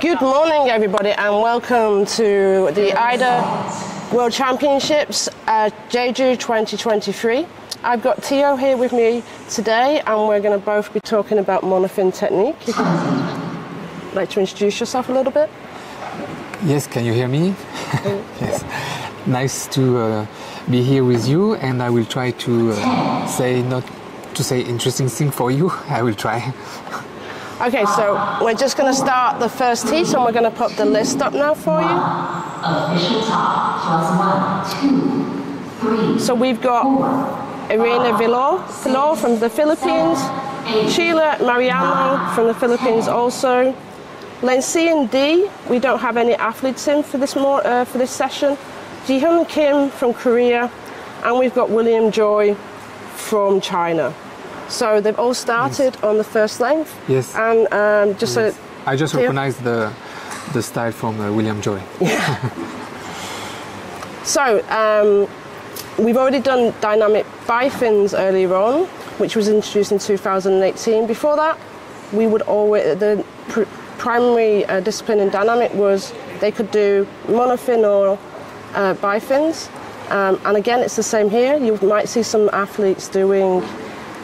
Good morning, everybody, and welcome to the AIDA World Championships uh, Jeju 2023. I've got Theo here with me today, and we're going to both be talking about monofin technique. If you'd like to introduce yourself a little bit? Yes, can you hear me? yes. Nice to uh, be here with you, and I will try to uh, say not to say interesting thing for you. I will try. Okay, so we're just going to start the first tee, and we're going to put the list up now for you. So we've got Irina Vilor, Vilor from the Philippines, Sheila Mariano from the Philippines also, Lencian D, we don't have any athletes in for this, more, uh, for this session, Jihyun Kim from Korea, and we've got William Joy from China. So they've all started on the first length. Yes. And um, just Yes. so I just recognize the the style from uh, William Joy. So, um, we've already done dynamic bifins earlier on, which was introduced in 2018. Before that, we would always, the pr- primary uh, discipline in dynamic was they could do monofin or uh, bifins. Um, and again, it's the same here. You might see some athletes doing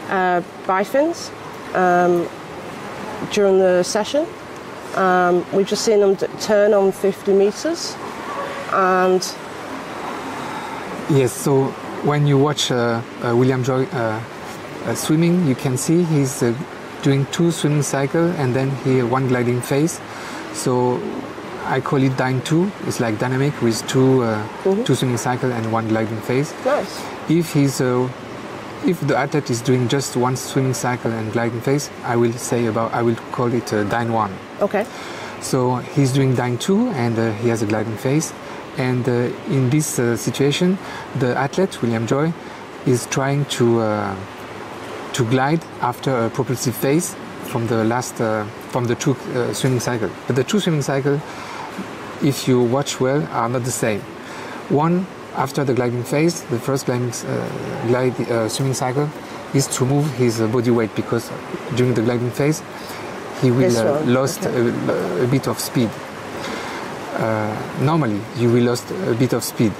uh, bifins um, during the session. Um, we've just seen them d- turn on 50 meters. And Yes. So when you watch uh, uh, William Joy uh, uh, swimming, you can see he's uh, doing two swimming cycle and then he one gliding phase. So I call it dyne two. It's like dynamic with two uh, two swimming cycle and one gliding phase. nice. if he's uh, if the athlete is doing just one swimming cycle and gliding phase, I will say about I will call it uh, dyne one. Okay. So he's doing dyne two and uh, he has a gliding phase. And uh, in this uh, situation, the athlete William Joy is trying to uh, to glide after a propulsive phase from the last uh, from the two uh, swimming cycle. But the two swimming cycle, if you watch well, are not the same. One after the gliding phase, the first gliding uh, glide uh, swimming cycle is to move his uh, body weight because during the gliding phase he will uh, lost a, a bit of speed. Uh, normally you will lost a bit of speed.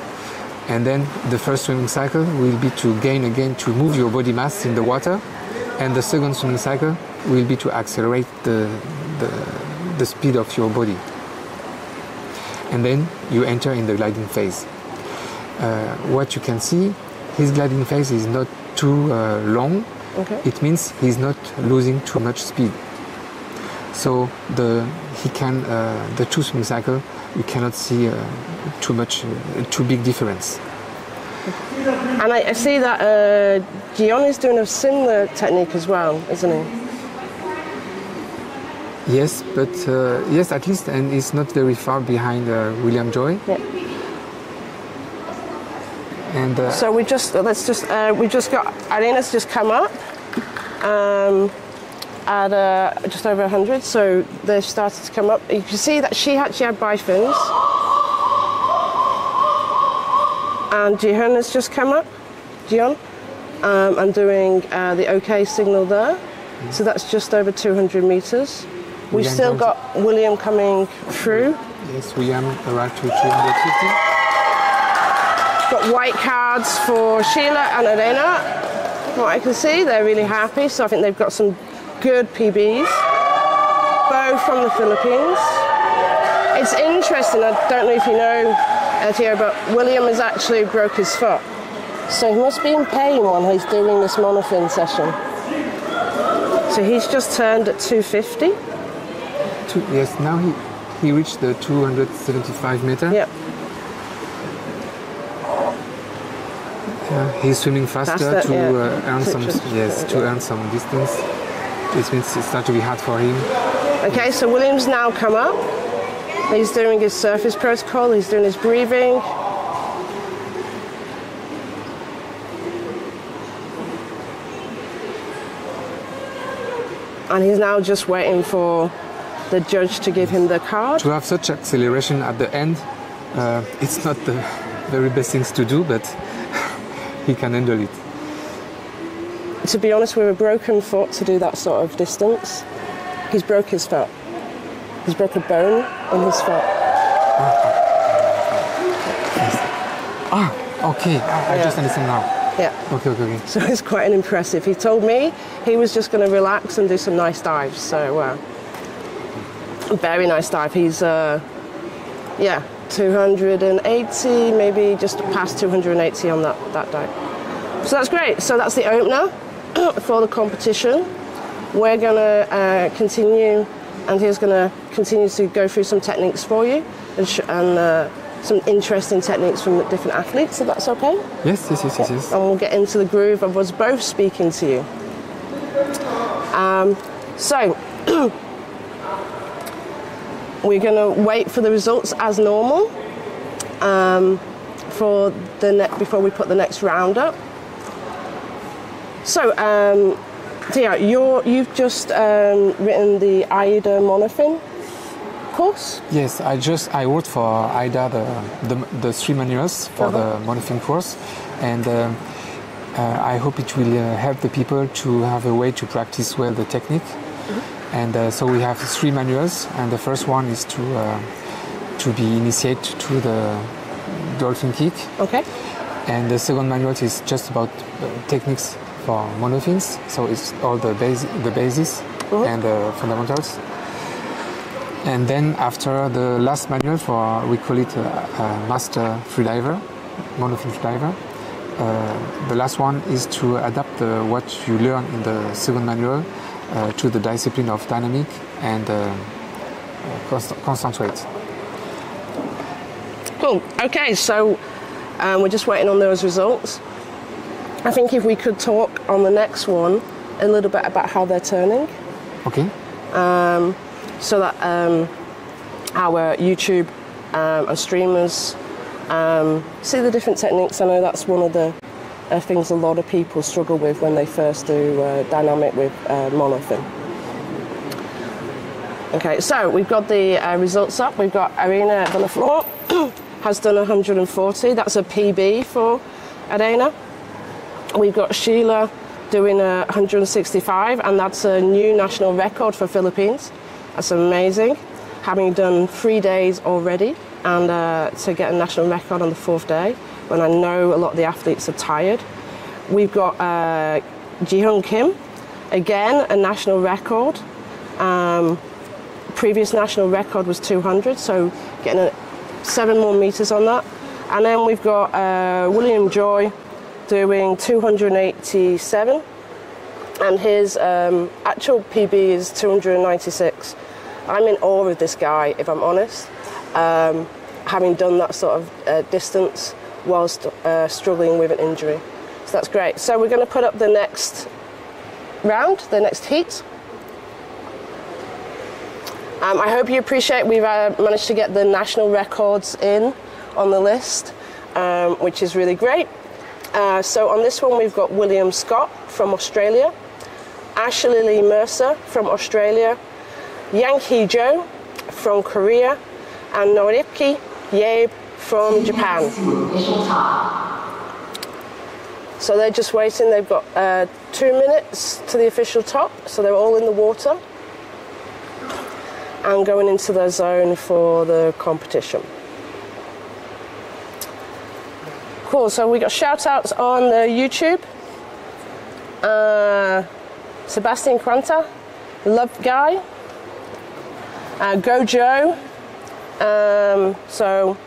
And then the first swimming cycle will be to gain again to move your body mass in the water. And the second swimming cycle will be to accelerate the, the, the speed of your body. And then you enter in the gliding phase what you can see his gliding phase is not too uh, long Okay. it means he's not losing too much speed so the he can uh, the two swing cycle you cannot see uh, too much uh, too big difference And I, I see that uh, Gion is doing a similar technique as well, isn't he? yes but uh, yes at least and he's not very far behind uh, william joy Yeah. And uh, So we just let's just uh, we just got Irina's just come up um, at uh, just over 100. So they've started to come up. You can see that she actually had bifins, and Jihyun has just come up. Jihyun, um, and doing uh, the OK signal there. So that's just over 200 meters. We've William still got William coming through. yes william arrived to 250 Got white cards for Sheila and Elena. From what I can see, they're really happy. So I think they've got some good PBs, both from the Philippines. It's interesting. I don't know if you know, Etienne, but William has actually broke his foot. So he must be in pain while he's doing this monofin session. So he's just turned at 250. Two, yes now he he reached the 275 meter Yep. Uh, he's swimming faster, Faster, to yeah. uh, earn some yes to earn some distance. It means it starts to be hard for him. Okay, so William's now come up. He's doing his surface protocol, he's doing his breathing. And he's now just waiting for the judge to give him the card. To have such acceleration at the end, uh, it's not the very best things to do, but he can handle it. To be honest, with a broken foot to do that sort of distance, he's broke his foot. He's broke a bone in his foot. Ah, okay. I, I Yeah. just understand now. Yeah. Okay, okay, okay. So it's quite an impressive. He told me he was just going to relax and do some nice dives. So uh, very nice dive. He's uh, yeah, 280, maybe just past 280 on that that dive. So that's great. So that's the opener for the competition. We're going to uh, continue, and he's going to continue to go through some techniques for you and, sh- and uh, some interesting techniques from the different athletes. If that's okay Yes, yes, yes, yes, yes. and we'll get into the groove of us both speaking to you. Um, so, we're going to wait for the results as normal um, for the ne- before we put the next round up. So, um, Dia, you're, you've just um, written the AIDA monofin course. Yes, I just I wrote for AIDA the the, the three manuals for the monofin course, and um, uh, I hope it will uh, help the people to have a way to practice well the technique. And uh, so we have three manuals, and the first one is to uh, to be initiated to the dolphin kick, Okay. and the second manual is just about uh, techniques for monofins. So it's all the base, the basis and the fundamentals. And then after the last manual for we call it a, a master freediver, monofin freediver. Uh, the last one is to adapt uh, what you learn in the second manual uh, to the discipline of dynamic and uh, uh, const- constant. Cool. Okay, so um, we're just waiting on those results. I think if we could talk on the next one a little bit about how they're turning, Okay. so that um, our YouTube um, and streamers um, see the different techniques. I know that's one of the uh, things a lot of people struggle with when they first do uh, dynamic with uh, monofin. Okay, so we've got the uh, results up. We've got Arena Bonaflor has done 140. That's a PB for Arena. We've got Sheila doing a 165, and that's a new national record for Philippines. That's amazing. Having done three days already, and uh, to get a national record on the fourth day, when I know a lot of the athletes are tired. We've got uh, Jihyun Kim, again a national record. Um, previous national record was 200, so getting a, seven more meters on that. And then we've got uh, William Joy doing 287, and his um, actual PB is 296. I'm in awe of this guy, if I'm honest, um, having done that sort of uh, distance whilst uh, struggling with an injury. So that's great. So we're going to put up the next round, the next heat. Um, I hope you appreciate we've uh, managed to get the national records in on the list, um, which is really great. Uh, so on this one, we've got William Scott from Australia, Ashley Lee Mercer from Australia, Yang Hee Jo from Korea, and Noriki Yabe from Japan. So they're just waiting. They've got uh, two minutes to the official top, so they're all in the water and going into their zone for the competition. Cool. So we got shout outs on the YouTube. Uh, Sebastian Quanta, Love Guy, uh, Go Joe. Um, so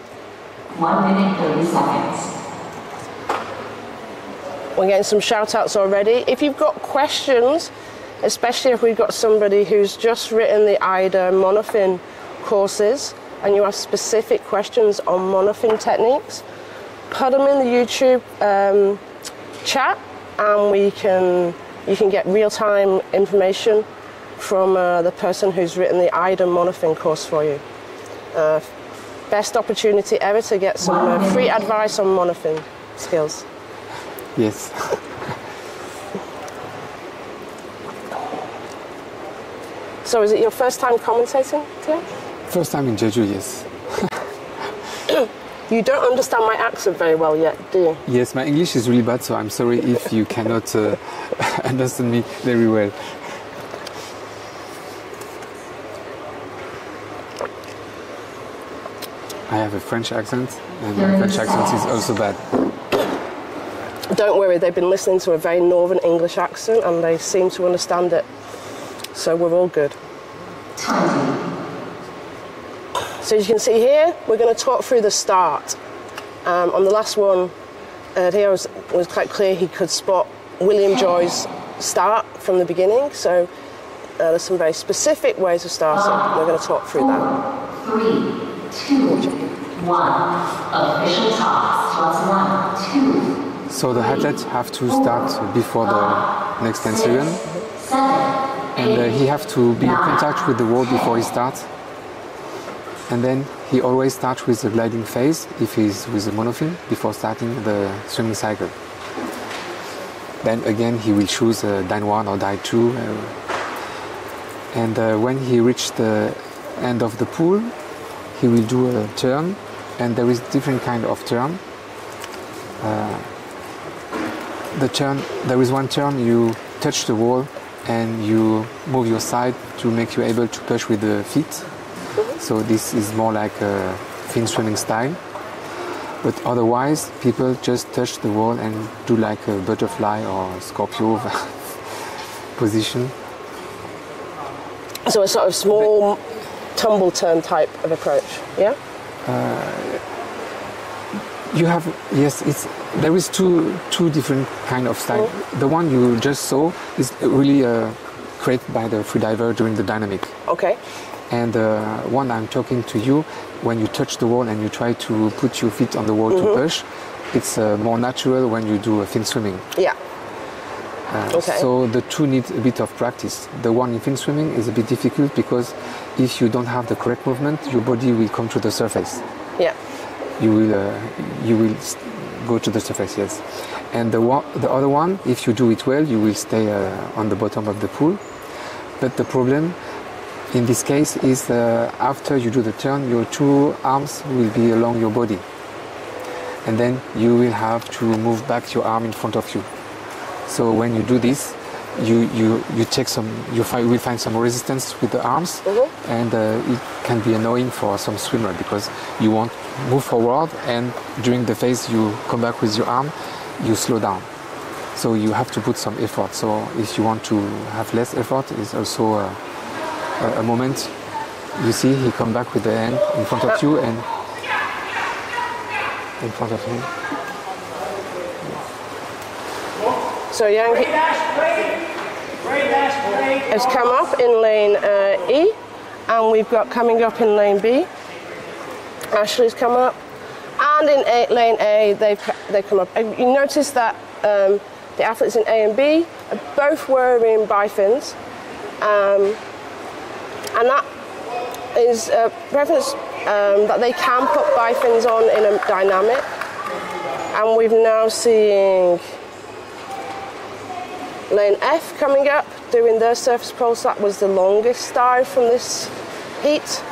One minute, 30 seconds. We're getting some shout outs already. If you've got questions, especially if we've got somebody who's just written the AIDA monofin courses and you have specific questions on monofin techniques, put them in the YouTube um, chat and we can you can get real-time information from uh, the person who's written the AIDA monofin course for you. Uh, best opportunity ever to get some uh, free advice on monofin skills. Yes. So is it your first time commentating today? First time in Jeju, yes. You don't understand my accent very well yet, do you? Yes, my English is really bad, so I'm sorry if you cannot uh, understand me very well. I have a French accent, and my French accent is also bad. Don't worry, they've been listening to a very northern English accent and they seem to understand it. So we're all good. So as you can see here, we're going to talk through the start. Um, on the last one, uh, Theo was, was quite clear he could spot William Joy's start from the beginning. So uh, there's some very specific ways of starting. We're going to talk through that. three, two, one. Official top. Slots one, two, So the athletes have to start before the next 10 seconds, and uh, he have to be in contact with the wall before he starts. And then he always starts with the gliding phase if he's with the monofin before starting the swimming cycle. Then again he will choose uh, Dyne 1 or Dyne 2. Uh, and uh, when he reaches the end of the pool, he will do a turn, and there is different kind of turn. Uh, the turn, there is one turn you touch the wall and you move your side to make you able to push with the feet. So this is more like a fin swimming style. But otherwise, people just touch the wall and do like a butterfly or scorpio position. So a sort of small tumble turn type of approach. Yeah? You have yes, it's there is two two different kind of style. The one you just saw is really uh, created by the freediver during the dynamic. Okay. And uh, one I'm talking to you, when you touch the wall and you try to put your feet on the wall to push, it's uh, more natural when you do a fin swimming. Yeah. Uh, Okay. So the two need a bit of practice. The one in fin swimming is a bit difficult because if you don't have the correct movement, your body will come to the surface. Yeah. You will uh, you will go to the surface, yes. And the one, the other one, if you do it well, you will stay uh, on the bottom of the pool. But the problem in this case is uh, after you do the turn, your two arms will be along your body. And then you will have to move back your arm in front of you. So when you do this, you, you, you take some, you find, will find some resistance with the arms, and uh, it can be annoying for some swimmer because you want move forward, and during the phase you come back with your arm, you slow down. So you have to put some effort. So if you want to have less effort, it's also a, a, a moment. You see, he come back with the hand in front of you and in front of him. So Yankee has come up in lane uh, E, and we've got coming up in lane B. Ashley's come up, and in lane A they've they come up. You notice that um, the athletes in A and B are both wearing bifins, um, and that is a reference um, that they can put bifins on in a dynamic. And we've now seeing Lane F coming up, doing their surface pulse. That was the longest dive from this heat.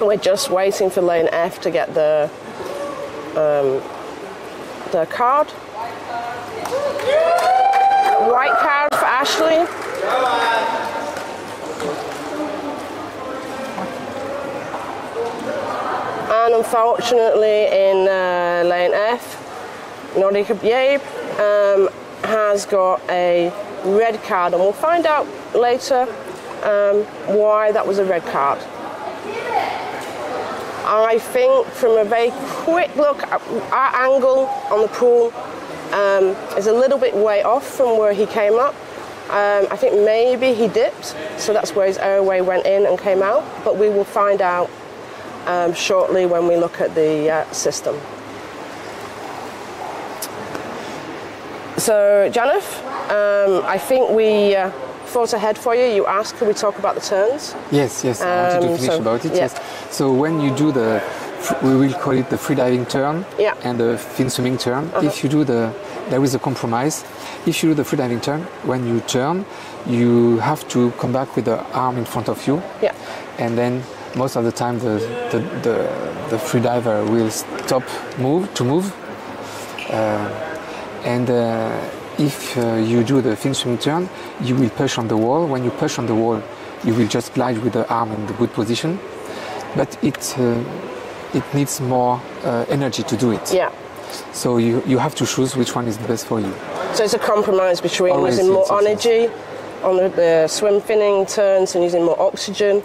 We're just waiting for Lane F to get the um, the card. White card for Ashley. And unfortunately, in uh, lane F, Noriki Yabe um, has got a red card, and we'll find out later um, why that was a red card. I think from a very quick look, at our angle on the pool um, is a little bit way off from where he came up. Um, I think maybe he dipped, so that's where his airway went in and came out, but we will find out um, shortly when we look at the uh, system. So, Janif, um, I think we uh, thought ahead for you. You asked, could we talk about the turns? Yes, yes, I wanted to Um, finish so, about it. yeah. Yes. So when you do the, we will call it the freediving turn Yeah. Uh-huh. and the fin swimming turn. If you do the, there is a compromise. If you do the freediving turn, when you turn, you have to come back with the arm in front of you, Yeah. and then most of the time the the, the, the freediver will stop move to move, uh, and uh, if uh, you do the fin swimming turn, you will push on the wall. When you push on the wall, you will just glide with the arm in the good position. But it uh, it needs more uh, energy to do it. Yeah. So you, you have to choose which one is the best for you. So it's a compromise between Always, using more yes, yes, energy on the, the swim finning turns and using more oxygen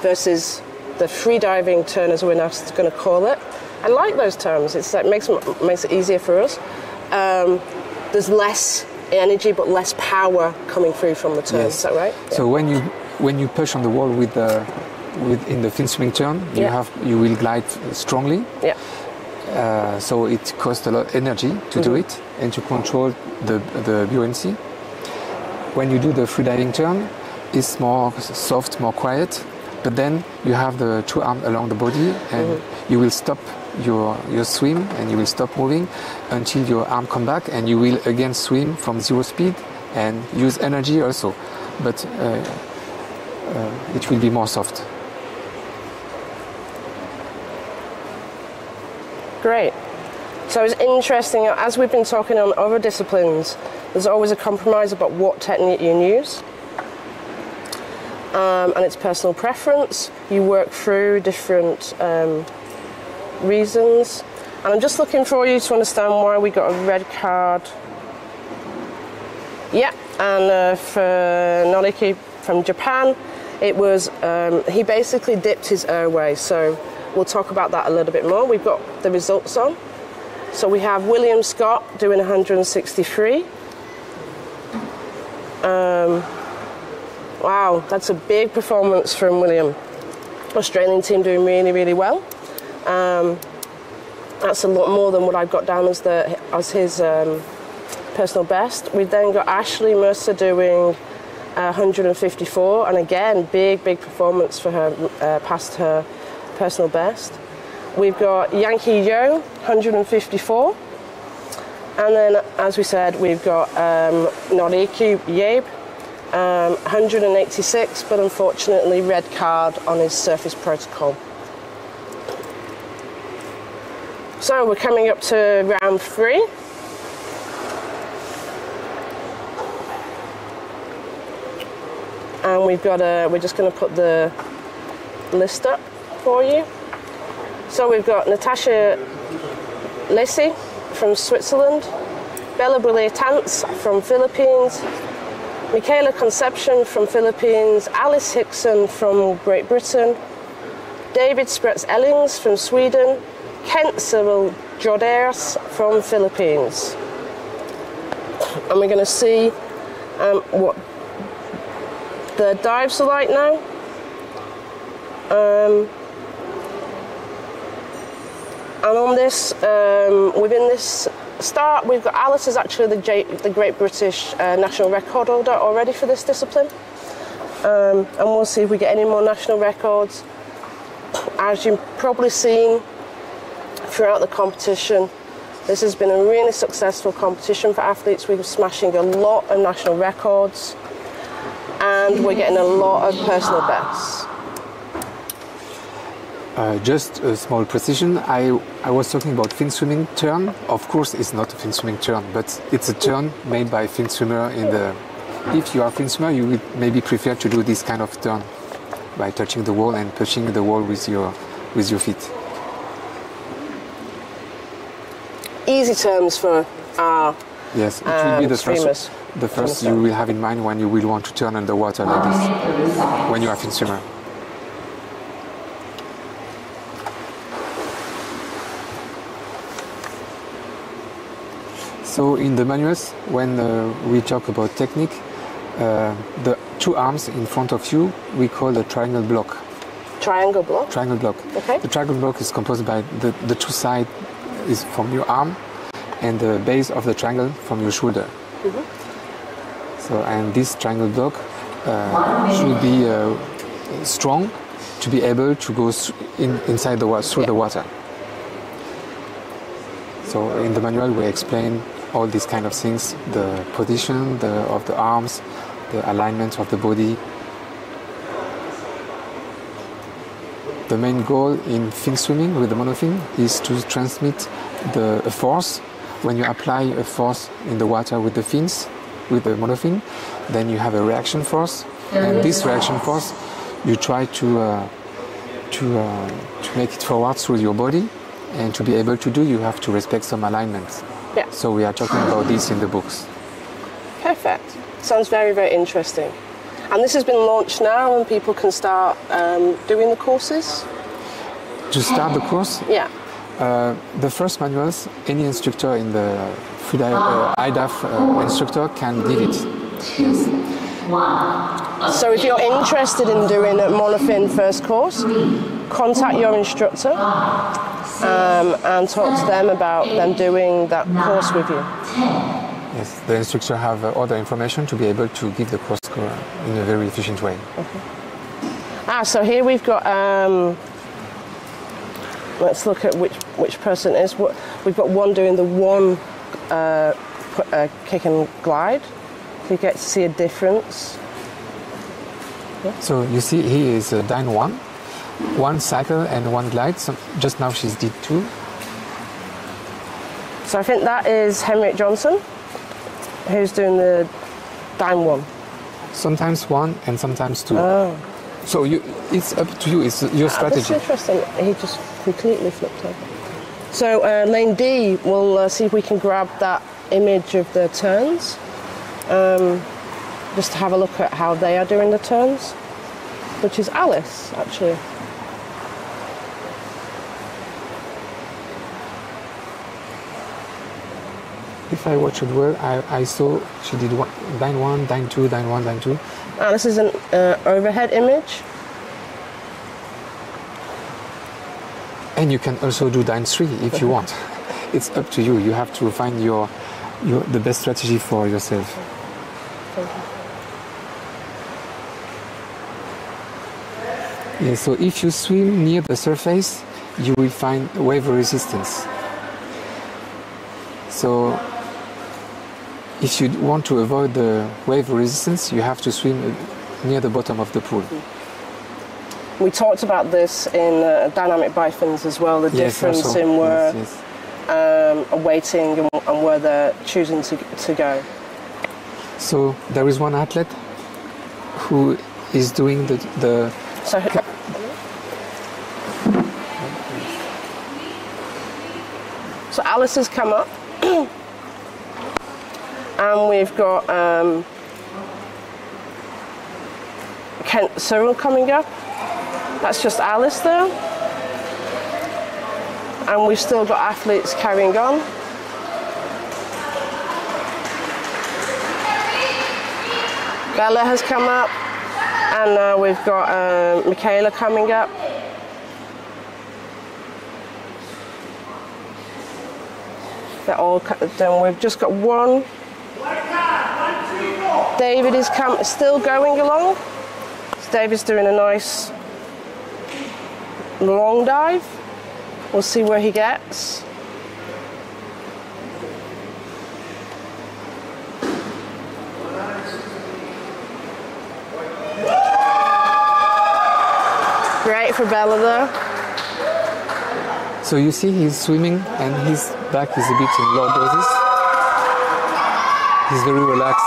versus the free diving turn, as we're now going to call it. I like those terms. It's like makes makes it easier for us. Um, there's less energy but less power coming through from the turn. Yes. Is that right? So when you when you push on the wall with the with in the fin swimming turn, you Yeah. have you will glide strongly. yeah. Uh, so it costs a lot of energy to do Mhm. it and to control the the buoyancy. When you do the free diving turn, it's more soft, more quiet. But then you have the two arms along the body, and Mm-hmm. you will stop your your swim and you will stop moving until your arm come back, and you will again swim from zero speed and use energy also, but uh, uh, it will be more soft. Great. So it's interesting, as we've been talking on other disciplines, there's always a compromise about what technique you use. Um, and it's personal preference. You work through different um, reasons. And I'm just looking for you to understand why we got a red card. Yeah, and uh, for Noriki from Japan, it was um, he basically dipped his airway. So we'll talk about that a little bit more. We've got the results on. So we have William Scott doing 163. Um, wow, that's a big performance from William. Australian team doing really, really well. Um, that's a lot more than what I've got down as the as his um, personal best. We've then got Ashley Mercer doing uh, 154, and again, big, big performance for her, uh, past her personal best. We've got Yankee Yo, 154. And then, as we said, we've got um, Noriki Yabe, um, 186, but unfortunately, red card on his surface protocol. So we're coming up to round three. And we've got a, we're just going to put the list up for you. So we've got Natasha Lacey from Switzerland, Bella Tantz from Philippines, Michaela Conception from Philippines, Alice Hickson from Great Britain, David Spretz Ellings from Sweden, Kent Cyril Joders from Philippines. And we're going to see um, what the dives are like now. Um, and on this, um, within this start, we've got Alice is actually the, J- the Great British uh, national record holder already for this discipline. Um, and we'll see if we get any more national records. As you've probably seen throughout the competition, this has been a really successful competition for athletes. We're smashing a lot of national records and we're getting a lot of personal bests. Uh, just a small precision. I, I was talking about fin swimming turn. Of course, it's not a fin swimming turn, but it's a turn made by fin swimmer. In the, if you are a fin swimmer, you would maybe prefer to do this kind of turn by touching the wall and pushing the wall with your with your feet. Easy terms for our Yes, it will be the swimmers. first the first you will have in mind when you will want to turn underwater like this when you are a fin swimmer. So in the manuals, when uh, we talk about technique, uh, the two arms in front of you we call the triangle block. triangle block. Triangle block. Okay. The triangle block is composed by the, the two sides is from your arm and the base of the triangle from your shoulder. So and this triangle block uh, should be uh, strong to be able to go in, inside the water through the water. So in the manual we explain all these kind of things: the position the, of the arms, the alignment of the body. The main goal in fin swimming with the monofin is to transmit the a force when you apply a force in the water with the fins, with the monofin, then you have a reaction force, and this reaction force, you try to uh, to uh, to make it forward through your body, and to be able to do, you have to respect some alignments. Yeah. So we are talking about this in the books. Perfect. Sounds very, very interesting. And this has been launched now, and people can start um, doing the courses. To start the course, Yeah. Uh, the first manuals, any instructor in the free uh, IDAF uh, instructor can give it. Two. One. So if you're interested in doing a monofin first course, contact your instructor um, and talk to them about them doing that course with you. Yes, the instructor have uh, other information to be able to give the course in a very efficient way. Ah, so here we've got. Um, let's look at which which person it is. What we've got one doing the one uh, uh, kick and glide. You get to see a difference. So you see, he is uh, Dine one, one cycle and one glide. So just now she's did two. So I think that is Henrik Johnson, who's doing the dime one. Sometimes one and sometimes two. Oh. So you, it's up to you. It's your Ah, That's interesting. He just completely flipped over. So uh, lane D, we'll uh, see if we can grab that image of the turns, um, just to have a look at how they are doing the turns, which is Alice actually. If I watched it well, I, I saw she did one, dine one, dine two, dine one, dine two. Alice is an uh, overhead image. And you can also do dine three if you want. It's up to you. You have to find your, your the best strategy for yourself. Yeah, so if you swim near the surface, you will find wave resistance. So if you want to avoid the wave resistance, you have to swim near the bottom of the pool. We talked about this in uh, dynamic bifins as well. The Yes, difference also. in where Yes, yes. um, waiting and, and where they're choosing to, to go. So there is one athlete who is doing the, the So So Alice has come up, and we've got um, Kent Cyril coming up. That's just Alice there, and we've still got athletes carrying on. Bella has come up, and now we've got um, Michaela coming up. They're all done. We've just got one. David is still going along. David's doing a nice long dive. We'll see where he gets. Great for Bella though. So you see he's swimming and his back is a bit in lordosis. He's very relaxed.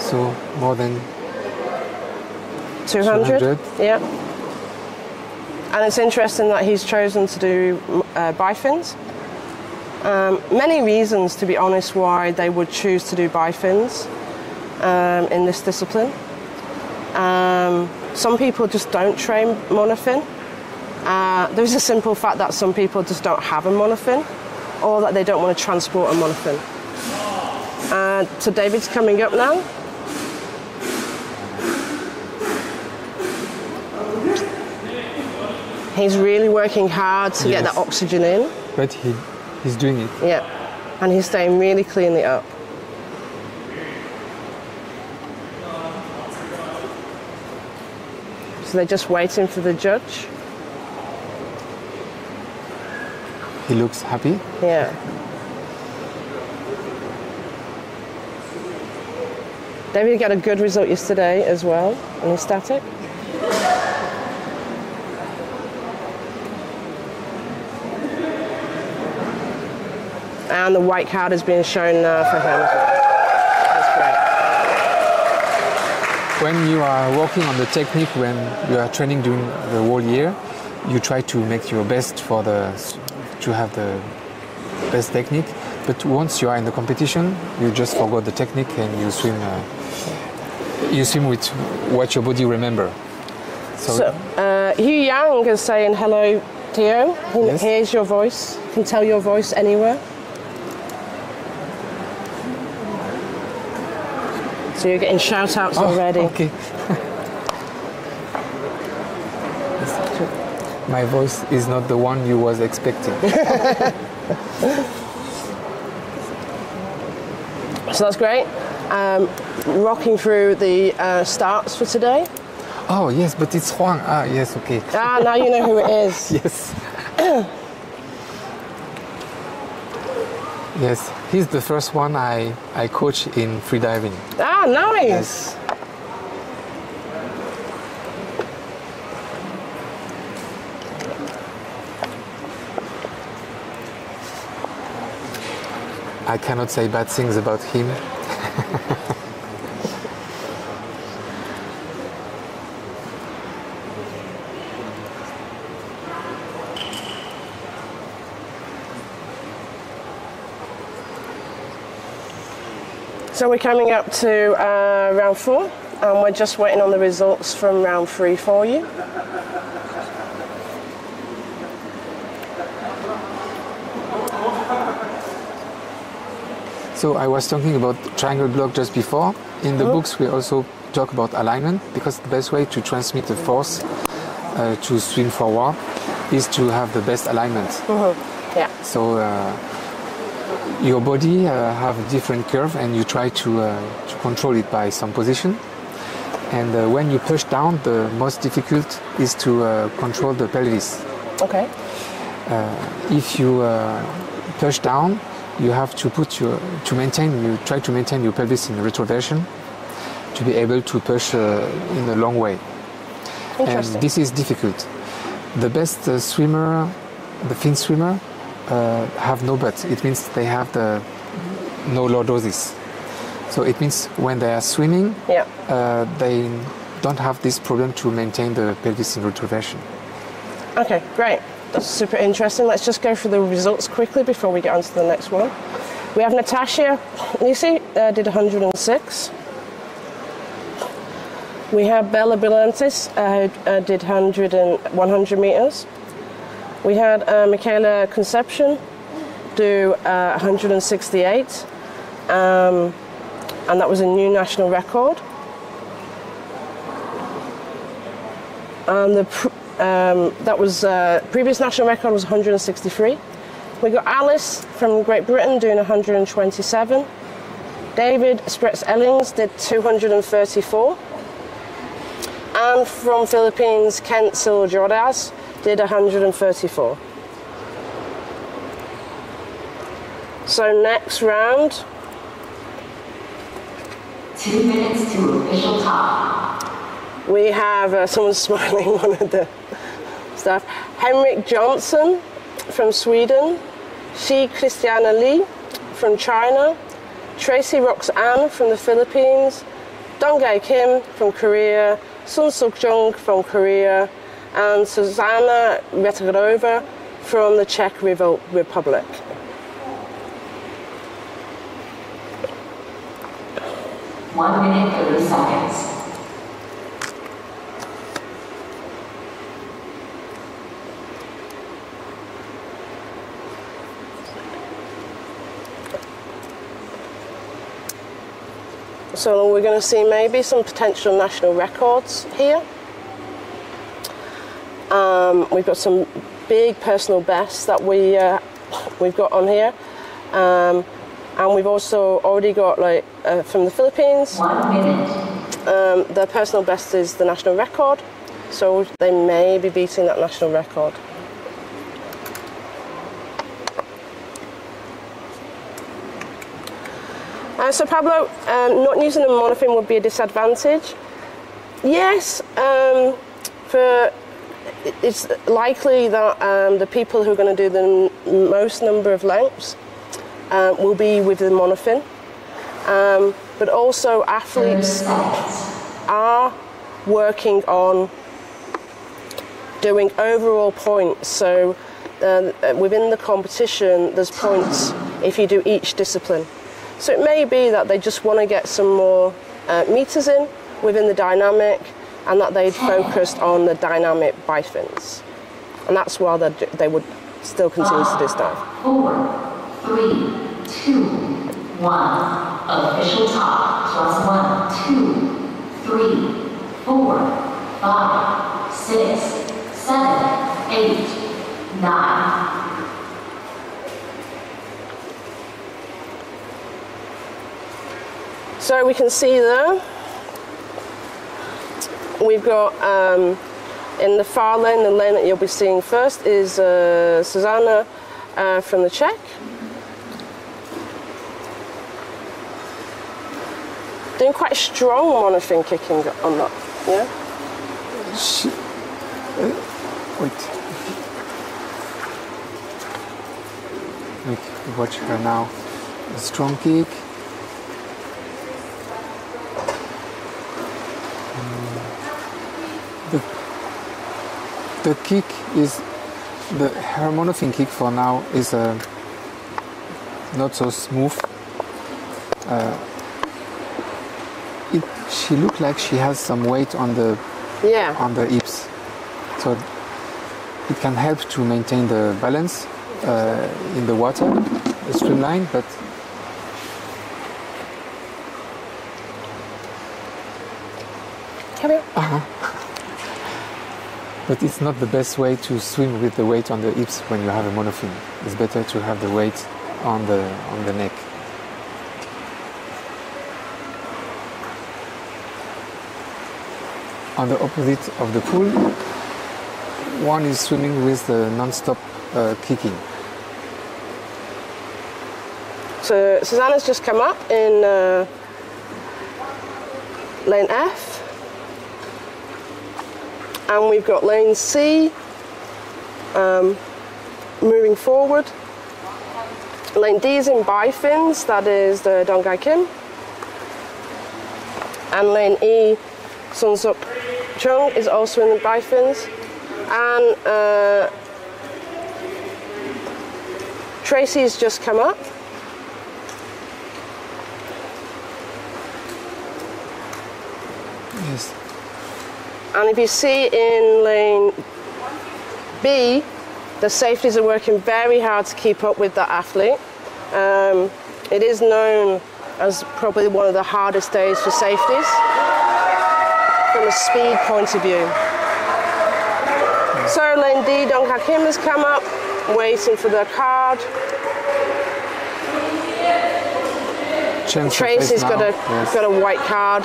So more than 200? 200. Yeah. And it's interesting that he's chosen to do uh, bifins. Um, many reasons, to be honest, why they would choose to do bifins um, in this discipline. Um, some people just don't train monofin. Uh, there's a simple fact that some people just don't have a monofin or that they don't want to transport a monofin. Uh, so David's coming up now. He's really working hard to get Yes. that oxygen in. but he he's doing it. Yeah. And he's staying really cleanly up. So they're just waiting for the judge. He looks happy. Yeah. David got a good result yesterday as well on his static. and the white card is being shown uh, for him as well. When you are working on the technique, when you are training during the whole year, you try to make your best for the to have the best technique. But once you are in the competition, you just forgot the technique and you swim. Uh, you swim with what your body remember. So, uh, Hugh Yang is saying hello, Theo. He Yes. hears your voice, can tell your voice anywhere. So you're getting shout outs Oh, already. Okay. My voice is not the one you was expecting. So that's great. Um, rocking through the uh, starts for today. oh yes, but it's Juan. Ah yes, okay. Ah, now you know who it is. Yes. yes, he's the first one I, I coach in freediving. Ah, nice. I cannot say bad things about him. So we're coming up to uh, round four, and we're just waiting on the results from round three for you. So I was talking about triangle block just before. In the Mhm. books, we also talk about alignment because the best way to transmit the force uh, to swim forward is to have the best alignment. Yeah. So uh, your body uh, have a different curve, and you try to uh, to control it by some position. And uh, when you push down, the most difficult is to uh, control the pelvis. Okay. If you uh, push down, you have to put your to maintain. You try to maintain your pelvis in retroversion to be able to push uh, in a long way. Interesting. And this is difficult. The best uh, swimmer, the fin swimmer, uh, have no butt. It means they have the no lordosis. So it means when they are swimming, yeah. uh, they don't have this problem to maintain the pelvis in retroversion. Okay, great. That's super interesting. Let's just go through the results quickly before we get on to the next one. We have Natasha Lucy uh, did 106. We have Bella Bilantis uh, who uh, did 100, and 100 meters. We had uh, Michaela Conception do uh, 168, um, and that was a new national record. And the um, that was uh, previous national record was 163. We got Alice from Great Britain doing 127. David Spretz Ellings did 234. And from Philippines, Kent Siljordas did 134. So next round, Two minutes to official top. we have uh, someone smiling one of the staff. Henrik Johnson from Sweden, Shi Christiana Lee from China, Tracy Roxanne from the Philippines, Donghae Kim from Korea, Sun Suk Jung from Korea, and Susanna Veterova from the Czech Republic. One minute, 30 seconds. So we're going to see maybe some potential national records here. Um, we've got some big personal bests that we uh, we've got on here, um, and we've also already got like uh, from the Philippines. One minute. Um, their personal best is the national record, so they may be beating that national record. Uh, so Pablo, um, not using a monofin would be a disadvantage. Yes, um, for it's likely that um, the people who are going to do the n- most number of lengths um, will be with the monofin. Um, but also athletes are working on doing overall points. So uh, within the competition, there's points if you do each discipline. So it may be that they just want to get some more uh, meters in within the dynamic and that they'd focused on the dynamic bifins. And that's why they would still continue to this dive. Four, three, two, one. Official top plus one, two, three, four, five, six, seven, eight, nine. So we can see there, we've got um, in the far lane, the lane that you'll be seeing first is uh, Susanna uh, from the Czech. Doing quite strong monofin kicking on that, yeah? She, uh, wait. Wait, watch her now. A strong kick. The kick is the her monofin kick for now is uh, not so smooth. Uh, it, she looked like she has some weight on the Yeah. on the hips. So it can help to maintain the balance uh, in the water, the streamline, but Carry on. But it's not the best way to swim with the weight on the hips when you have a monofin. It's better to have the weight on the on the neck. On the opposite of the pool, one is swimming with the non-stop uh, kicking. So Susanna's just come up in uh, lane F. And we've got lane C um, moving forward. Lane D is in bifins, that is the Dongai Kim. And lane E, Sun Suk Chung, is also in the bifins. And uh, Tracy's just come up. And if you see in lane B, the safeties are working very hard to keep up with that athlete. Um, it is known as probably one of the hardest days for safeties from a speed point of view. So lane D, Dong Kak Kim has come up, waiting for the card. Pace Tracy's got a Yes. got a white card.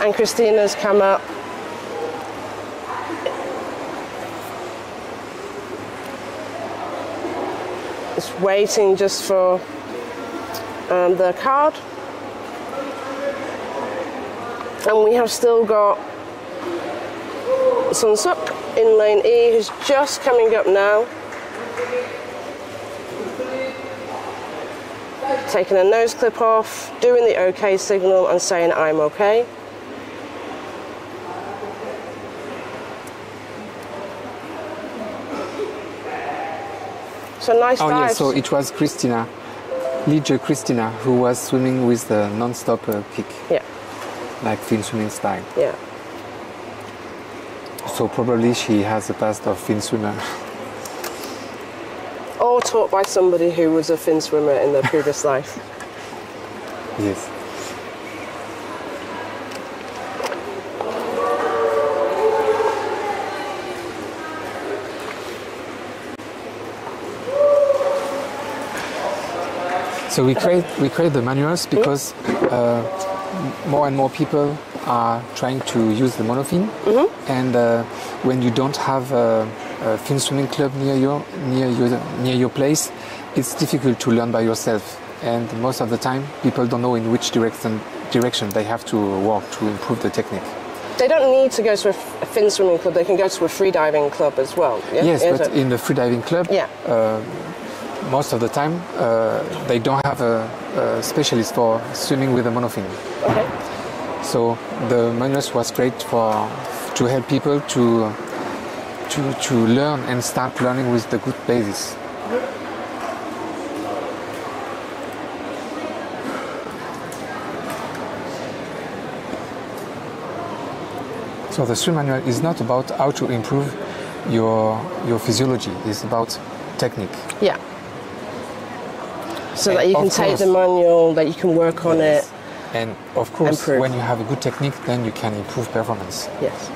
And Christina's come up. It's waiting just for um, the card. And we have still got Sun Suk in lane E who's just coming up now. taking a nose clip off, doing the OK signal and saying I'm So nice Oh dives. yes, so it was Christina, Lige Christina, who was swimming with the non-stop uh, kick, yeah, like fin swimming style. yeah. So probably she has a past of fin swimmer. Or taught by somebody who was a fin swimmer in their previous life. yes. So we create we create the manuals because uh, more and more people are trying to use the monofin, and uh, when you don't have a, a fin swimming club near your near your near your place, it's difficult to learn by yourself. And most of the time, people don't know in which direction direction they have to walk to improve the technique. They don't need to go to a, f- a fin swimming club. They can go to a free diving club as well. Yeah? Yes, Yeah, but so- in the freediving club, Yeah. uh, most of the time uh, they don't have a, a specialist for swimming with a monofin. okay. So the manuals was great for to help people to to to learn and start learning with the good basis. So the swim manual is not about how to improve your your physiology. It's about technique. Yeah. So And that you can take course- the manual, that you can work on it. And of course, Improve. when you have a good technique, then you can improve performance. Yes.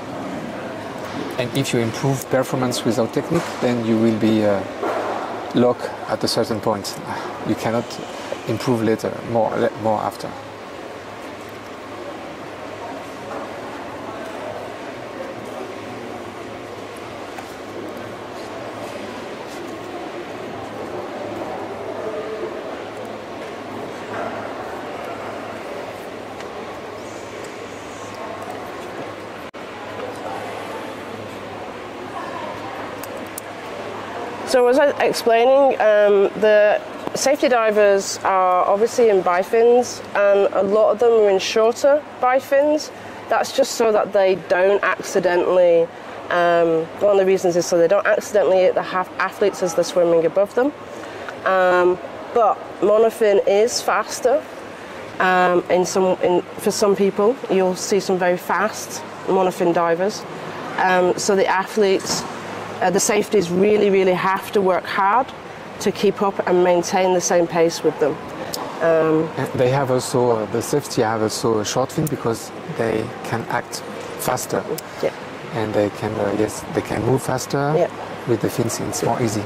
And if you improve performance without technique, then you will be uh, locked at a certain point. You cannot improve later, more, more after. So as I was explaining, um, the safety divers are obviously in bifins, and a lot of them are in shorter bifins. That's just so that they don't accidentally. Um, one of the reasons is so they don't accidentally hit the half athletes as they're swimming above them. Um, but monofin is faster. Um, in some, in, for some people, you'll see some very fast monofin divers. Um, so the athletes, uh, the safeties really, really have to work hard to keep up and maintain the same pace with them. And they have also, uh, the safety have also a short fin because they can act faster. Yeah. And they can, uh, yes, they can move faster Yeah. with the fins. It's more easy.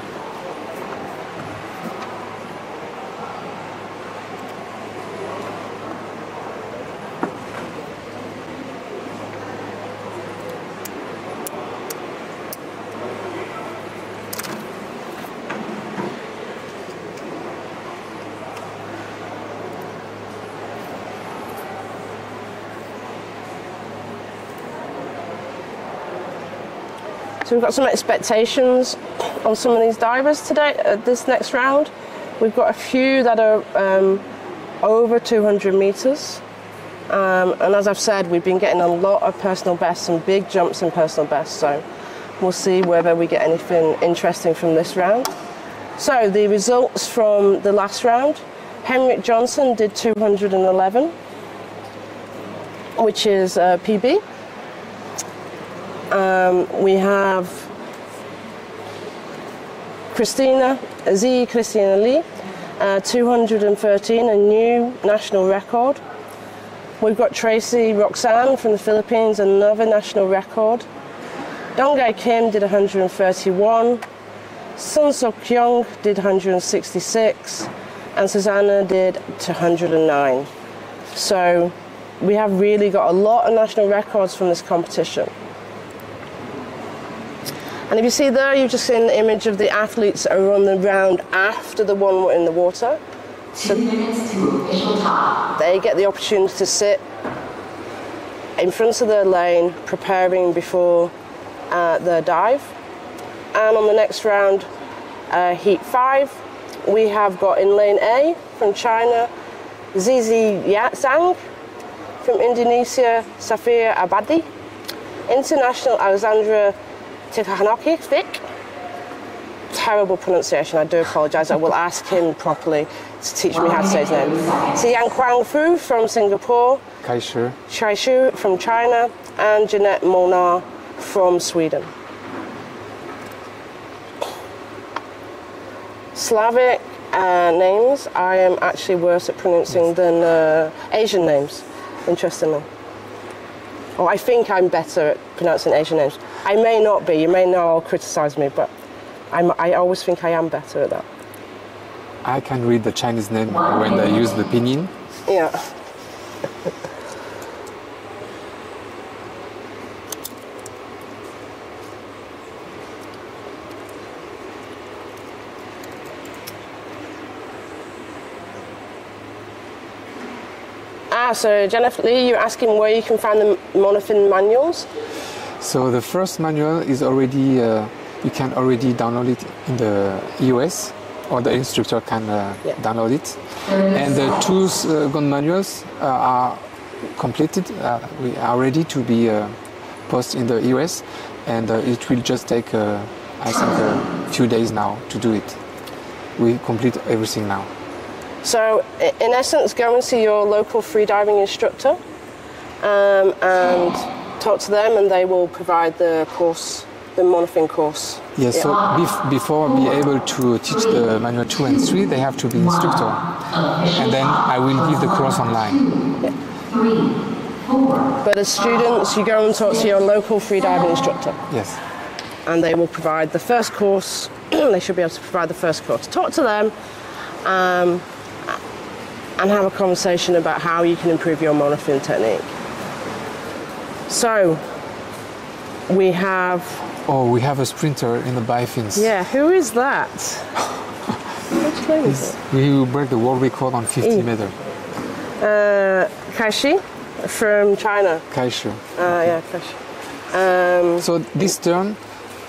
So we've got some expectations on some of these divers today. Uh, this next round, we've got a few that are um, over 200 meters. Um, and as I've said, we've been getting a lot of personal bests, some big jumps in personal bests. So we'll see whether we get anything interesting from this round. So the results from the last round, Henrik Johnson did 211, which is uh, PB. Um, we have Christina, Z Christina Lee, uh, 213, a new national record. We've got Tracy Roxanne from the Philippines, another national record. Dongay Kim did 131. Sun Sok Kyung did 166. And Susanna did 209. So we have really got a lot of national records from this competition. And if you see there, you've just seen the image of the athletes that are on the round after the one were in the water. Two minutes to official top. They get the opportunity to sit in front of their lane, preparing before uh, their dive. And on the next round, uh, heat five, we have got in lane A from China, Zizi Ya- Zhang. From Indonesia, Safir Abadi. International Alexandra Tikhanaki Vic. Terrible pronunciation, I do apologise. I will ask him properly to teach me how to say his name. Xiang Kwang Fu from Singapore, Kai Shu. Chai Shu from China, and Jeanette Molnar from Sweden. Slavic uh, names, I am actually worse at pronouncing than uh, Asian names, interestingly. Or I think I'm better at pronouncing Asian names. I may not be, you may now criticise me, but I'm, I always think I am better at that. I can read the Chinese name when they use the pinyin. Yeah. Ah, so Jennifer Lee, you're asking where you can find the monofin manuals. So the first manual is already, uh, you can already download it in the EOS, or the instructor can uh, Yeah. download it. And the two uh, gun manuals uh, are completed, uh, we are ready to be uh, posted in the EOS, and uh, it will just take, uh, I think, a few days now to do it. We complete everything now. So, in essence, go and see your local freediving instructor um, and talk to them, and they will provide the course, the monofin course. Yes, so bef- before be able to teach the manual 2 and 3, they have to be instructor. And then I will give the course online. Four, But as students, you go and talk to your local freediving instructor, Yes. and they will provide the first course. they should be able to provide the first course. Talk to them. Um, and have a conversation about how you can improve your monofin technique. So, we have Oh, we have a sprinter in the bifins. Yeah, who is that? Which is it? Will break the world record on 50 Mm. meter. Uh, Kashi from China. Kaishu. Uh, yeah, Kashi. Um, So this turn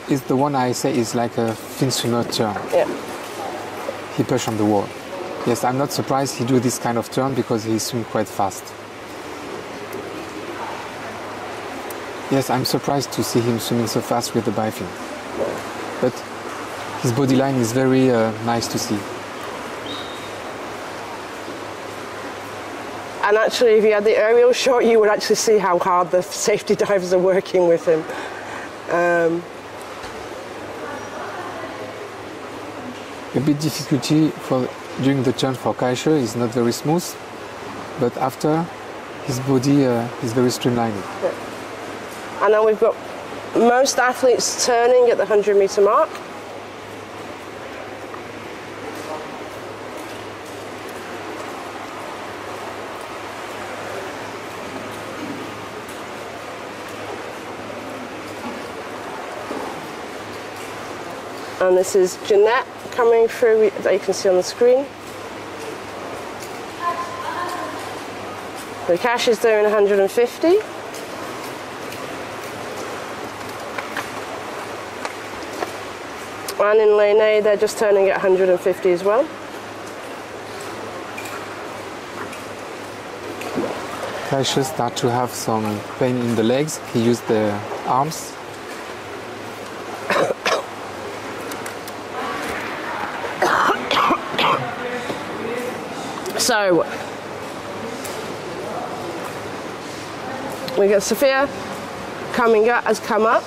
is the one I say is like a fin swimmer turn. yeah. He pushed on the wall. Yes, I'm not surprised he do this kind of turn because he swim quite fast. Yes, I'm surprised to see him swimming so fast with the bifin. But his body line is very uh, nice to see. And actually, if you had the aerial shot, you would actually see how hard the safety divers are working with him. Um, A bit difficulty for during the turn for Kaisha is not very smooth, but after his body uh, is very streamlined. And then we've got most athletes turning at the 100 meter mark. And this is Jeanette coming through that you can see on the screen. The cash is doing 150. And in lane A, they're just turning at 150 as well. Kaisha start to have some pain in the legs. He used the arms. So we got Sophia coming up, has come up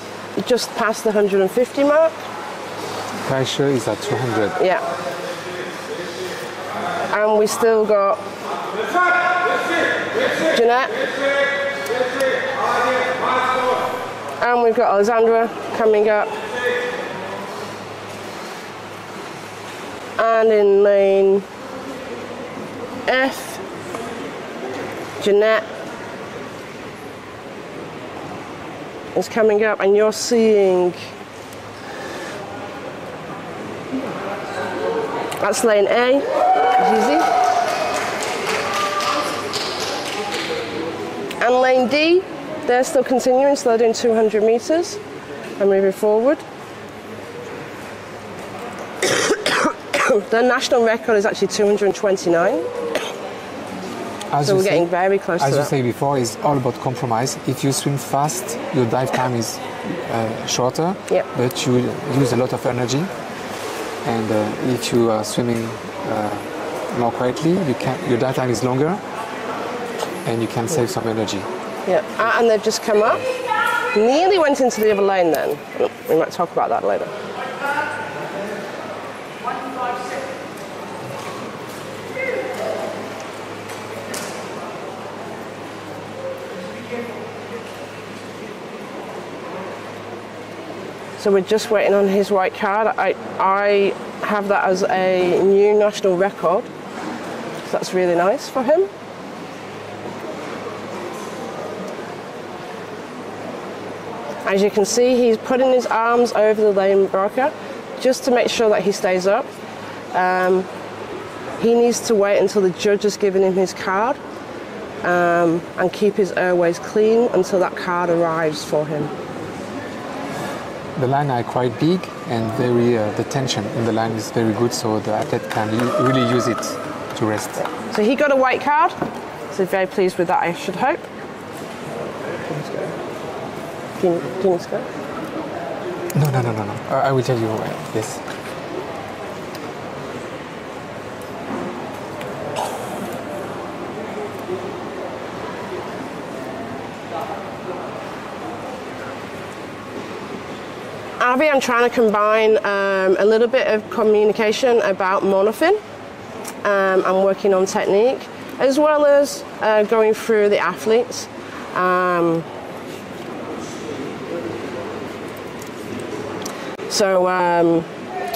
just past the 150 mark. Kaisha is at 200. Yeah. And we still got Jeanette. And we've got Alexandra coming up. And in lane F, Jeanette is coming up, and you're seeing That's lane A. Easy. And lane D, they're still continuing, they're doing 200 meters and moving forward. the national record is actually 229, As so we're say- getting very close As you that. say before, it's all about compromise. If you swim fast, your dive time is uh, shorter, Yep. but you use a lot of energy. And uh, if you are swimming uh, more quietly, you can, your dive time is longer, and you can save some energy. Yeah, Ah, and they've just come up. Nearly went into the other lane then. We might talk about that later. So we're just waiting on his white card. I, I have that as a new national record. So that's really nice for him. As you can see, he's putting his arms over the lane broker just to make sure that he stays up. Um, he needs to wait until the judge has given him his card um, and keep his airways clean until that card arrives for him. The line are quite big and very uh, the tension in the line is very good, so the athlete can really use it to rest. So he got a white card. So very pleased with that, I should hope. Can, you, do you need go? No, no, no, no, no. Uh, I will tell you. Uh, yes. Avi, I'm trying to combine um, a little bit of communication about monofin. Um, I'm working on technique as well as uh, going through the athletes. Um, so um,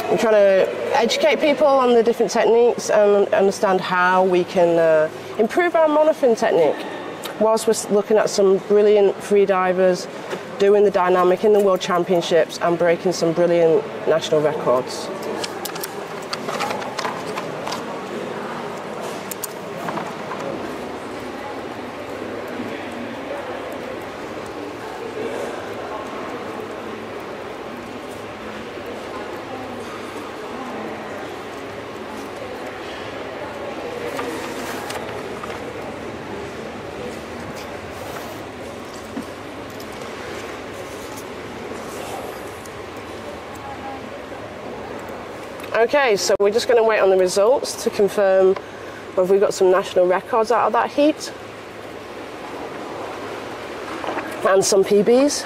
I'm trying to educate people on the different techniques and understand how we can uh, improve our monofin technique whilst we're looking at some brilliant free divers doing the dynamic in the World Championships and breaking some brilliant national records. Okay, so we're just going to wait on the results to confirm whether we've got some national records out of that heat and some PBs.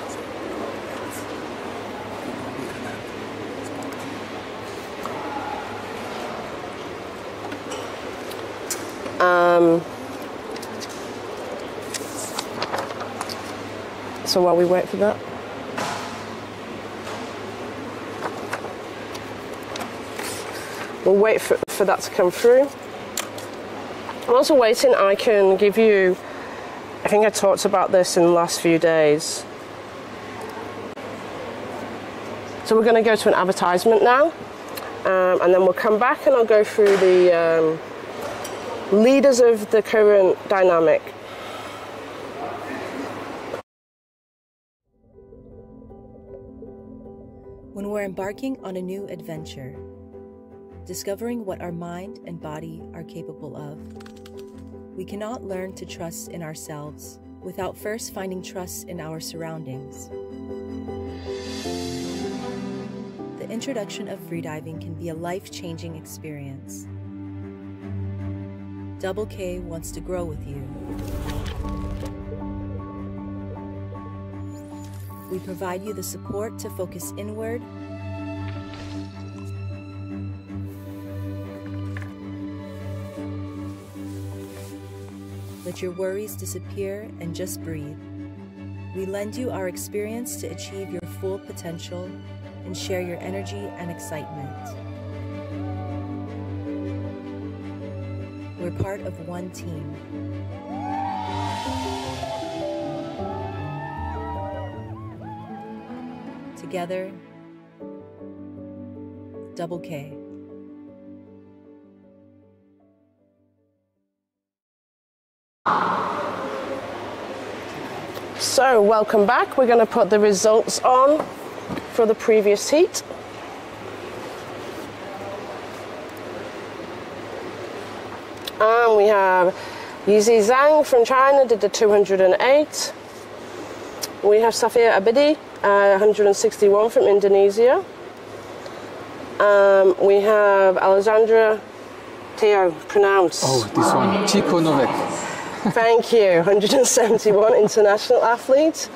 Um, so while we wait for that. We'll wait for, for that to come through. I'm also waiting, I can give you, I think I talked about this in the last few days. So we're going to go to an advertisement now, um, and then we'll come back and I'll go through the um, leaders of the current dynamic. When we're embarking on a new adventure, discovering what our mind and body are capable of, we cannot learn to trust in ourselves without first finding trust in our surroundings. The introduction of freediving can be a life changing experience. Double K wants to grow with you. We provide you the support to focus inward Let your worries disappear and just breathe. We lend you our experience to achieve your full potential and share your energy and excitement. We're part of one team. Together, Double K. So, welcome back. We're going to put the results on for the previous heat. And we have Yizi Zhang from China did the 208. We have Safia Abidi, uh, 161 from Indonesia. Um, we have Alexandra Theo, pronounced. Oh, this one, Chico Novak. Thank you. 171 international athletes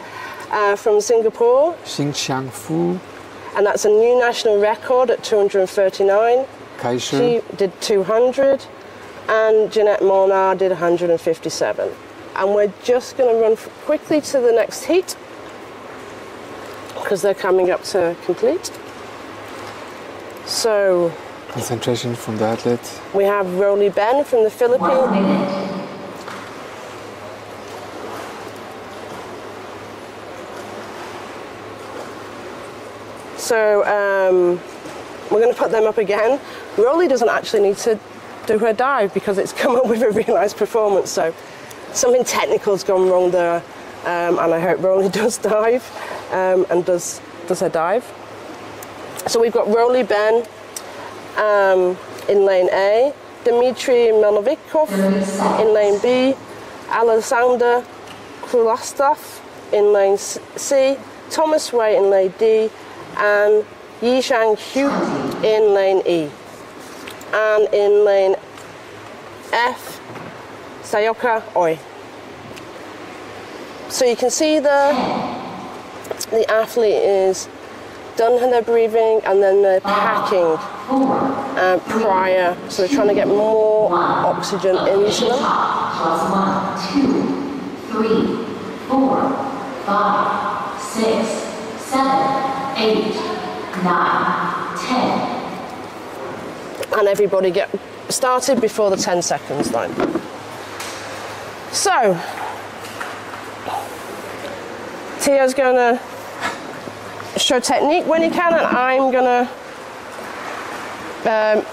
uh, from Singapore, Xingqiang Fu, and that's a new national record at 239. Kai She did 200, and Jeanette Molnar did 157. And we're just going to run quickly to the next heat because they're coming up to complete. So concentration from the athlete. we have Roly Ben from the Philippines. One minute. So um, we're going to put them up again. Rolly doesn't actually need to do her dive because it's come up with a really nice performance. So something technical's gone wrong there, um, and I hope Rowley does dive um, and does does her dive. So we've got Rowley Ben um, in lane A, Dmitry Melnovikov in lane B, Alexander Krulastov in lane C, Thomas Way in lane D, and Yishang Hu in lane E. And in lane F, Sayoka Oi. So you can see the the athlete is done their breathing and then they're packing uh, prior, so they're trying to get more oxygen into them. Plus one, two, three, four, five, six, seven, eight, nine, ten. and everybody get started before the 10 seconds line. So, Theo's to show technique when he can, and I'm to um,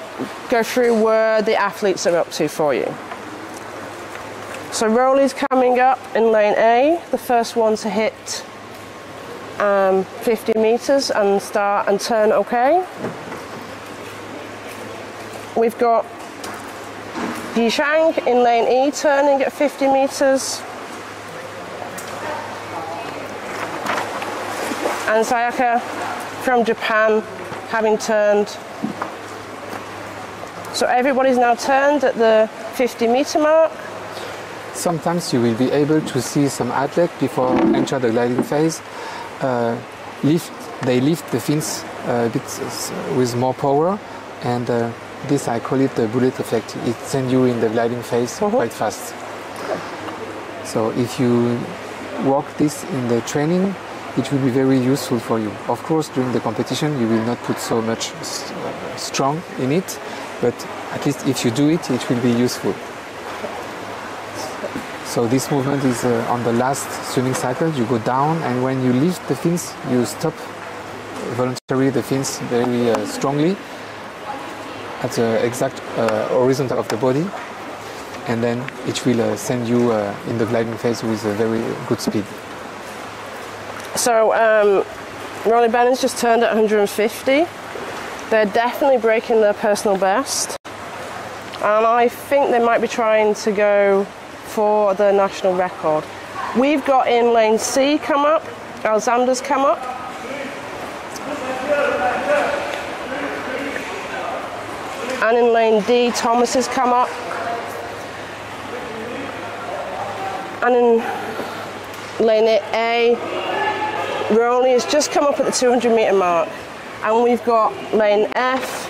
go through where the athletes are up to for you. So, Rowley's coming up in lane A, the first one to hit um, 50 meters and start and turn okay. We've got Yishang in lane E turning at 50 metres. And Sayaka from Japan having turned. So everybody's now turned at the 50 metre mark. Sometimes you will be able to see some athlete before enter the gliding phase. Uh, lift, they lift the fins uh, a bit with more power, and uh, this I call it the bullet effect. It sends you in the gliding phase quite fast. So if you work this in the training, it will be very useful for you. Of course, during the competition, you will not put so much s- uh, strong in it, but at least if you do it, it will be useful. So this movement is uh, on the last swimming cycle. You go down, and when you lift the fins, you stop voluntarily the fins very uh, strongly at the exact uh, horizontal of the body, and then it will uh, send you uh, in the gliding phase with a very good speed. So um, Rolly Bennon's just turned at 150. They're definitely breaking their personal best. And I think they might be trying to go for the national record. We've got in lane C come up, Alexander's come up. And in lane D, Thomas has come up. And in lane A, Rowley has just come up at the 200 metre mark. And we've got lane F,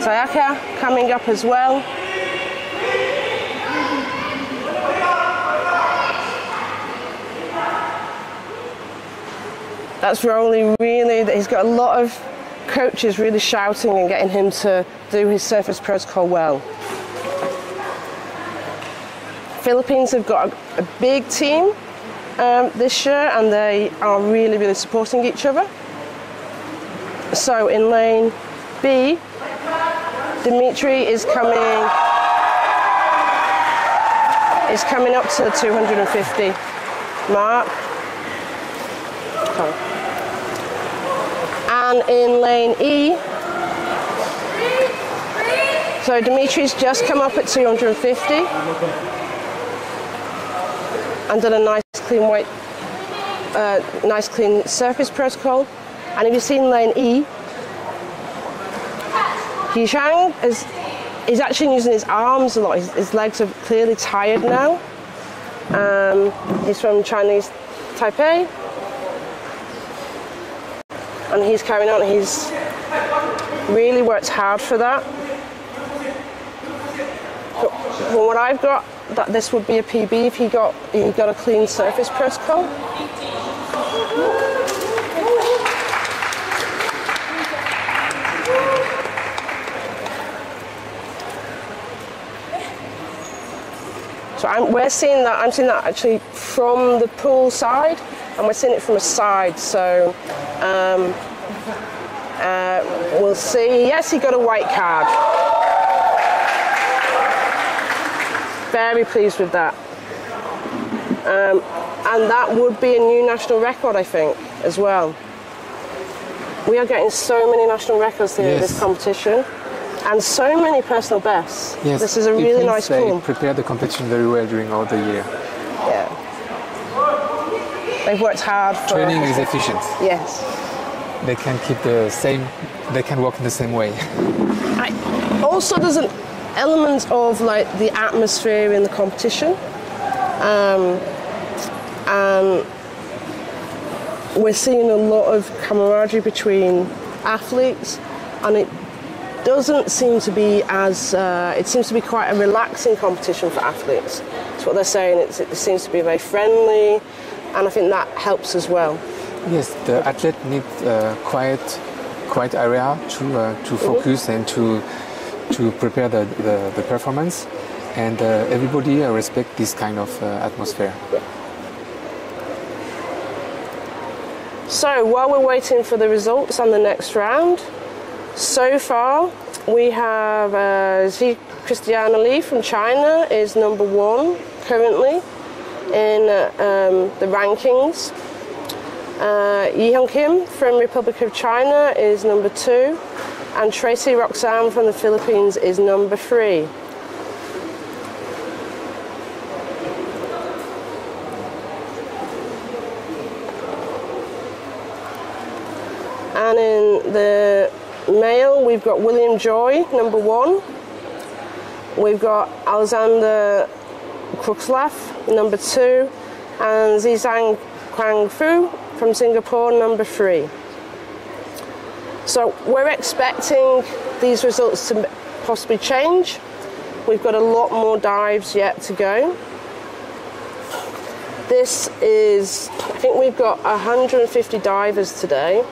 Sayaka coming up as well. That's Rowley really, he's got a lot of coaches really shouting and getting him to do his surface protocol well. Philippines have got a, a big team um, this year and they are really, really supporting each other. So in lane B, Dimitri is coming is coming up to the 250 mark. In lane E, so Dimitri's just come up at 250 and done a nice clean weight, uh, nice clean surface protocol. And if you've seen lane E, Yishang is he's actually using his arms a lot. His, his legs are clearly tired now. Um, he's from Chinese Taipei, and he's carrying on. He's really worked hard for that. But from what I've got, that this would be a PB if he got he got a clean surface protocol. So I'm, we're seeing that. I'm seeing that actually from the pool side, and we're seeing it from a side. So um, uh, we'll see. Yes, he got a white card. Very pleased with that. Um, and that would be a new national record, I think, as well. We are getting so many national records here in this competition, and so many personal bests. Yes, This is a really nice pool. prepare the competition very well during all the year. Yeah. They've worked hard for Training is efficient. Yes. They can keep the same. They can work in the same way. I, also, there's an element of like the atmosphere in the competition, um, and we're seeing a lot of camaraderie between athletes, and it doesn't seem to be as. Uh, it seems to be quite a relaxing competition for athletes. That's what they're saying. It's, it seems to be very friendly, and I think that helps as well. Yes, the athlete need uh, quiet, quiet area to uh, to focus and to to prepare the, the, the performance, and uh, everybody uh, respect this kind of uh, atmosphere. So while we're waiting for the results on the next round, so far we have uh, Xi Christiana Lee from China is number one currently in uh, um, the rankings. Uh, Jihyun Kim from Republic of China is number two, and Tracy Roxanne from the Philippines is number three. And in the male, we've got William Joy, number one. We've got Alexander Kruxlaf, number two. And Zizang Kwang Fu from Singapore, number three. So we're expecting these results to possibly change. We've got a lot more dives yet to go. This is, I think we've got 150 divers today.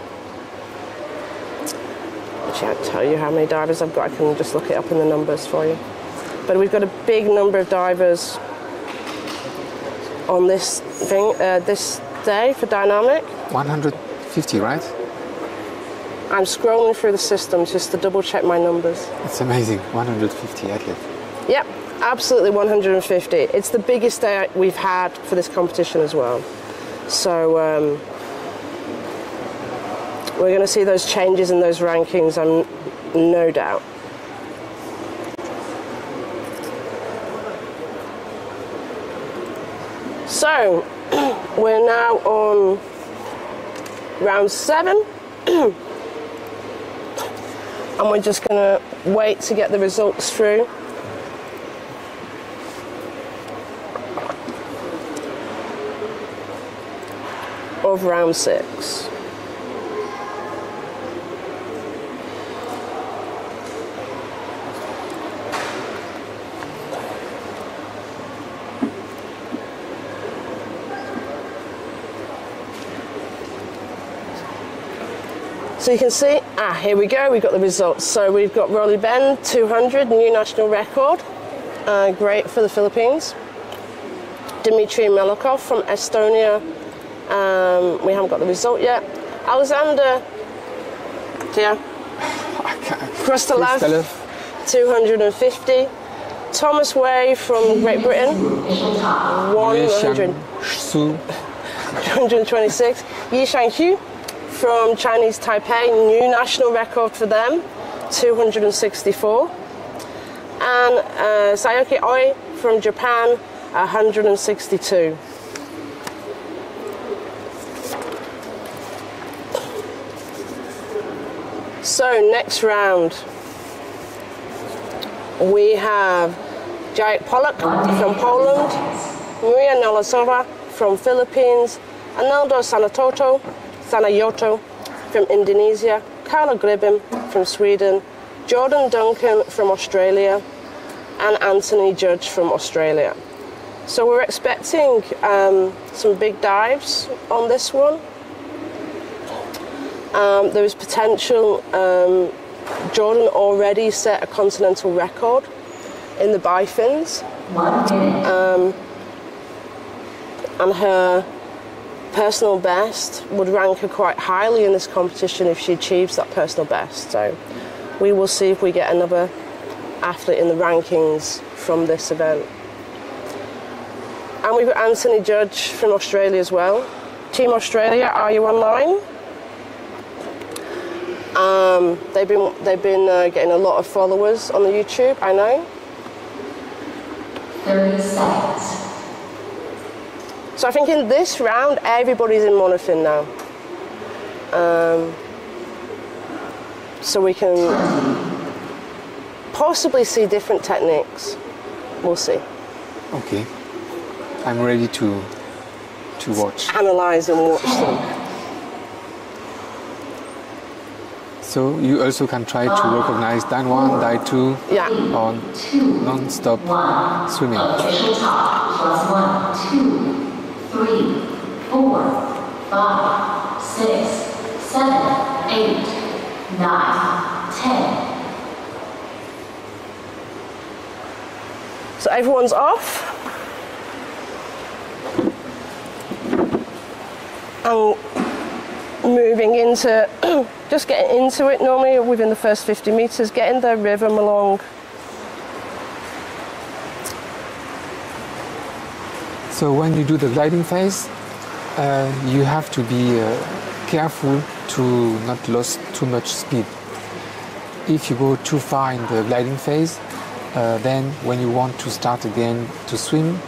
Actually, I'll tell you how many divers I've got. I can just look it up in the numbers for you. But we've got a big number of divers on this thing, uh, this day for dynamic. 150, right? I'm scrolling through the system just to double check my numbers. It's amazing. 150 athletes. Yep, absolutely 150. It's the biggest day we've had for this competition as well. So um, we're going to see those changes in those rankings, I'm no doubt. So we're now on round seven. and we're just going to wait to get the results through. Of round six. So you can see, ah, here we go, we've got the results. So we've got Rolly Ben, 200, new national record. Uh, great for the Philippines. Dmitry Melikov from Estonia, um, we haven't got the result yet. Alexander, yeah, Krustalev, Krustalev, 250. Thomas Way from Great Britain, 100. 126. Yi Shanghu from Chinese Taipei, new national record for them, 264. And uh, Sayoki Oi from Japan, 162. So next round, we have Jayek Pollock from Poland, Maria Nolasova from Philippines, Arnaldo Sanatoto, Sanayoto from Indonesia, Carla Gribben from Sweden, Jordan Duncan from Australia, and Anthony Judge from Australia. So we're expecting um, some big dives on this one. Um, there is potential. Um, Jordan already set a continental record in the bifins One and her personal best would rank her quite highly in this competition if she achieves that personal best. So we will see if we get another athlete in the rankings from this event. And we've got Anthony Judge from Australia as well. Team Australia, are you online? Um, they've been they've been uh, getting a lot of followers on the YouTube. I know. 30 seconds. So I think in this round, everybody's in monofin now. Um, so we can possibly see different techniques. We'll see. Okay. I'm ready to to watch. Analyze and watch them. So you also can try to recognize Dine 1, Dine 2 Yeah. on non-stop swimming. Three, four, five, six, seven, eight, nine, ten. So everyone's off. And moving into, just getting into it normally within the first 50 metres, getting the rhythm along. So when you do the gliding phase, uh, you have to be uh, careful to not lose too much speed. If you go too far in the gliding phase, uh, then when you want to start again to swim,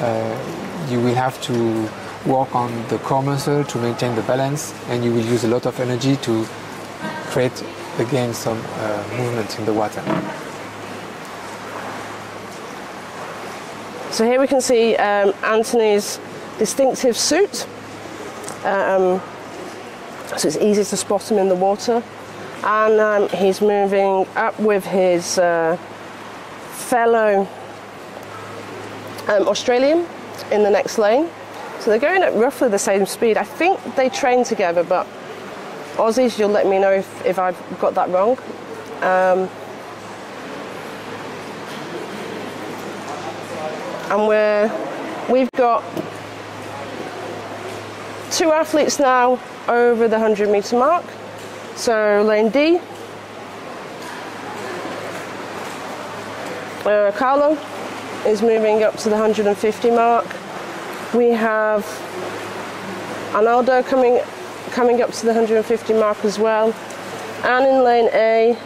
uh, you will have to work on the core muscle to maintain the balance, and you will use a lot of energy to create again some uh, movement in the water. So here we can see um, Anthony's distinctive suit. Um, so it's easy to spot him in the water. And um, he's moving up with his uh, fellow um, Australian in the next lane. So they're going at roughly the same speed. I think they train together, but Aussies, you'll let me know if, if I've got that wrong. And we're, we've got two athletes now over the 100 metre mark. So lane D, uh, Carlo is moving up to the 150 mark. We have Arnaldo coming coming up to the 150 mark as well. And in lane A,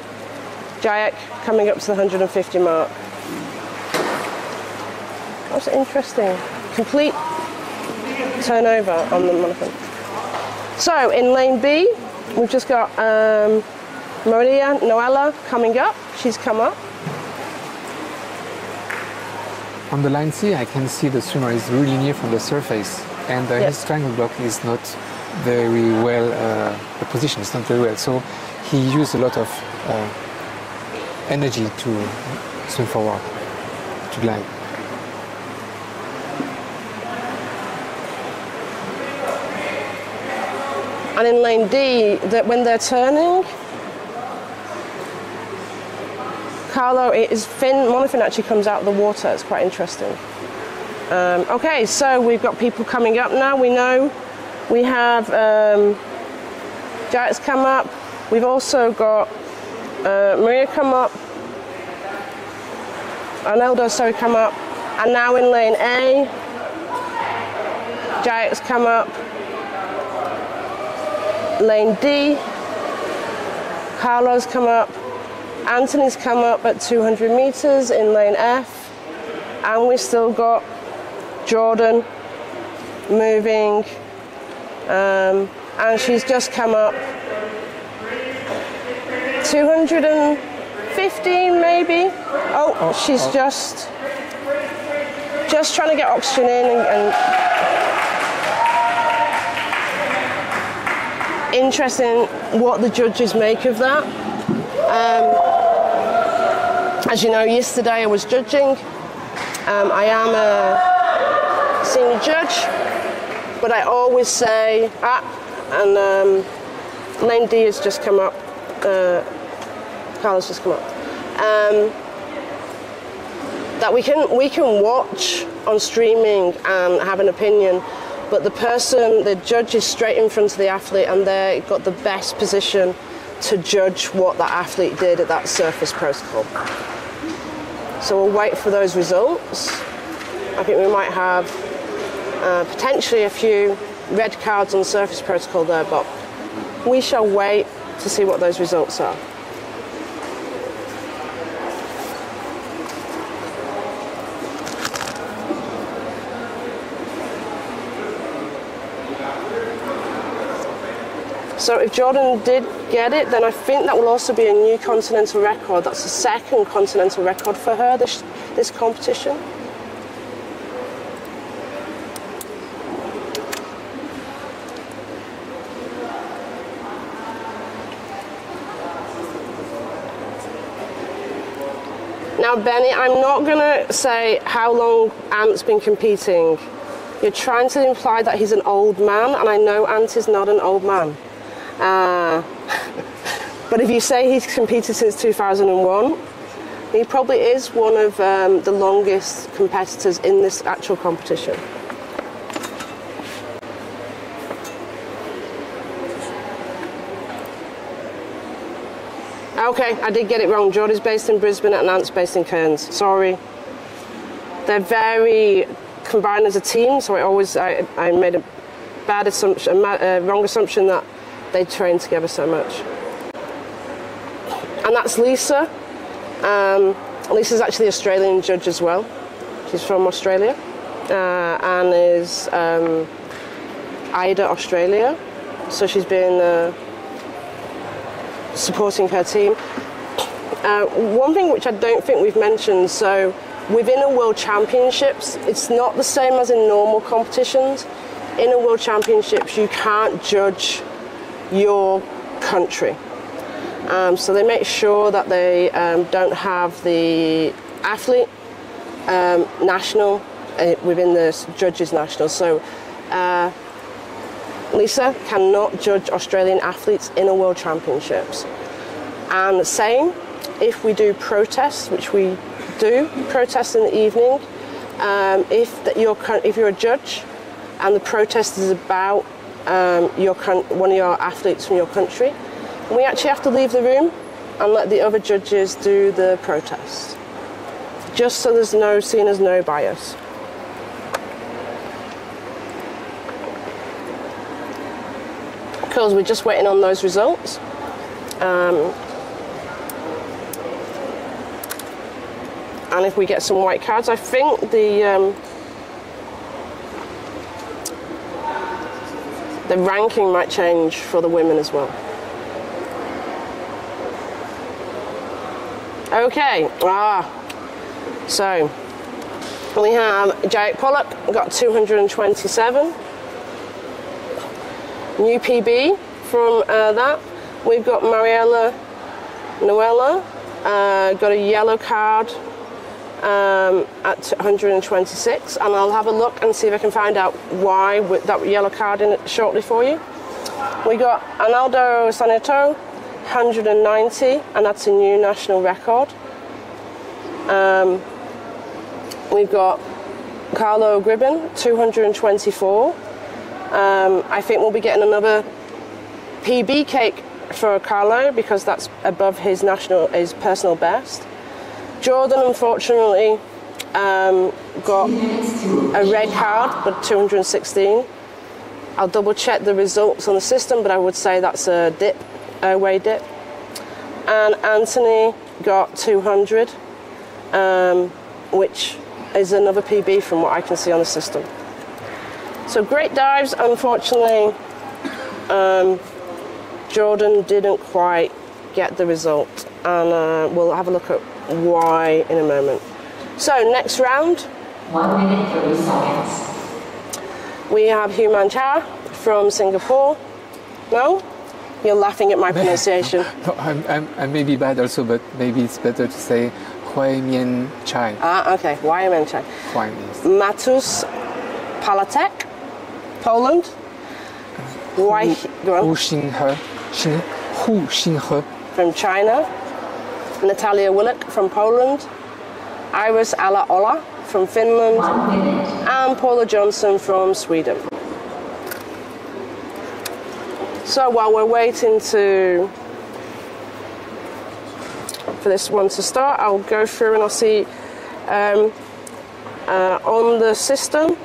Jayek coming up to the 150 mark. That's interesting. Complete turnover on the monofin. So in lane B, we've just got um, Maria Noella coming up. She's come up. On the line C, I can see the swimmer is really near from the surface, and uh, his triangle block is not very well. Uh, the position is not very well, so he used a lot of uh, energy to swim forward, to glide. And in lane D, that when they're turning, Carlo, it- his fin, monofin actually comes out of the water. It's quite interesting. Um, okay, so we've got people coming up now. We know we have um, Jack's come up. We've also got uh, Maria come up. Arnaldo, sorry, come up. And now in lane A, Jack's come up. Lane D, Carlo's come up, Anthony's come up at 200 metres in lane F, and we've still got Jordan moving, um, and she's just come up 215 maybe. Oh, she's just just trying to get oxygen in and, and interesting what the judges make of that. Um, as you know, yesterday I was judging. Um, I am a senior judge, but I always say, ah, and um, D has just come up. Uh, Carla's just come up. Um, that we can we can watch on streaming and have an opinion, but the person, the judge is straight in front of the athlete and they got the best position to judge what that athlete did at that surface protocol. So we'll wait for those results. I think we might have uh, potentially a few red cards on surface protocol there, but we shall wait to see what those results are. So if Jordan did get it, then I think that will also be a new continental record. That's the second continental record for her this this competition. Now, Benny, I'm not going to say how long Ant's been competing. You're trying to imply that he's an old man, and I know Ant is not an old man. Uh, but if you say he's competed since 2001, he probably is one of um, the longest competitors in this actual competition. Okay, I did get it wrong. Jordy's based in Brisbane and Ant's based in Cairns. Sorry. They're very combined as a team, so I always I, I made a bad assumption, a wrong assumption that they train together so much. And that's Lisa. Um, Lisa's actually Australian judge as well. She's from Australia uh, and is um, AIDA Australia. So she's been uh, supporting her team. Uh, one thing which I don't think we've mentioned, so within a World Championships, it's not the same as in normal competitions. In a World Championships, you can't judge your country. Um, so they make sure that they um, don't have the athlete um, national uh, within the judges national. So uh, Lisa cannot judge Australian athletes in a World Championships. And the same if we do protests, which we do protests in the evening. Um, if that you're if you're a judge and the protest is about um, your one of your athletes from your country, we actually have to leave the room and let the other judges do the protest, just so there's no seen as no bias. Because we're just waiting on those results. Um, and if we get some white cards, I think the um, the ranking might change for the women as well. Okay, ah, so we have Jake Pollock got 227. New PB from uh, that. We've got Mariella Noella, uh, got a yellow card um, at 126, and I'll have a look and see if I can find out why with that yellow card in it shortly for you. We got Analdo Saneto, 190, and that's a new national record. Um, we've got Carlo Gribben, 224. Um, I think we'll be getting another PB cake for Carlo because that's above his national his personal best. Jordan, unfortunately, um, got a red card, but 216. I'll double check the results on the system, but I would say that's a dip, a way dip. And Anthony got 200, um, which is another PB from what I can see on the system. So great dives, unfortunately, um, Jordan didn't quite get the result, and uh, we'll have a look at why in a moment. So, next round. One minute, 30 seconds. We have Human Cha from Singapore. No? You're laughing at my pronunciation. no, I'm, I'm, I may be bad also, but maybe it's better to say Huai Mian Chai. Ah, okay. Huai Mian Chai. Huai means. Matus Palatek, Poland. Why? Go on. Hu Xinghe. Xing, Hu Xinghe. From China. Natalia Willock from Poland, Iris Ala Ola from Finland, and Paula Johnson from Sweden. So while we're waiting to for this one to start, I'll go through and I'll see um, uh, on the system.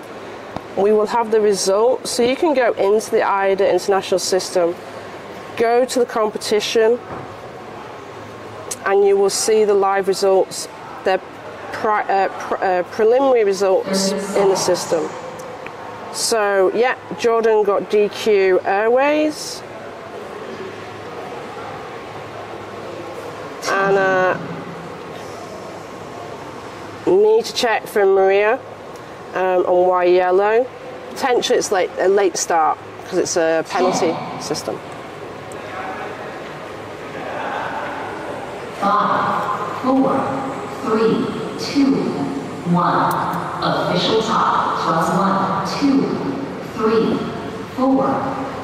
we will have the result. So you can go into the AIDA international system, go to the competition, and you will see the live results, the pri- uh, pr- uh, preliminary results in the system. So, yeah, Jordan got DQ Airways. And uh, need to check from Maria um, on why yellow. Potentially it's late, a late start because it's a penalty system. Five, four, three, two, one. Official top plus one, two, three, four,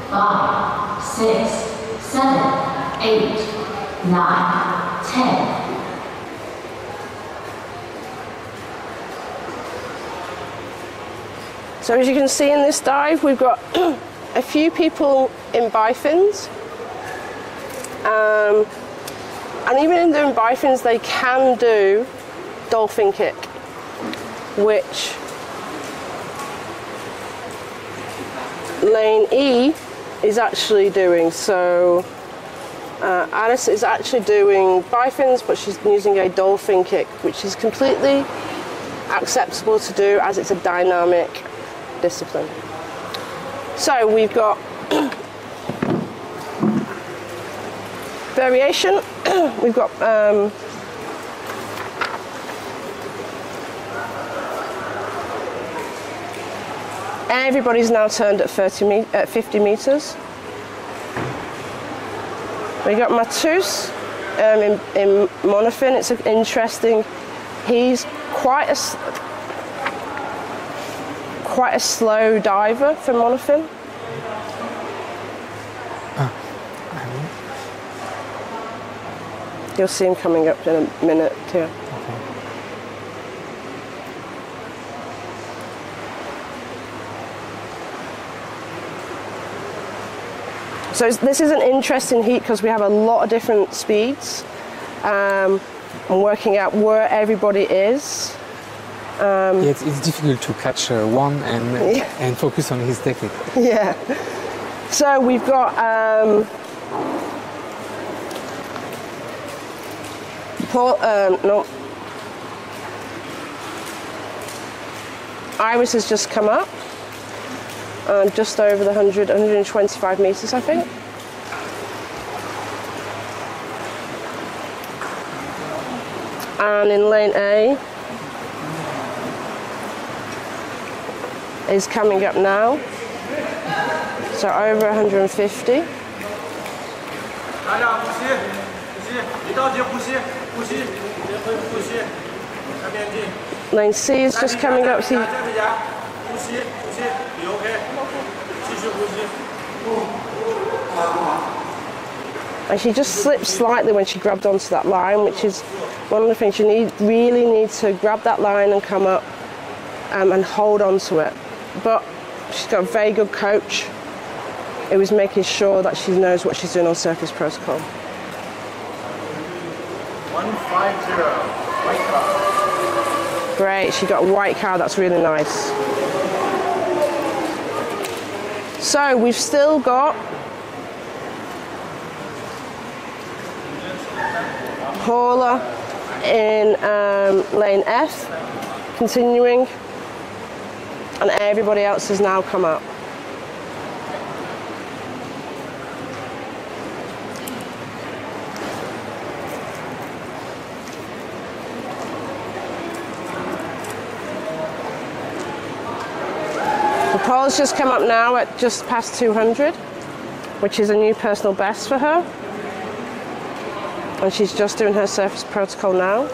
five, six, seven, eight, nine, ten. So as you can see in this dive, we've got a few people in bifins. Um, and even in doing bifins, they can do dolphin kick, which lane E is actually doing. So uh, Alice is actually doing bifins, but she's using a dolphin kick, which is completely acceptable to do as it's a dynamic discipline. So we've got variation. we've got um, everybody's now turned at 30 me- at 50 meters. We got Matus um, in, in monofin. It's interesting. He's quite a quite a slow diver for monofin. You'll see him coming up in a minute too. So this is an interesting heat because we have a lot of different speeds. Um, and working out where everybody is. Yeah, it's, it's difficult to catch uh, one and Yeah. and focus on his technique. Yeah. So we've got um, Paul. Um, no. Iris has just come up. Um, just over the 100, 125 meters, I think. And in lane A is coming up now. So over 150. 大家呼吸，呼吸，一到底呼吸， Line C is just coming up See, And she just slipped slightly when she grabbed onto that line, which is one of the things you need, really need to grab that line and come up um, and hold on to it. But she's got a very good coach It was making sure that she knows what she's doing on surface protocol. One five zero, white car. Great, she got a white car, that's really nice. So we've still got Paula in um, lane F, continuing, and everybody else has now come up. So just come up now at just past 200, which is a new personal best for her. And she's just doing her surface protocol now.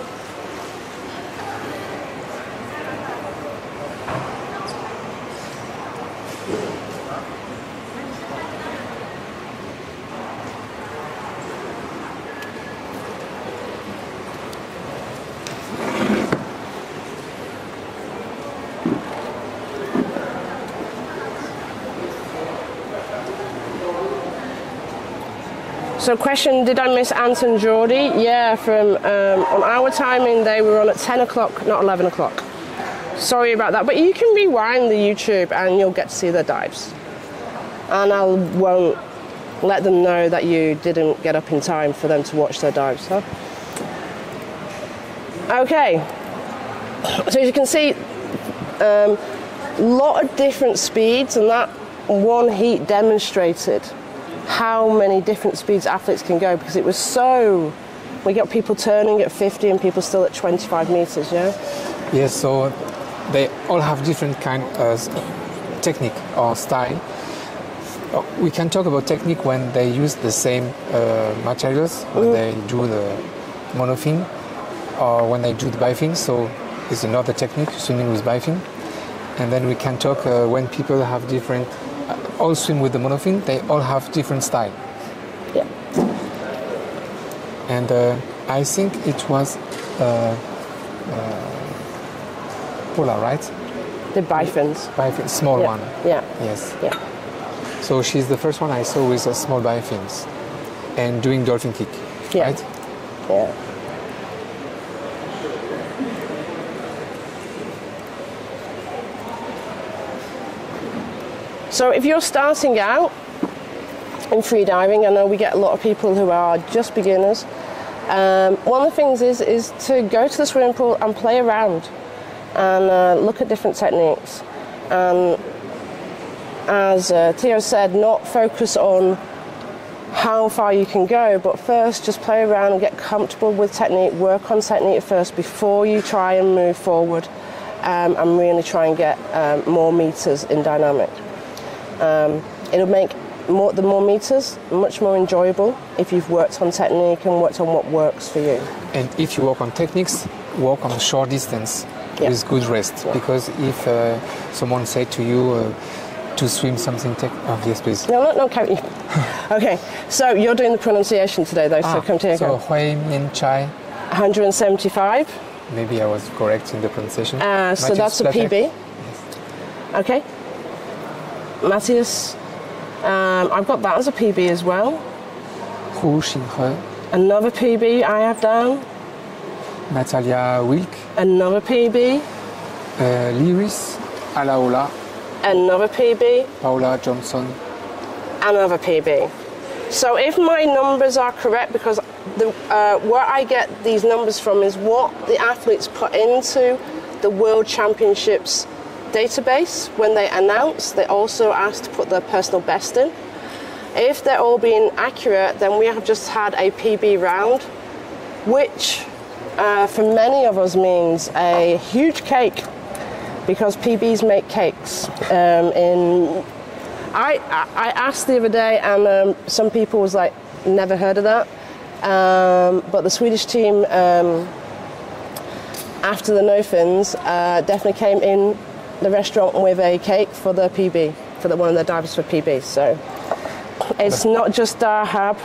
So, question: Did I miss Ant and Geordie? Yeah, from um, on our timing, they were on at 10 o'clock, not 11 o'clock. sorry about that. But you can rewind the YouTube and you'll get to see their dives. And I won't let them know that you didn't get up in time for them to watch their dives, huh? Okay. So as you can see, a lot of different speeds, and that one heat demonstrated how many different speeds athletes can go because it was so. We got people turning at 50 and people still at 25 meters, yeah? Yes, so they all have different kind of technique or style. Uh, We can talk about technique when they use the same uh, materials, when they do the monofin or when they do the bifin. So it's another technique, swimming with bifin. And then we can talk uh, when people have different, uh, all swim with the monofin, they all have different style. Yeah. And uh, I think it was uh, uh, Paula, right? The bifins. Bifin, small Yeah. one. Yeah. Yes. Yeah. So she's the first one I saw with a small bifins and doing dolphin kick. Yeah. Right? Yeah. So if you're starting out in freediving, I know we get a lot of people who are just beginners. Um, one of the things is is to go to the swimming pool and play around and uh, look at different techniques. And as uh, Theo said, not focus on how far you can go, but first just play around and get comfortable with technique, work on technique first before you try and move forward um, and really try and get um, more meters in dynamic. Um, it'll make more, the more meters much more enjoyable if you've worked on technique and worked on what works for you. And if you work on techniques, work on short distance Yeah. with good rest. Because if uh, someone said to you uh, to swim something, tech- oh yes, please. No, no, no, County. okay, so you're doing the pronunciation today, though, so Ah, come to you. so Hui Min Chai, 175. maybe I was correct in the pronunciation. Uh, so that's a. PB. Okay. Matthias, um, I've got that as a PB as well. Another PB I have down. Natalia Wilk, Another PB. uh, Liris Alaola, Another PB. Paula Johnson. Another PB. So if my numbers are correct, because the, uh, where I get these numbers from is what the athletes put into the World Championships database when they announce. They also ask to put their personal best in. If they're all being accurate, then we have just had a PB round, which uh, for many of us means a huge cake because PBs make cakes. Um, in I, I asked the other day, and um, some people was like, never heard of that. Um, but the Swedish team, um, after the no fins, uh, definitely came in the restaurant with a cake for the PB, for the, one of the divers for PB. So it's not just Dahab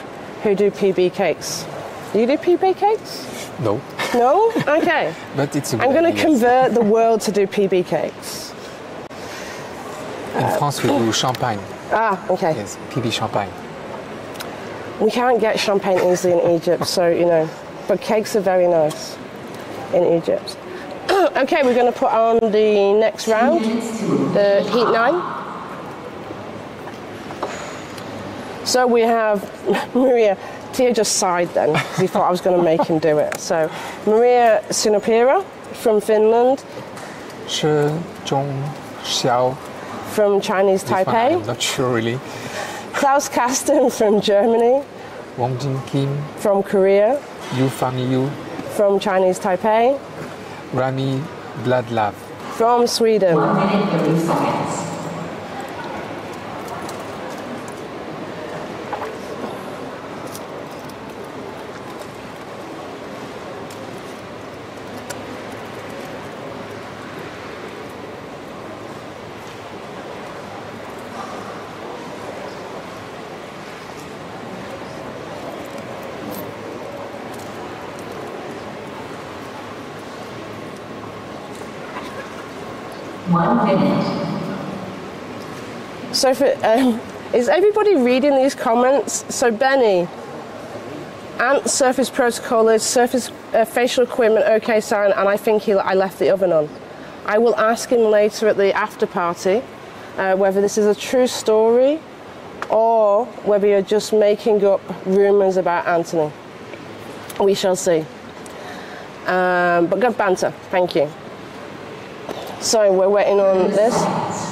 who do PB cakes. You do PB cakes? No, No? Okay. but it's a good I'm going to convert the world to do PB cakes. In France, we do champagne. Ah, okay. Yes, PB champagne. We can't get champagne easily in Egypt, so you know. But cakes are very nice in Egypt. okay, we're going to put on the next round, the heat nine. So we have Maria. Tia just sighed then because he thought I was going to make him do it. So Maria Sinopira from Finland, She Zhong Xiao. from Chinese one Taipei, I'm not sure really. Klaus Kasten from Germany, Wang Jin Kim, from Korea, Yu Fang Yu, from Chinese Taipei, Rami Bladlav. from Sweden. 1 minute 30 seconds. So, for, um, is everybody reading these comments? So, Benny, Ant surface protocol is surface uh, facial equipment, okay, sign, and I think he, I left the oven on. I will ask him later at the after party uh, whether this is a true story or whether you're just making up rumours about Anthony. We shall see. Um, but good banter, thank you. So we're waiting on this.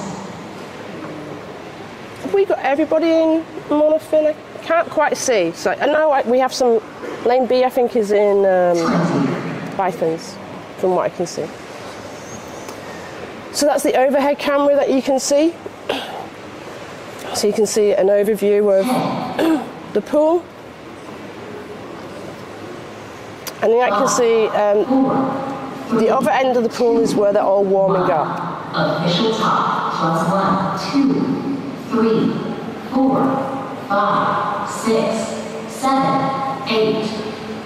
We got everybody in monofin? I can't quite see. So know I- we have some. Lane B, I think, is in um, from what I can see. So that's the overhead camera that you can see. So you can see an overview of the pool. And then I can see um, the other end of the pool is where they're all warming up. Official top plus one, two, three, four, five, six, seven, eight,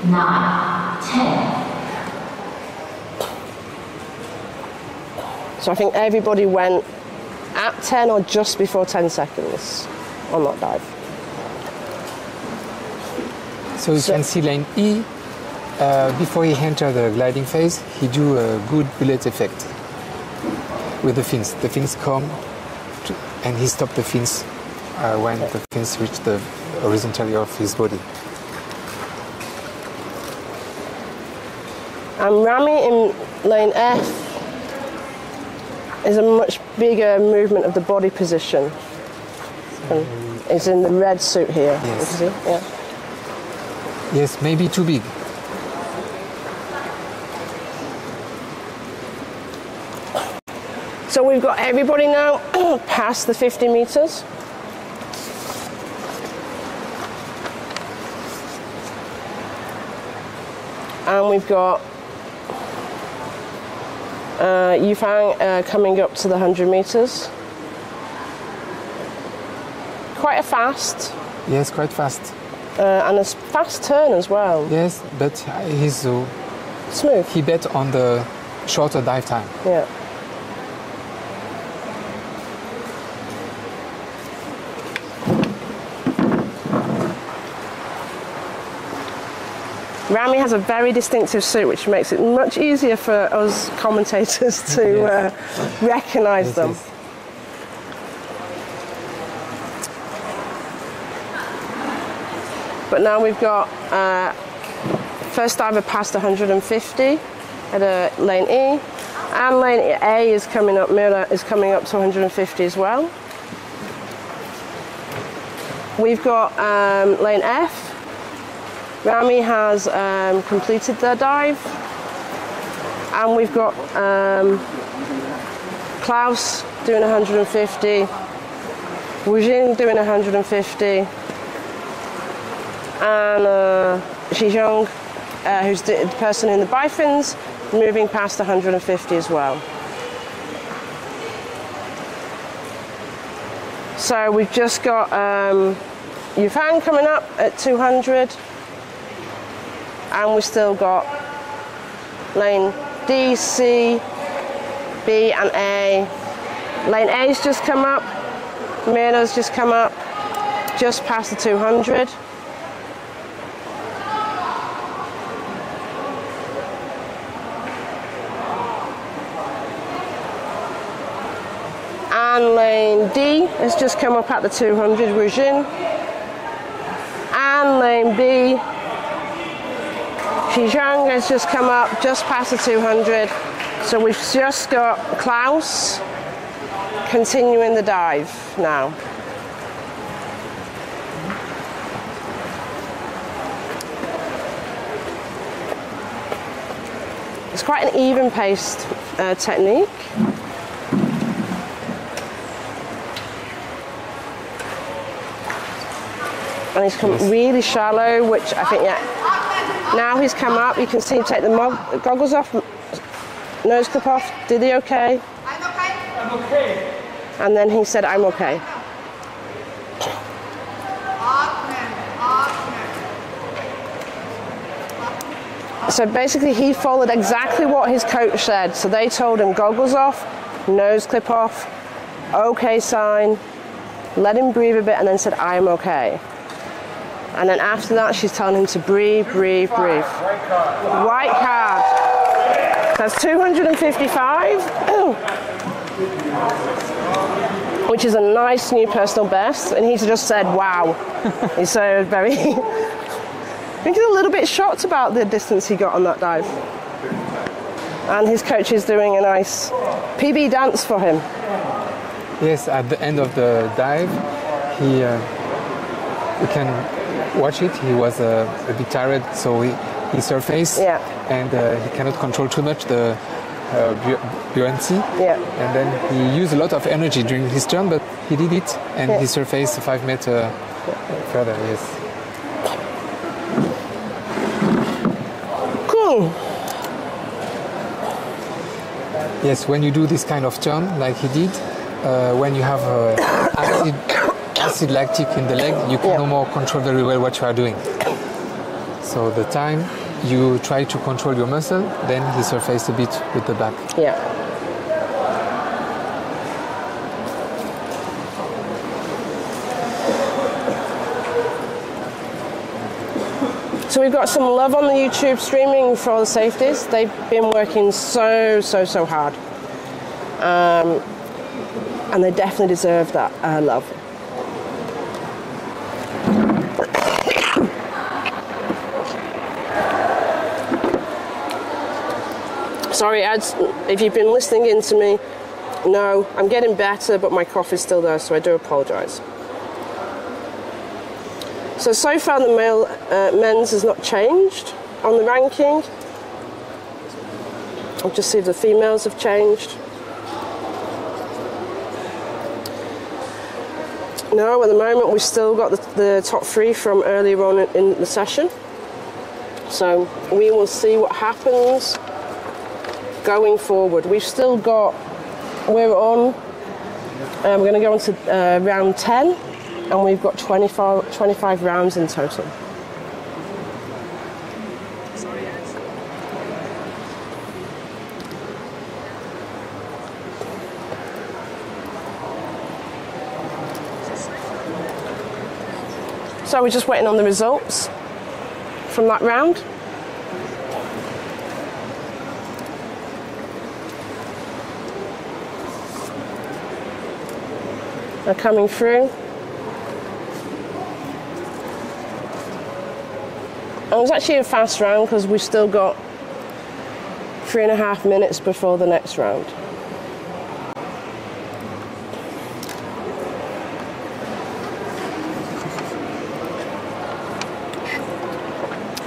nine, ten. So I think everybody went at 10 or just before 10 seconds on that dive. So you So- can see lane E, uh, before he entered the gliding phase, he do a good bullet effect with the fins. The fins come to, and he stopped the fins uh, when the fins reach the horizontally of his body. And Rami in lane F is a much bigger movement of the body position. And is in the red suit here. Yes. Yeah. Yes, maybe too big. So we've got everybody now past the 50 meters. And we've got uh, Yufang uh, coming up to the 100 meters. Quite a fast Yes, quite fast. uh, and a fast turn as well. Yes, but he's uh, Smooth. he bet on the shorter dive time. Yeah. Rami has a very distinctive suit, which makes it much easier for us commentators to uh, recognise Yes, them. yes. But now we've got uh, first diver past 150 at a lane E, and lane A is coming up. Mira is coming up to 150 as well. We've got um, lane F. Rami has um, completed their dive, and we've got um, Klaus doing 150, Wujin doing 150 and uh, Xizhong, uh, who's the, the person in the bifins, moving past 150 as well. So we've just got um, Yufan coming up at 200, and we've still got lane D, C, B, and A. Lane A's just come up, Mira's just come up, just past the 200. and lane D has just come up at the 200 Rujin. And lane B, Xizhang has just come up just past the 200. So we've just got Klaus continuing the dive now. It's quite an even paced uh, technique. and he's come really shallow, which I think, yeah. Now he's come up, you can see him take the mo- goggles off, nose clip off, did he okay? I'm okay. I'm okay. And then he said, I'm okay. Atmen, atmen. So basically, he followed exactly what his coach said. So they told him goggles off, nose clip off, okay sign, let him breathe a bit, and then said, I'm okay. And then after that, she's telling him to breathe, breathe, breathe. White card. That's 255, which is a nice new personal best. And he's just said, wow. he's so very, I think he's a little bit shocked about the distance he got on that dive. And his coach is doing a nice PB dance for him. Yes, at the end of the dive, he uh, you can watch it. He was uh, a bit tired, so he, he surfaced, Yeah. and uh, he cannot control too much the uh, bu- buoyancy. Yeah. And then he used a lot of energy during his turn, but he did it, and Yeah. he surfaced five meter further. Yes. Cool. Yes, when you do this kind of turn, like he did, uh, when you have uh, acid, acid lactic in the leg, you can Yeah. no more control very well what you are doing. So the time you try to control your muscle, then he surfaced a bit with the back. Yeah. So we've got some love on the YouTube streaming for all the safeties. They've been working so, so, so hard. Um, and they definitely deserve that uh, love. Sorry, ads, if you've been listening in to me, no, I'm getting better, but my cough is still there, so I do apologise. So, so far the male uh, men's has not changed on the ranking. I'll just see if the females have changed. No, at the moment we've still got the, the top three from earlier on in, in the session. So we will see what happens going forward. We've still got, we're on, uh, we're going to go on to uh, round 10 and we've got 25, 25 rounds in total. So we're just waiting on the results from that round. They're coming through. And it was actually a fast round because we've still got three and a half minutes before the next round.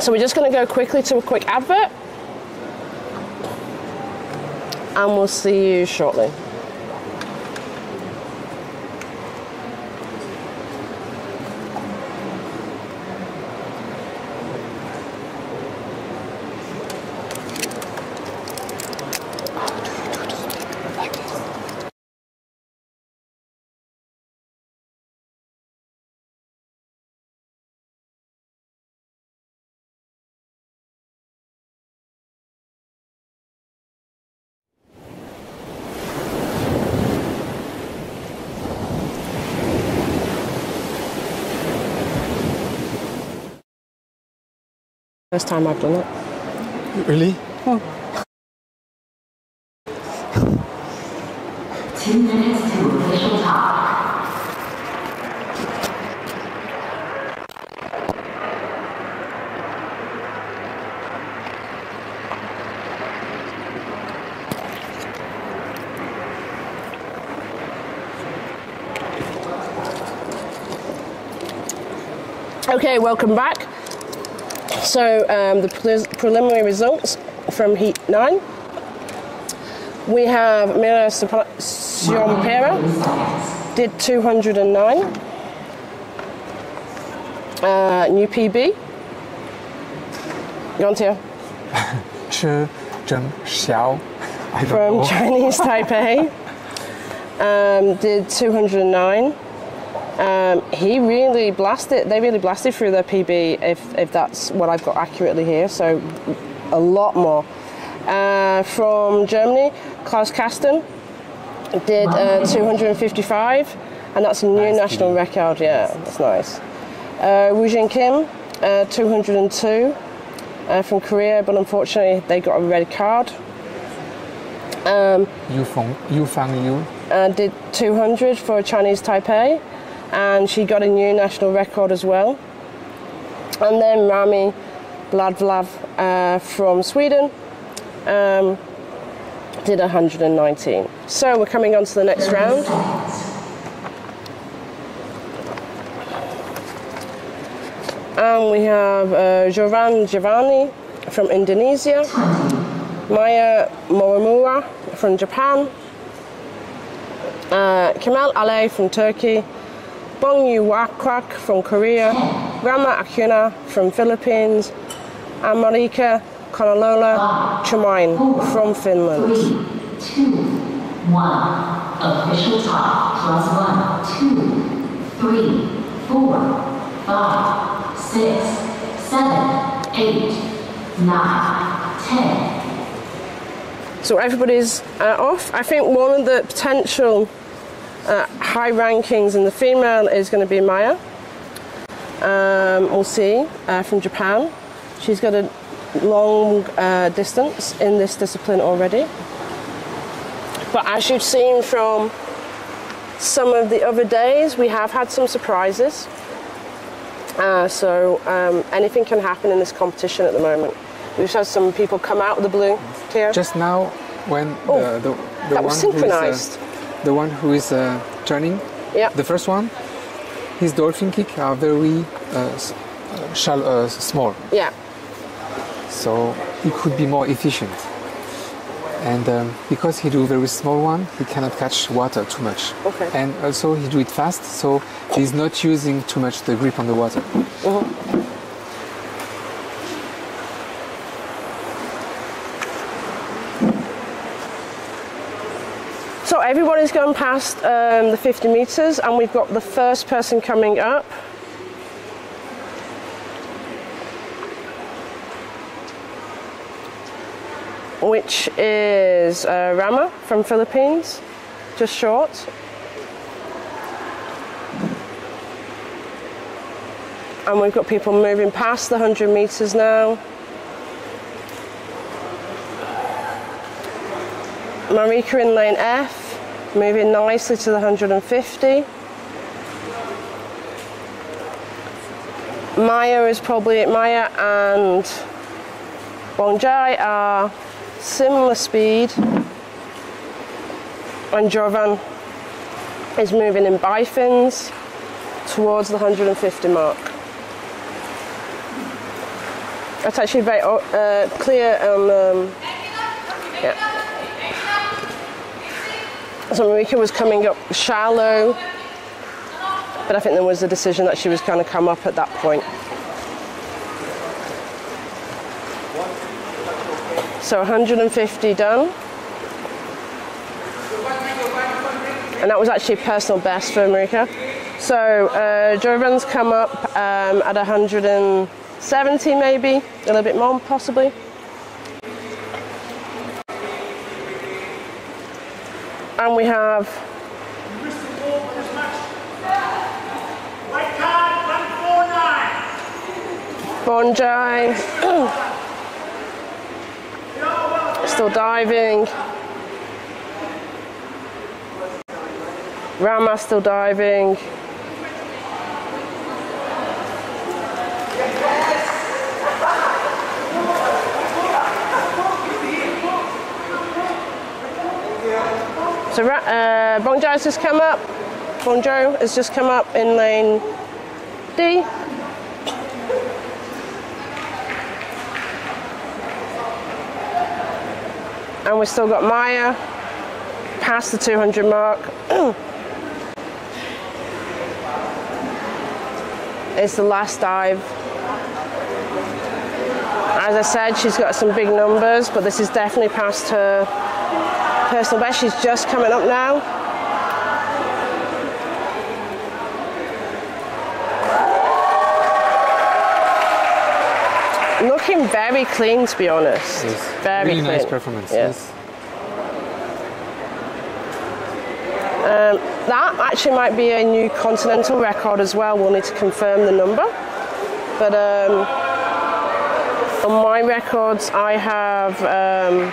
So we're just going to go quickly to a quick advert. And we'll see you shortly. First time I've done it. Really? Two minutes to official top. Okay, welcome back. So um, the pre- preliminary results from Heat 9. We have Mira Siompera did 209. Uh, new PB. Go on, Tia. Che Zheng Xiao. From know. Chinese Taipei. Um, did 209. Um, he really blasted. They really blasted through their PB. If if that's what I've got accurately here, so a lot more. Uh, from Germany, Klaus Kasten did uh, 255, and that's a new Nice national record. Yeah, that's nice. Uh, Woo Jin Kim, uh, 202 uh, from Korea, but unfortunately they got a red card. Yu Feng Yu Fang uh, did 200 for Chinese Taipei, and she got a new national record as well. And then Rami Bladvlav uh, from Sweden um, did 119. So we're coming on to the next round. And we have uh, Jovan Giovanni from Indonesia, Maya Morimura from Japan, uh, Kemal Ale from Turkey, Bong Yu from Korea, Rama Akuna from Philippines, and Marika Konolola Chumain from Finland. Three, two, one. Official top plus one, two, three, four, five, six, seven, eight, nine, ten. So everybody's uh, off. I think one of the potential uh, high rankings in the female is going to be Maya. Um, we'll see uh, from Japan. She's got a long uh, distance in this discipline already. But as you've seen from some of the other days, we have had some surprises. Uh, so um, anything can happen in this competition at the moment. We've had some people come out of the blue here. Just now, when Oh, the, the, the that one was who is, uh, synchronized. The one who is uh, turning, Yeah. the first one, his dolphin kick are very uh, uh, shall, uh, small, yeah. so he could be more efficient. And um, because he do very small one, he cannot catch water too much. Okay. And also he do it fast, so he's not using too much the grip on the water. So everybody's gone past um, the 50 meters, and we've got the first person coming up. Which is uh, Rama from Philippines, just short. And we've got people moving past the 100 meters now. Marika in lane F, moving nicely to the 150. Maya is probably Maya and Bongjai are similar speed. And Jovan is moving in bifins towards the 150 mark. That's actually very uh, clear on um, So Marika was coming up shallow, but I think there was a decision that she was going to come up at that point. So 150 done. And that was actually personal best for Marika. So uh, Jovan's come up um, at 170 maybe, a little bit more possibly. And we have White card, 149. Bonjai. Still diving. Rama still diving. So uh, Bongjai's just come up. Bonjo has just come up in lane D. And we've still got Maya past the 200 mark. it's the last dive. As I said, she's got some big numbers, but this is definitely past her personal best. She's just coming up now. Looking very clean, to be honest. Yes. Very really nice performance. Yeah. Yes. That actually might be a new continental record as well. We'll need to confirm the number. But um, on my records, I have um,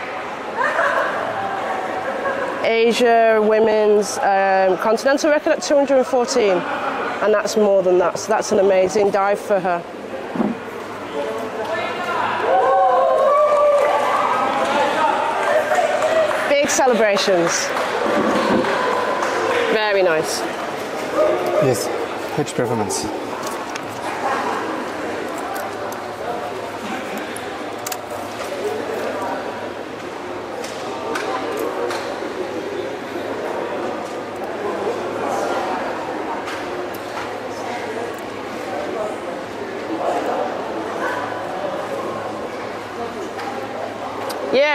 Asia women's um, continental record at 214, and that's more than that. So that's an amazing dive for her. Big celebrations. Very nice. Yes, huge performance.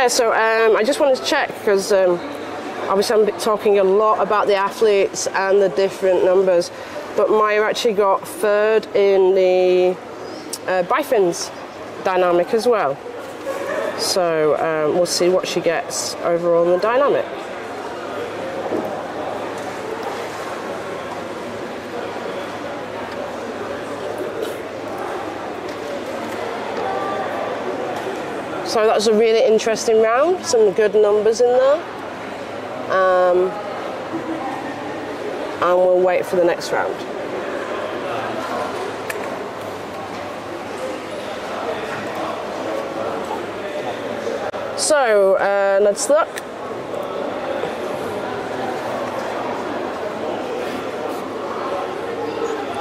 Yeah, so um, I just wanted to check because um, obviously I'm talking a lot about the athletes and the different numbers, but Maya actually got third in the uh, Bifins dynamic as well. So um, we'll see what she gets overall in the dynamic. So that was a really interesting round. Some good numbers in there. Um, and we'll wait for the next round. So uh, let's look.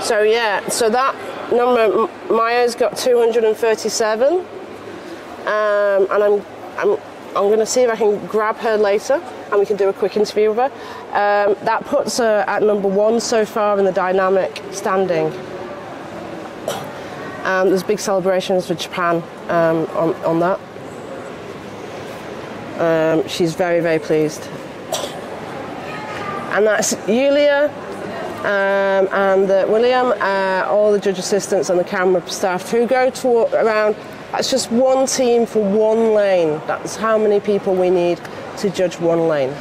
So yeah, so that number Maya's got 237 um, and I'm, I'm, I'm going to see if I can grab her later and we can do a quick interview with her. Um, that puts her at number one so far in the dynamic standing. Um, there's big celebrations for Japan um, on, on that. Um, she's very, very pleased. And that's Yulia um, and uh, William, uh, all the judge assistants and the camera staff who go to walk around that's just one team for one lane. That's how many people we need to judge one lane.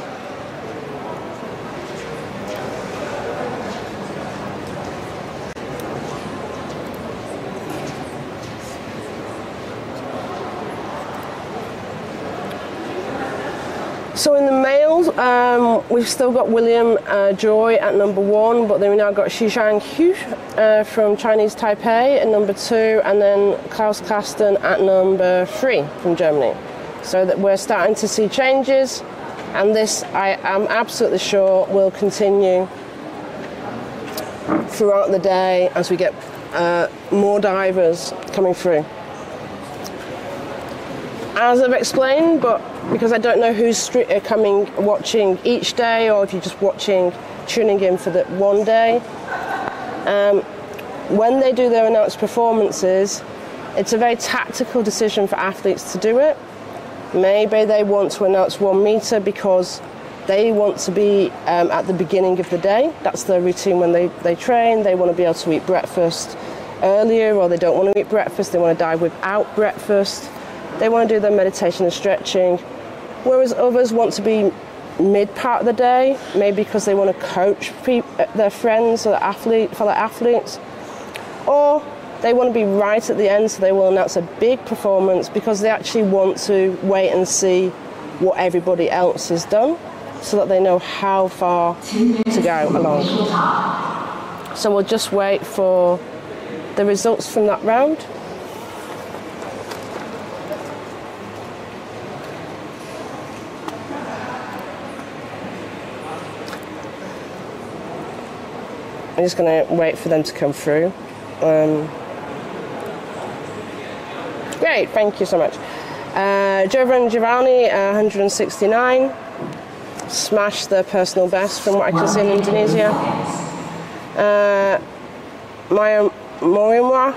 So in the males, um, we've still got William uh, Joy at number one, but then we now got Xizhang Hu uh, from Chinese Taipei at number two, and then Klaus Kasten at number three from Germany. So that we're starting to see changes, and this I am absolutely sure will continue throughout the day as we get uh, more divers coming through. As I've explained, but because I don't know who's uh, coming watching each day, or if you're just watching, tuning in for the one day. Um, when they do their announced performances, it's a very tactical decision for athletes to do it. Maybe they want to announce one meter because they want to be um, at the beginning of the day. That's their routine when they, they train. They want to be able to eat breakfast earlier, or they don't want to eat breakfast, they want to dive without breakfast. They want to do their meditation and stretching. Whereas others want to be mid part of the day, maybe because they want to coach their friends or athlete, fellow athletes. Or they want to be right at the end, so they will announce a big performance because they actually want to wait and see what everybody else has done so that they know how far to go along. So we'll just wait for the results from that round. I'm just going to wait for them to come through. Um, great, thank you so much. Uh, Jovan Giovanni, uh, 169. Smashed the personal best from what I can see in Indonesia. Uh, Maya Morimwa.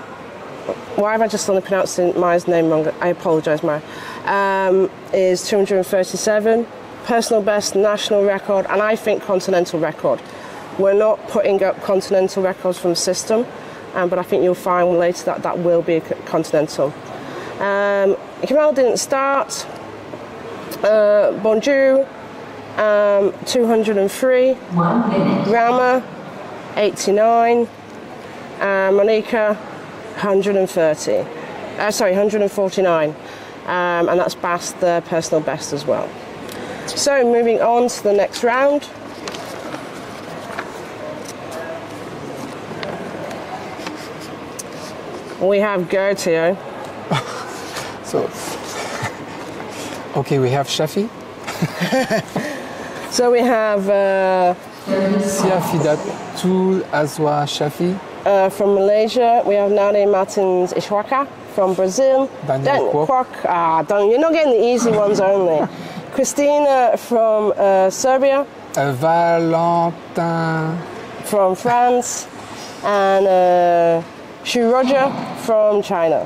Why have I just suddenly pronounced Maya's name wrong? I apologise, Maya. Um, is 237. Personal best, national record, and I think continental record. We're not putting up continental records from the system, um, but I think you'll find later that that will be a continental. Um, Kamal didn't start. Uh, Bonjour, um, 203. One minute. Rama, 89. Uh, Monica, 130. Uh, sorry, 149. Um, and that's past the personal best as well. So moving on to the next round. We have Gertio. So, okay, we have Shafi, So we have uh, Sia Fidatul Azwa Shafi, uh, from Malaysia. We have Nade Martins Ishwaka from Brazil. Daniel Dan Kwok. Kwok. Ah, don't, you're not getting the easy ones only. Christina from uh, Serbia, uh, Valentin, from France, and uh, Shu Roger from China.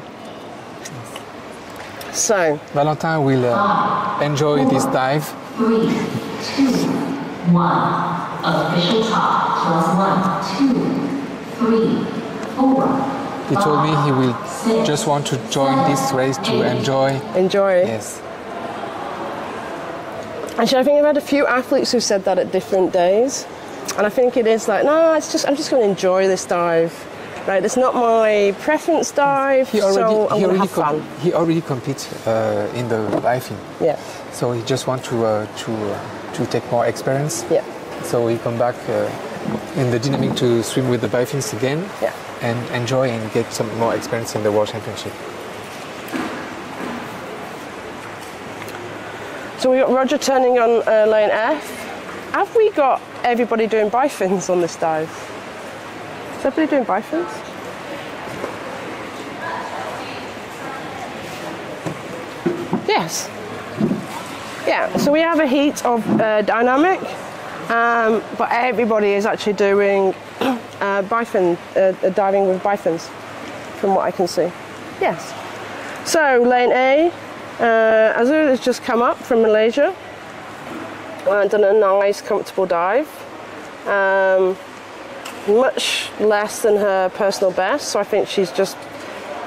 So, Valentin will uh, enjoy this dive. Three, two, one. Official top plus one, two, three, four. He told me he will just want to join this race to enjoy. enjoy. Yes. Actually, I think I've had a few athletes who said that at different days, and I think it is like, no, it's just I'm just going to enjoy this dive. Right, it's not my preference dive, He already, so I'm he going to have fun. he already competes uh, in the diving. Yeah, So he just want to uh, to uh, to take more experience. yeah, So he come back uh, in the dynamic to swim with the dolphins again yeah. and enjoy and get some more experience in the World Championship. So we got Roger turning on uh, lane F. Have we got everybody doing bifins on this dive? Is everybody doing bifins? Yes. Yeah, so we have a heat of uh, dynamic, um, but everybody is actually doing uh, bifin, uh, diving with bifins, from what I can see. Yes. So lane A, uh, Azul has just come up from Malaysia and done a nice, comfortable dive. Um, much less than her personal best, so I think she's just,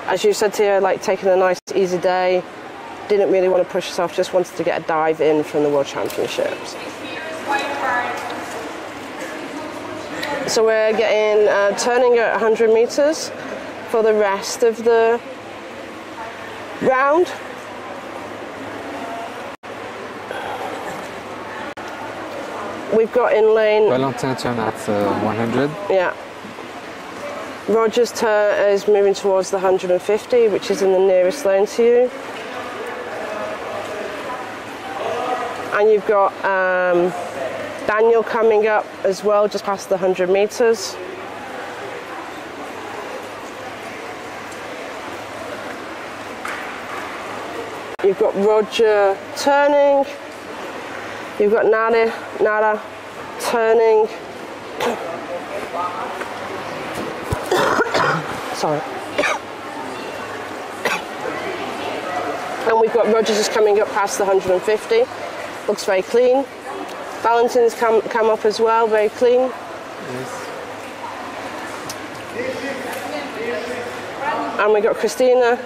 as you said to her, like taking a nice, easy day. Didn't really want to push herself, just wanted to get a dive in from the World Championships. So we're getting uh, turning at 100 meters for the rest of the round. We've got in lane, Valentin turn at uh, 100. yeah. Rogers turn is moving towards the 150, which is in the nearest lane to you. And you've got um, Daniel coming up as well, just past the 100 meters. You've got Roger turning. You've got Nada, Nada turning. Sorry. and we've got Rogers is coming up past the 150. Looks very clean. Valentin's come, come up as well, very clean. Yes. And we've got Christina,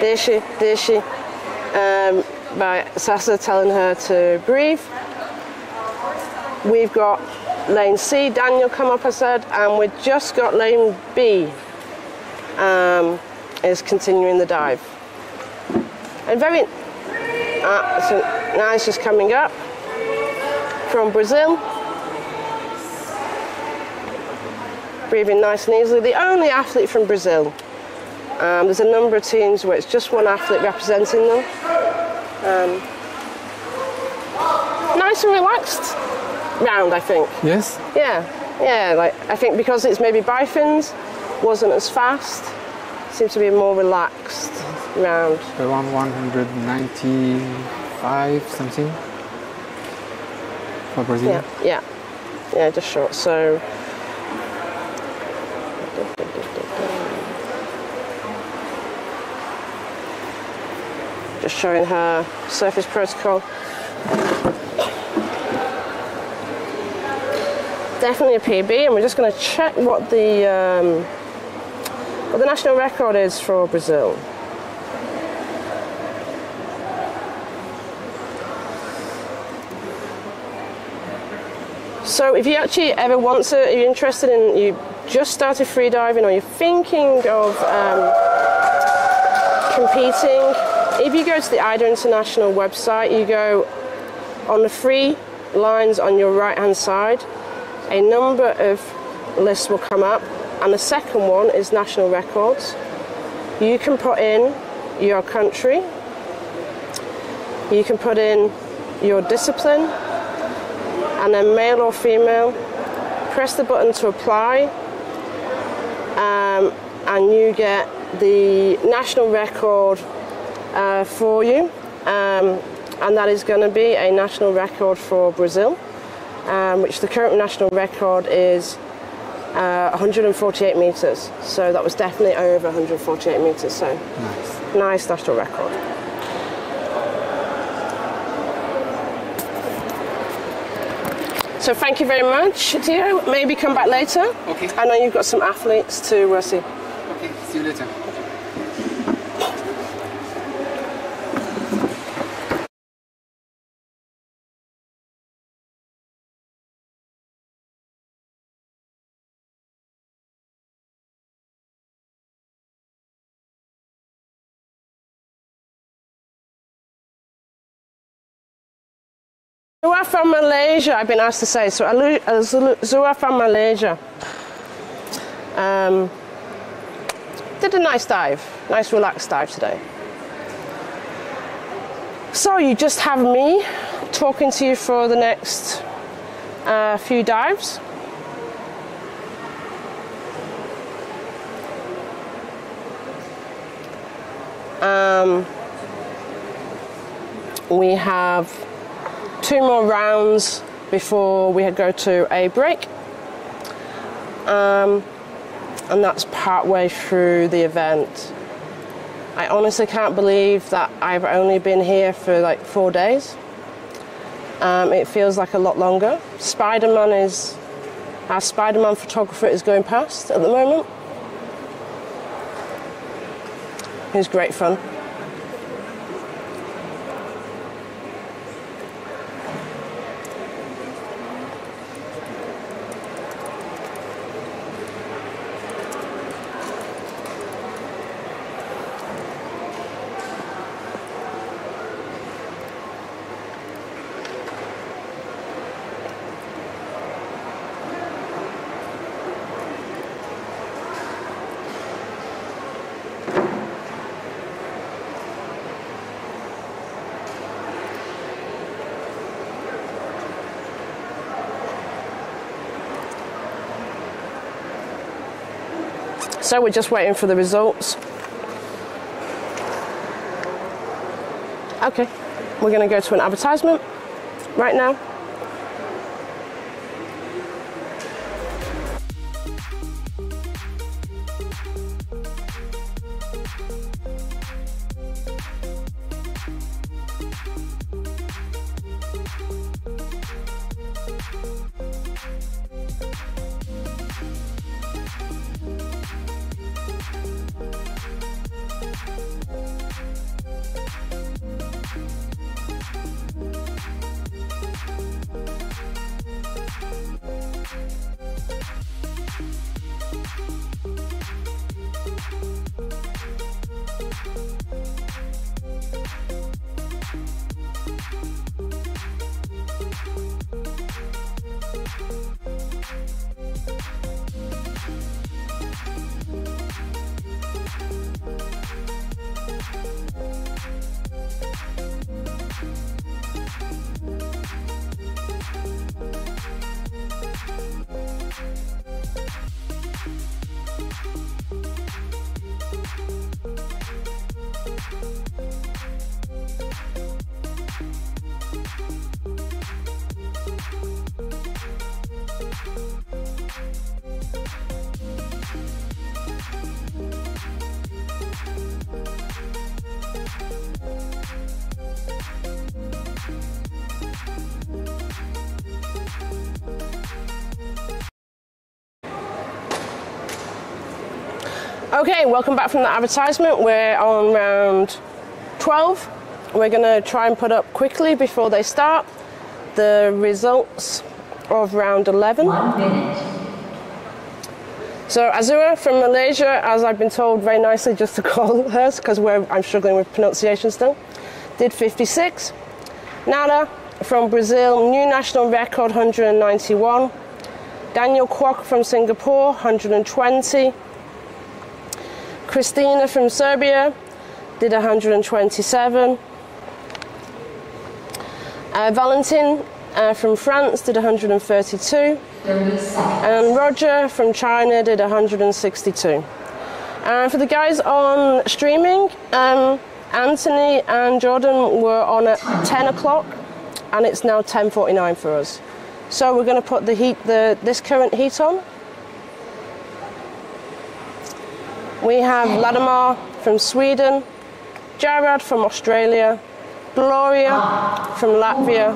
there she, there she, um, by Sasa telling her to breathe. We've got lane C, Daniel come up, I said, and we've just got lane B um, is continuing the dive. And very, uh, so now it's just coming up from Brazil. Breathing nice and easily. The only athlete from Brazil. Um, there's a number of teams where it's just one athlete representing them. Um, nice and relaxed round, I think. Yes? Yeah, yeah. Like I think because it's maybe bifins, wasn't as fast. Seems to be a more relaxed round. Around 195 something for Brazil. Yeah, yeah, yeah. Just short. So. Just showing her surface protocol. Definitely a PB, and we're just going to check what the um, what the national record is for Brazil. So if you actually ever want to, if you're interested in, you just started free diving or you're thinking of um, competing, if you go to the AIDA International website, you go on the three lines on your right hand side, a number of lists will come up, and the second one is national records. You can put in your country, you can put in your discipline, and then male or female. Press the button to apply, um, and you get the national record uh, for you. Um, and that is going to be a national record for Brazil, um, which the current national record is uh, 148 meters. So that was definitely over 148 meters. So Nice. nice national record. So thank you very much, Theo. Maybe come back later. Okay. I know you've got some athletes to uh, see. Okay, see you later. Zua from Malaysia, I've been asked to say. So Alu- uh, Zua from Malaysia. Um, did a nice dive, nice relaxed dive today. So you just have me talking to you for the next uh, few dives. Um, we have two more rounds before we go to a break. Um, and that's part way through the event. I honestly can't believe that I've only been here for like four days. Um, it feels like a lot longer. Spider Man is, our Spider Man photographer is going past at the moment. It was great fun. So we're just waiting for the results. Okay, we're going to go to an advertisement right now. Welcome back from the advertisement. We're on round 12. We're going to try and put up quickly before they start the results of round 11. One minute. So Azura from Malaysia, as I've been told very nicely just to call her because I'm struggling with pronunciation still, did 56. Nada from Brazil, new national record 191. Daniel Kwok from Singapore, 120. Christina from Serbia did 127. Uh, Valentin uh, from France did 132. And Roger from China did 162. And for the guys on streaming, um, Anthony and Jordan were on at 10 o'clock, and it's now 10:49 for us. So we're going to put the heat, the this current heat on. We have Vladimir from Sweden, Jared from Australia, Gloria from Latvia,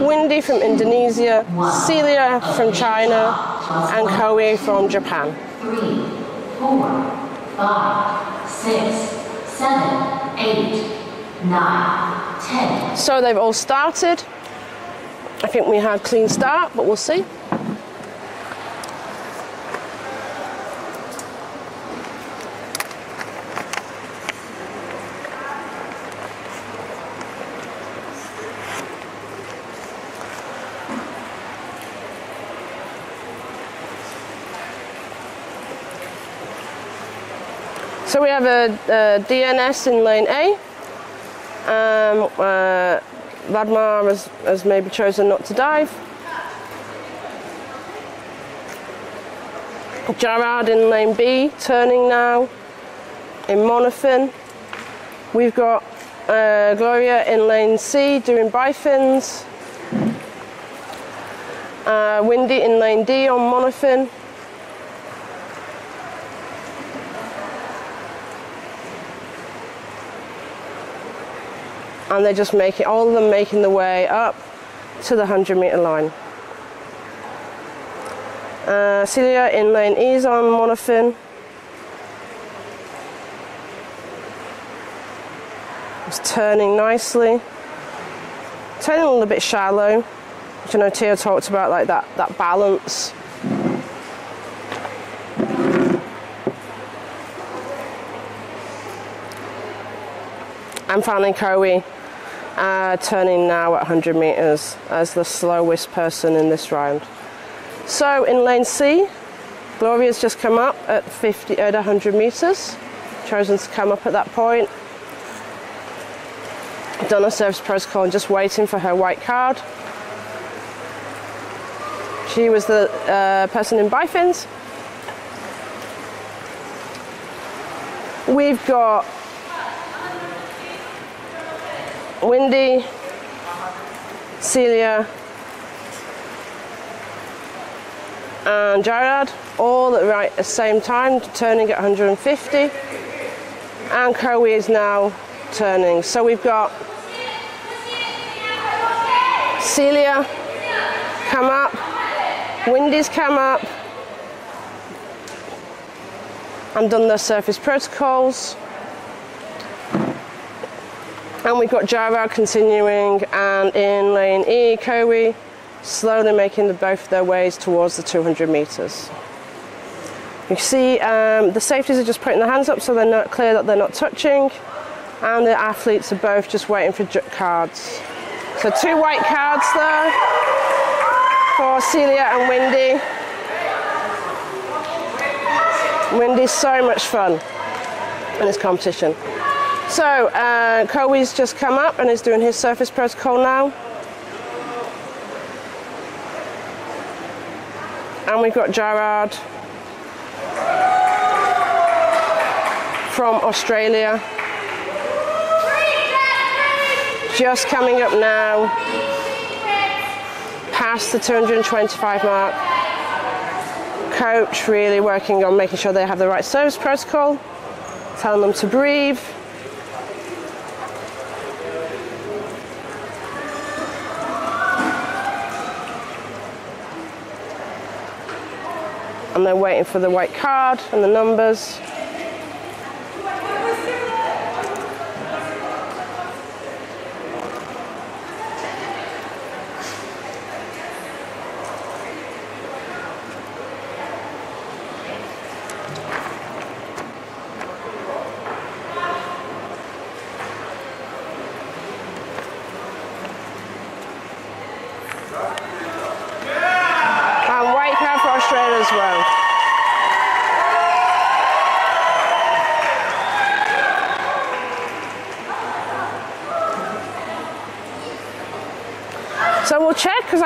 Windy from Indonesia, Celia from China, and Koei from Japan. So they've all started. I think we had clean start, but we'll see. So we have a, a DNS in lane A. Um, uh, Vladimir has, has maybe chosen not to dive. Gerard in lane B, turning now in monofin. We've got uh, Gloria in lane C doing bifins. Uh, Windy in lane D on monofin. And they're just making all of them making the way up to the 100 meter line. Uh, Celia in lane E is on monofin. It's turning nicely. Turning a little bit shallow, which I know Tia talked about, like that, that balance. I'm finding Koei uh, turning now at 100 metres as the slowest person in this round. So in lane C, Gloria's just come up at 50 at 100 metres, chosen to come up at that point. Done a surface protocol and just waiting for her white card. She was the uh, person in bifins. We've got Windy, Celia, and Jared, all at right the same time, turning at 150. And Koei is now turning. So we've got Celia come up, Windy's come up, and done the surface protocols. And we've got Java continuing, and in lane E, Koei slowly making the, both their ways towards the 200 meters. You see um, the safeties are just putting their hands up so they're not clear that they're not touching, and the athletes are both just waiting for cards. So two white cards there for Celia and Windy. Windy's so much fun in this competition. So, uh, just come up and is doing his surface protocol now. And we've got Gerard from Australia. Just coming up now, past the 225 mark. Coach really working on making sure they have the right surface protocol, telling them to breathe. And they're waiting for the white card and the numbers.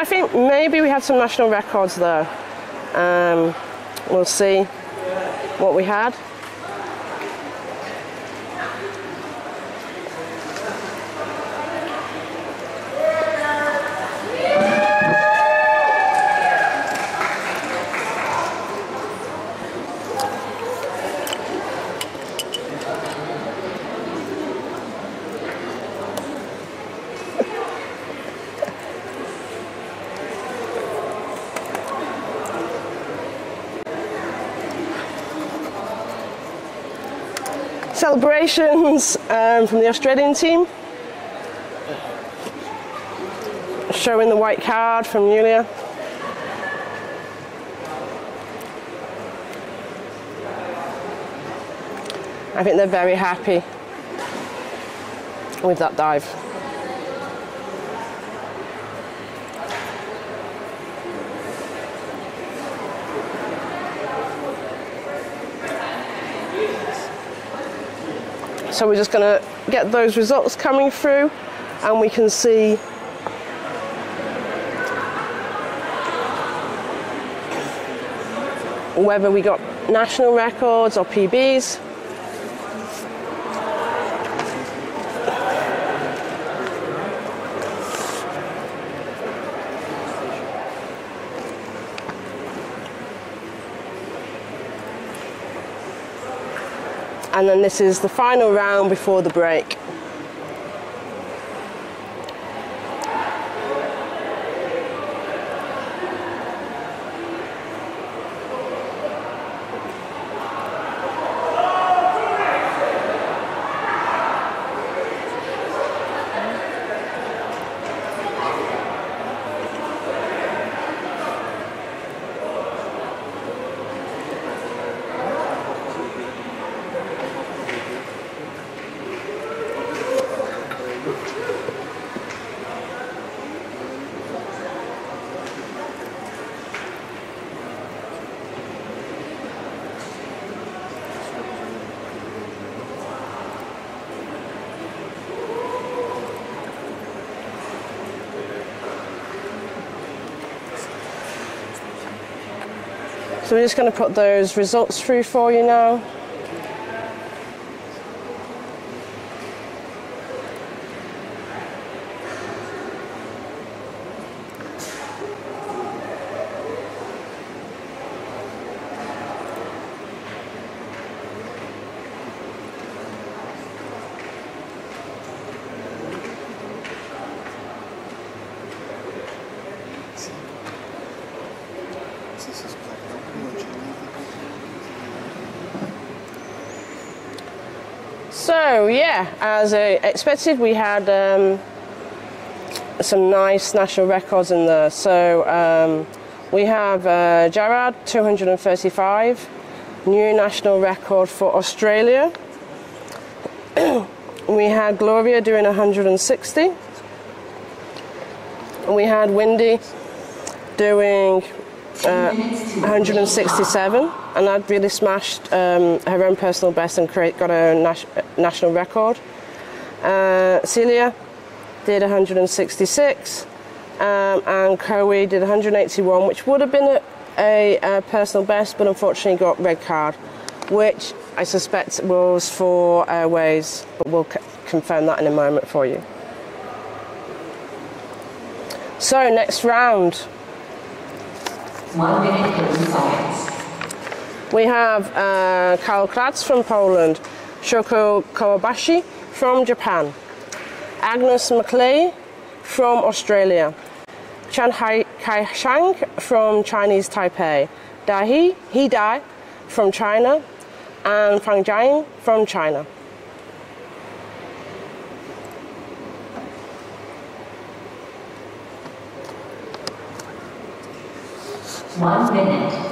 I think maybe we had some national records there. Um, we'll see what we had. Celebrations um, from the Australian team. Showing the white card from Yulia. I think they're very happy with that dive. So we're just going to get those results coming through and we can see whether we got national records or PBs. And then this is the final round before the break. So we're just going to put those results through for you now. So yeah, as uh, expected, we had um, some nice national records in there. So um, we have uh, Jarrad 235, new national record for Australia. we had Gloria doing 160. and We had Windy doing uh, 167, and that really smashed um, her own personal best and create, got a nas- national record. Uh, Celia did 166, um, and Coe did 181, which would have been a, a, a personal best, but unfortunately got red card, which I suspect was for Airways, but we'll c- confirm that in a moment for you. So next round, One minute, 30 seconds. We have uh, Karl Kratz from Poland, Shoko Kawabashi from Japan, Agnes McLeay from Australia, Chan Kai Shang from Chinese Taipei, Dahi He Dai from China, and Fang Jiang from China. One minute.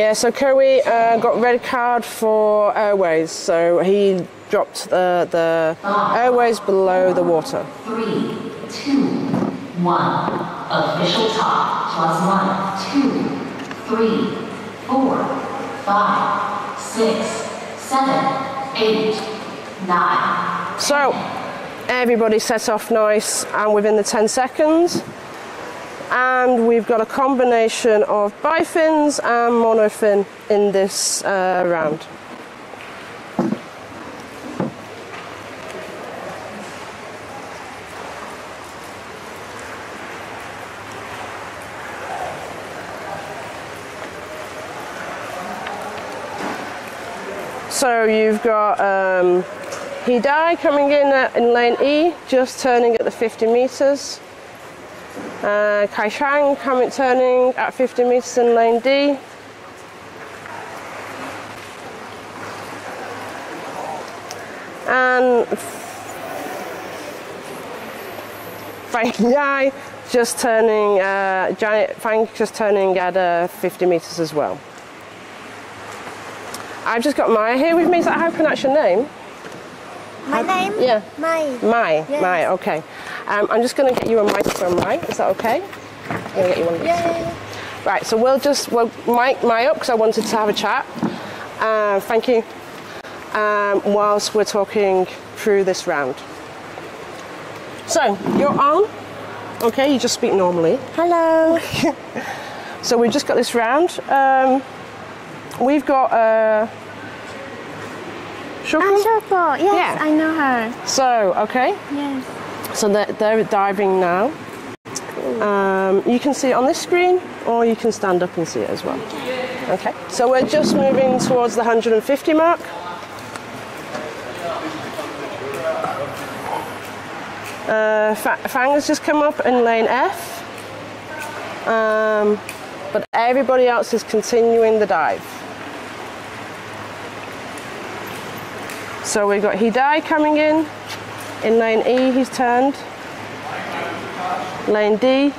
Yeah, so Kerry uh, got red card for airways, so he dropped the, the airways below the water. Three, two, one. Official top plus one, two, three, four, five, six, seven, eight, nine. So everybody set off nice and within the 10 seconds. And we've got a combination of bifins and monofin in this uh, round. So you've got um, Hidai coming in in lane E, just turning at the 50 meters. Uh, Kai Shang coming turning at 50 meters in lane D. And Fang Yai just turning, uh, Giant Fang just turning at uh, 50 meters as well. I've just got Maya here with me. Is that how I pronounce your name? My name? Yeah. Mai. Mai, Yes. Mai, okay. Um, I'm just going to get you a microphone, right? Is that okay? I'm going to get you one of these. Yeah. Right, so we'll just we'll mic Mai up because I wanted to have a chat. Uh, thank you. Um, whilst we're talking through this round. So you're on. Okay, you just speak normally. Hello. So we've just got this round. Um, we've got uh, Shoko. Ah, Shoko. Yes, Yeah. I know her. So okay, Yes. So they're, they're diving now. Um, you can see it on this screen, or you can stand up and see it as well. Okay. So we're just moving towards the 150 mark. Uh, Fang has just come up in lane F, um, but everybody else is continuing the dive. So we've got Hidai coming in. In lane E, he's turned. Lane D,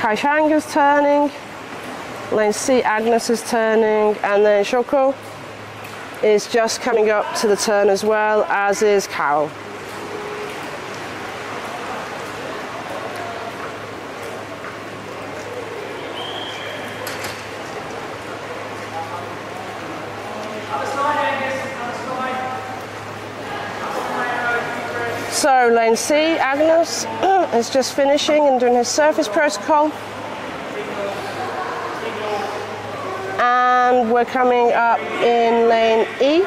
Kai Shang is turning. Lane C, Agnes is turning. And then Shoko is just coming up to the turn as well, as is Carol. So lane C, Agnes is just finishing and doing his surface protocol. And we're coming up in lane E.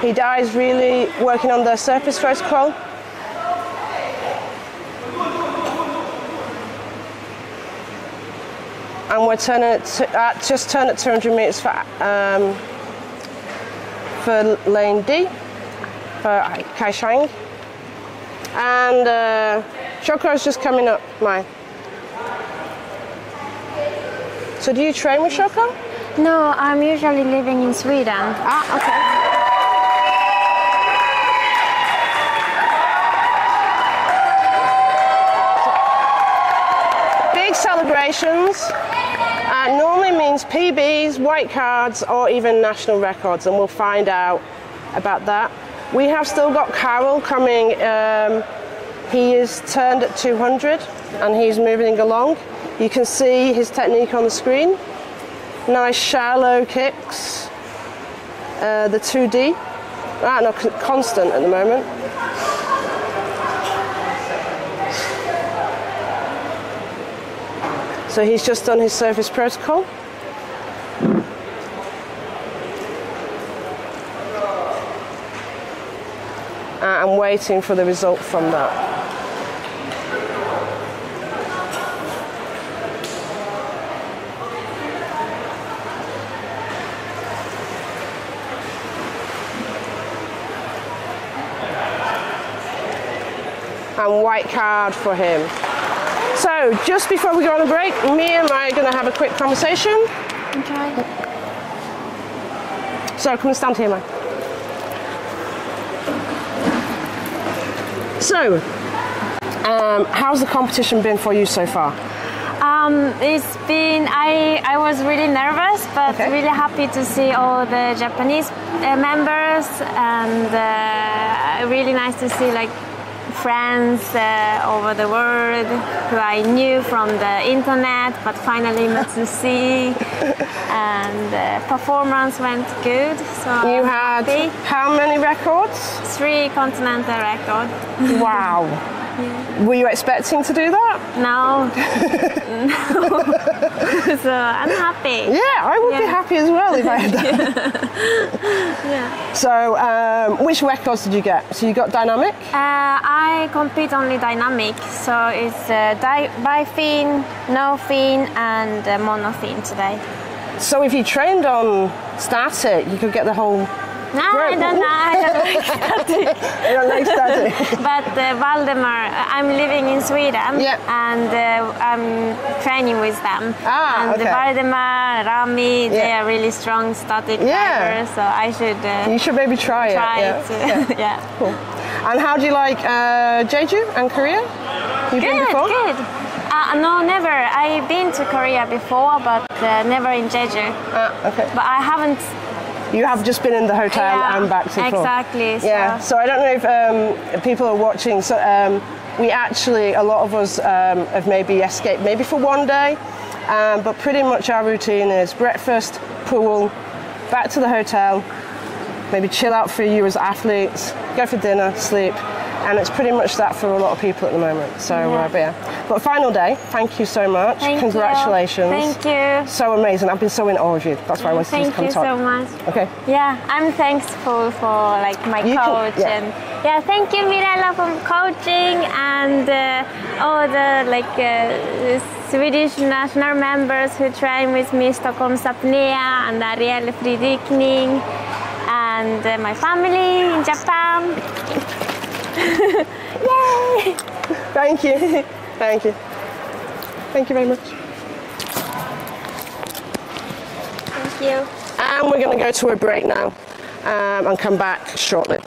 Hidai's really working on the surface protocol. And we're turning it to, uh, just turn at 200 meters for, um, for lane D, for Kai Shang. And uh, Shoko is just coming up, Mai. So do you train with Shoko? No, I'm usually living in Sweden. Ah, okay. Big celebrations uh, normally means PBs, white cards, or even national records, and we'll find out about that. We have still got Carol coming. Um, he is turned at 200 and he's moving along. You can see his technique on the screen. Nice shallow kicks. Uh, the 2D. Ah, no, constant at the moment. So he's just done his surface protocol. Uh, I'm waiting for the result from that. And white card for him. So So, just before we go on a break, me and I are going to have a quick conversation. Okay. So, come and stand here, Mike. So, um, how's the competition been for you so far? Um, it's been I I was really nervous, but Okay. really happy to see all the Japanese uh, members, and uh, really nice to see like friends uh, over the world who I knew from the internet, but finally met to see. and uh, performance went good. So You had how many records? three continental records. Wow. Were you expecting to do that? No, no. so I'm happy. Yeah, I would be happy as well if I had that. Yeah. So, um, which records did you get? So you got dynamic. Uh, I compete only dynamic, so it's uh, di- bifin, no fin, and uh, monofin today. So if you trained on static, you could get the whole. No, I don't know. I don't like static. I don't like static. But uh, Valdemar, I'm living in Sweden, Yeah. and uh, I'm training with them. Ah, and okay. Valdemar, Rami, they are really strong static Yeah. drivers, so I should uh, you should maybe try, try it. it. Yeah. yeah. Cool. And how do you like uh, Jeju and Korea? You've been Good, before? good. Uh, no, never. I've been to Korea before, but uh, never in Jeju. Ah, okay. But I haven't. You have just been in the hotel Yeah, and back to full. exactly, so- Yeah. So I don't know if um, people are watching. So um, we actually, a lot of us um, have maybe escaped, maybe for one day, um, but pretty much our routine is breakfast, pool, back to the hotel, maybe chill out for you as athletes, go for dinner, sleep. And it's pretty much that for a lot of people at the moment. So, uh, Yeah. but yeah. But final day, thank you so much. Thank Congratulations. You. Thank you. So amazing. I've been so in awe of you. That's why I wanted to Thank just come you so much. Okay. Yeah, I'm thankful for like my You can- coach yeah. and yeah, thank you Mirella for coaching and uh, all the like uh, Swedish national members who train with me, Stockholm Sapnea and Ariel Fridykning and uh, my family in Japan. Yay! Thank you. Thank you. Thank you very much. Thank you. And we're going to go to a break now um, and come back shortly.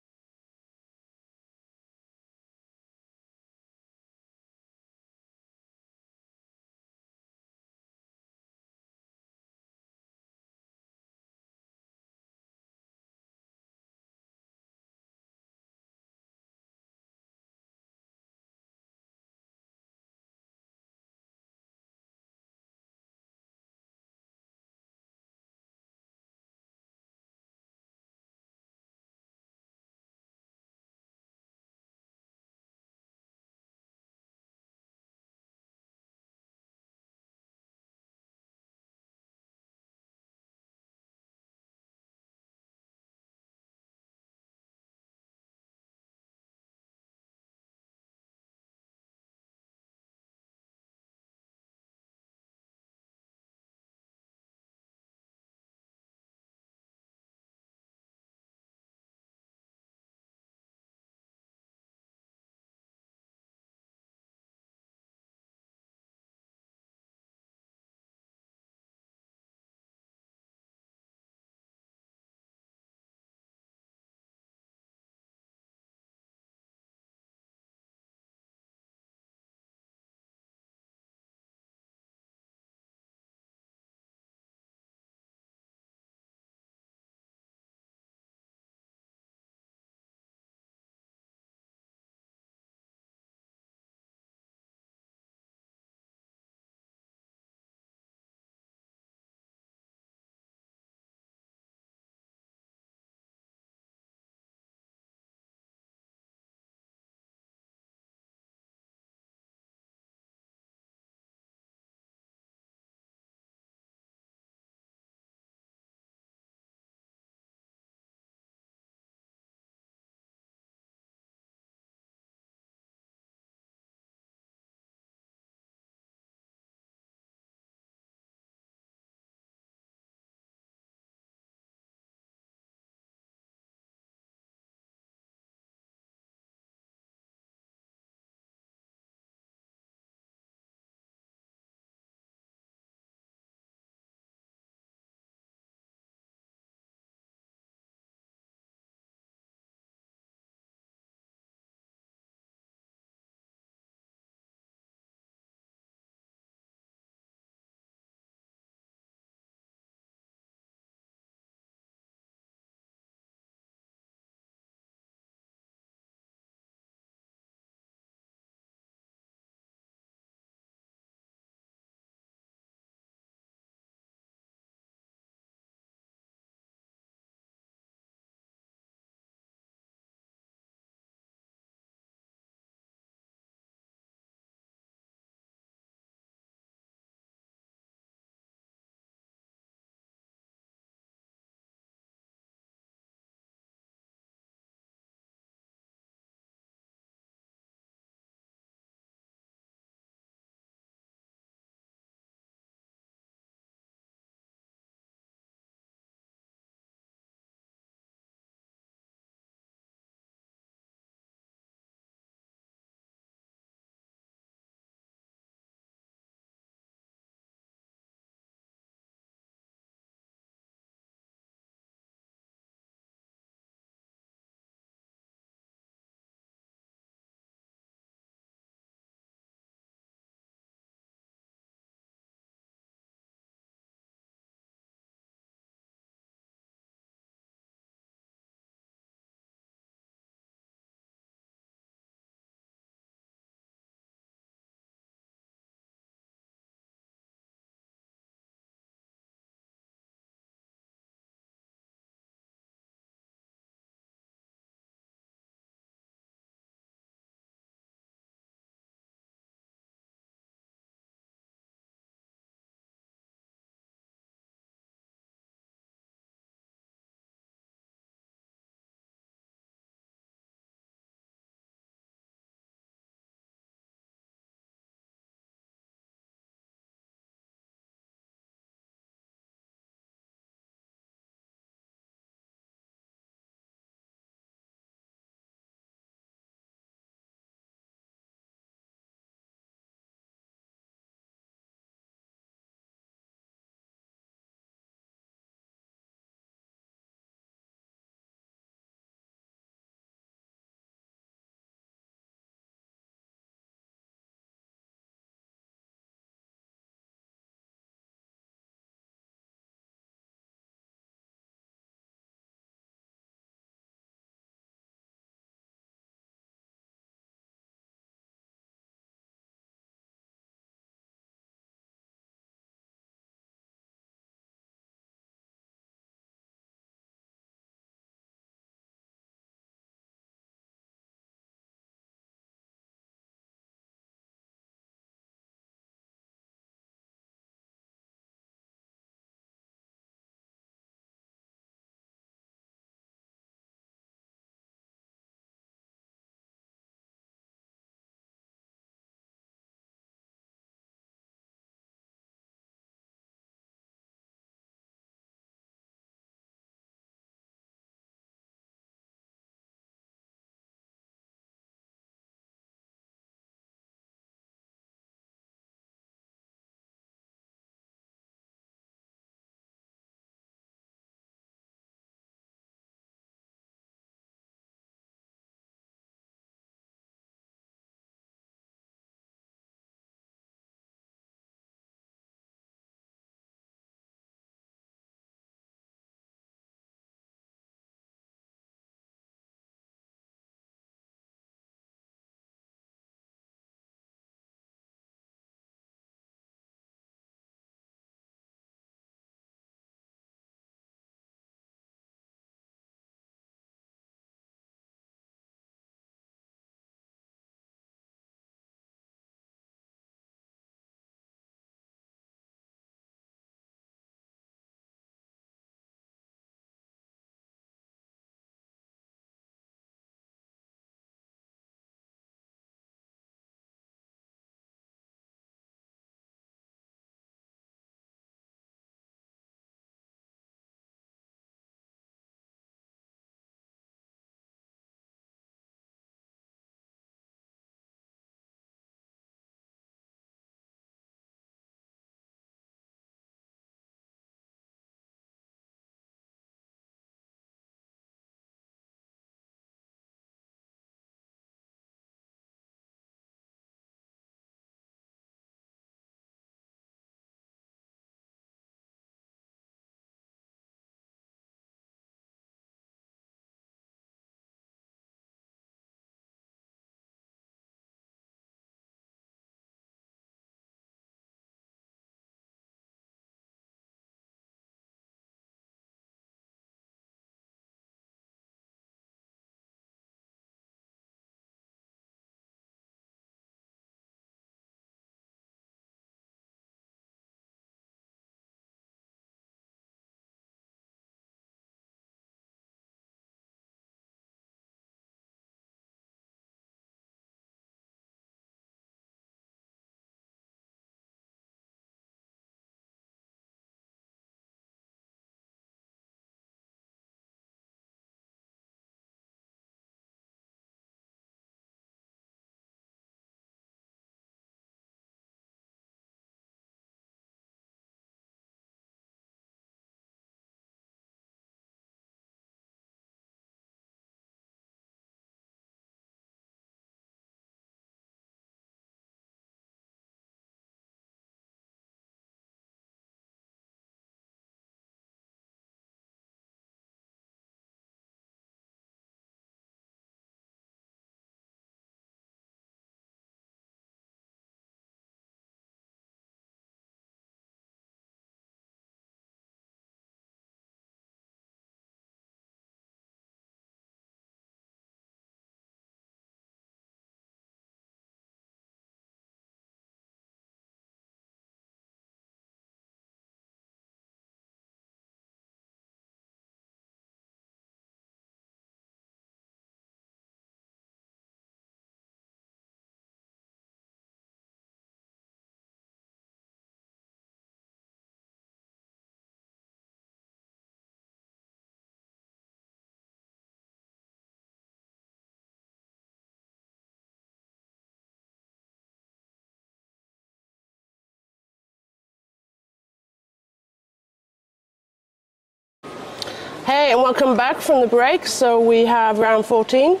Hey, and welcome back from the break. So we have round 14,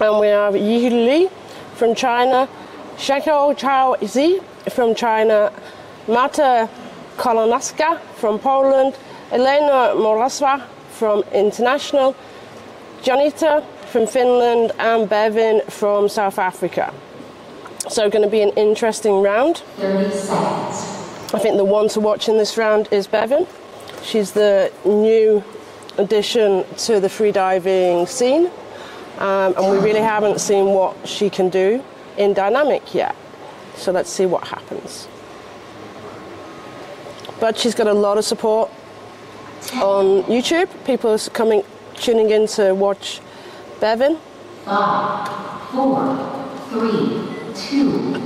and we have Yi Li from China, Sheko Chao Zi from China, Marta Kolonaska from Poland, Elena Morasva from International, Janita from Finland, and Bevin from South Africa. So, going to be an interesting round. 30 seconds. I think the one to watch in this round is Bevan. She's the new addition to the freediving scene, um, and we really haven't seen what she can do in dynamic yet. So let's see what happens. But she's got a lot of support on YouTube. People are coming, tuning in to watch Bevan. Five, four, three, two,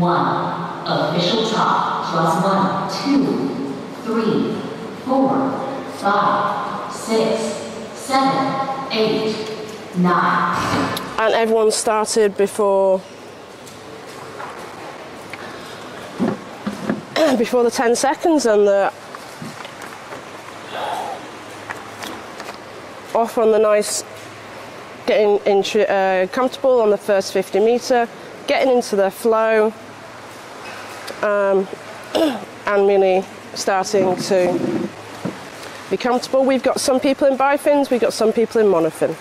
one. Official top plus one, two, three, four, five, six, seven, eight, nine. and everyone started before before the 10 seconds and the off on the nice getting intro, uh, comfortable on the first 50 meter getting into the flow um, and really starting to be comfortable we've got some people in bifins we've got some people in monofin